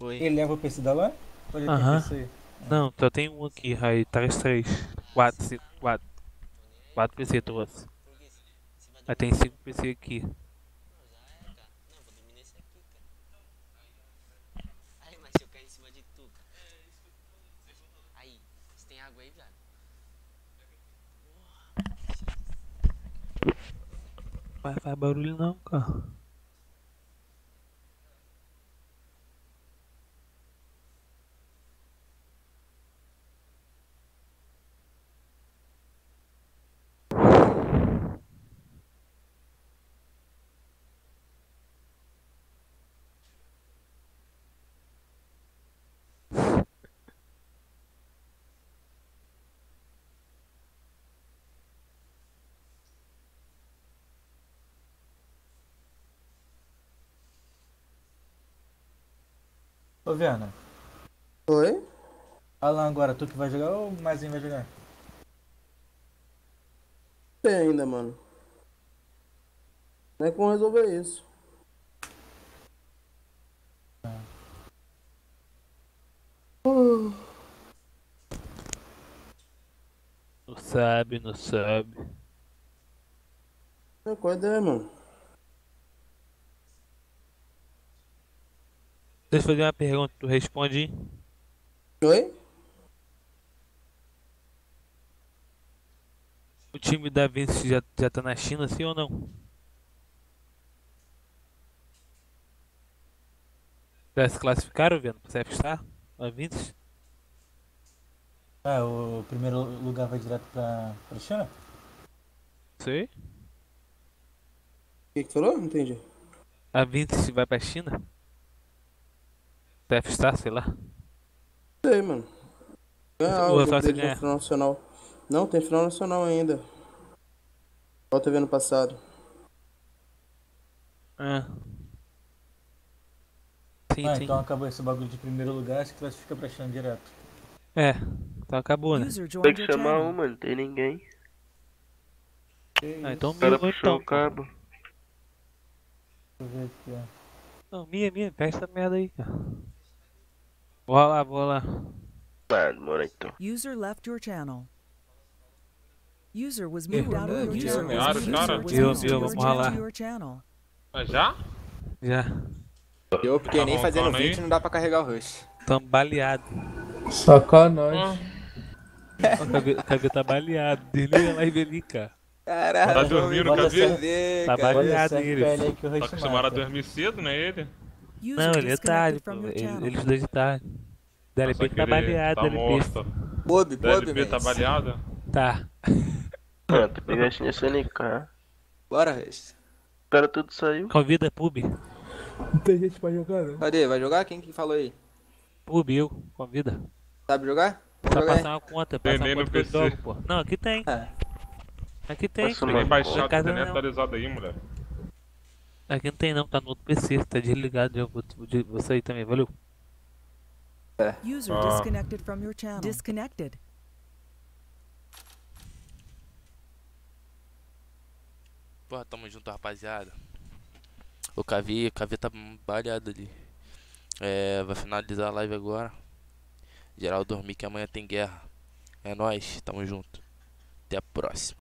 Speaker 1: Oi.
Speaker 13: Ele leva o PC da LAN? Ou ele
Speaker 2: Aham.
Speaker 13: tem PC?
Speaker 2: Não, só tem um aqui, aí traz três. Quatro, cinco, quatro. Quatro PC trouxe. Aí tem cinco PC aqui.
Speaker 1: Aí, mas se eu cair em cima de tu, cara. Aí, você tem água aí, viado?
Speaker 2: Vai faz barulho não, cara.
Speaker 13: Ô, Viana.
Speaker 9: Oi?
Speaker 13: Alan agora, tu que vai jogar ou o Mazinho vai jogar?
Speaker 9: Tem ainda, mano. Não é como resolver isso. Uh,
Speaker 2: Não sabe, não sabe.
Speaker 9: é qual a ideia, mano?
Speaker 2: Deixa eu fazer uma pergunta, tu responde.
Speaker 9: Oi?
Speaker 2: O time da Vinci já, já tá na China, sim ou não? Já se classificaram, vendo? Pro CFStar? A Vinci?
Speaker 13: Ah, o primeiro lugar vai direto pra, pra China?
Speaker 2: Sei.
Speaker 9: O que que tu falou? Não entendi.
Speaker 2: A Vinci vai pra China? CFStar, sei lá.
Speaker 9: Sei, mano.
Speaker 2: O
Speaker 9: ah, o deles
Speaker 2: ganha.
Speaker 9: final nacional. Não, tem final nacional ainda. Igual teve ano passado.
Speaker 2: Ah. Sim,
Speaker 13: ah,
Speaker 2: sim.
Speaker 13: então acabou esse bagulho de primeiro lugar, se classifica pra chão direto.
Speaker 2: É, então acabou, né?
Speaker 10: Tem que chamar um, mano. Tem ninguém.
Speaker 2: Ah, então minha
Speaker 10: puxou
Speaker 2: então.
Speaker 10: o cabo.
Speaker 13: Deixa eu ver aqui, ó.
Speaker 2: Não, minha, minha, pega essa merda aí, cara. Vou lá, vou lá.
Speaker 10: Ah, então.
Speaker 6: User left your channel. User was moved out of your
Speaker 8: Yeah,
Speaker 6: channel. User
Speaker 8: cara.
Speaker 6: was
Speaker 2: Viu,
Speaker 6: moved
Speaker 2: viu,
Speaker 6: to
Speaker 2: vamos
Speaker 6: your
Speaker 2: ralar.
Speaker 6: your.
Speaker 8: Mas já?
Speaker 2: Já.
Speaker 9: Eu, porque
Speaker 8: Tá
Speaker 9: nem fazendo? 20 não dá pra carregar o rush.
Speaker 2: Tamo baleado.
Speaker 13: Sacanagem.
Speaker 2: O cabelo, o cabelo tá baleado. Desliga a live ali, cara.
Speaker 9: Caralho,
Speaker 8: Tá dormindo, cabelo?
Speaker 2: Tá baleado ele.
Speaker 8: Tá acostumado a dormir cedo, né, ele?
Speaker 2: Não, ele é tarde, Ele-. Eles dois de tarde. DLP que tá baleado,
Speaker 8: Tá
Speaker 2: DLP.
Speaker 9: Bob, Bob,
Speaker 8: DLP tá baleado?
Speaker 2: Tá.
Speaker 10: Ah, tu pegaste nesse NK.
Speaker 9: Bora.
Speaker 10: O cara tudo saiu.
Speaker 2: Convida pub.
Speaker 13: Não tem gente pra jogar, não.
Speaker 9: Cadê? Vai jogar? Quem que falou aí?
Speaker 2: Pub, eu. Convida.
Speaker 9: Sabe jogar?
Speaker 2: Só
Speaker 9: jogar aí.
Speaker 2: passar uma conta,
Speaker 8: Tem
Speaker 2: passar
Speaker 8: nem
Speaker 2: uma
Speaker 8: no
Speaker 2: conta
Speaker 8: PC.
Speaker 2: jogo, pô. Não, aqui tem.
Speaker 9: É.
Speaker 2: Aqui tem.
Speaker 8: Tem baixado, tem atualizado aí, mulher.
Speaker 2: Aqui não tem não, tá no outro PC, tá desligado. Eu vou, vou, vou sair também, valeu.
Speaker 6: User
Speaker 8: Ah.
Speaker 6: disconnected from your channel. Disconnected.
Speaker 4: Porra, tamo junto, rapaziada. O Cavi, o Cavi tá baleado ali. É, vai finalizar a live agora. Geral dormir que amanhã tem guerra. É nóis, tamo junto. Até a próxima.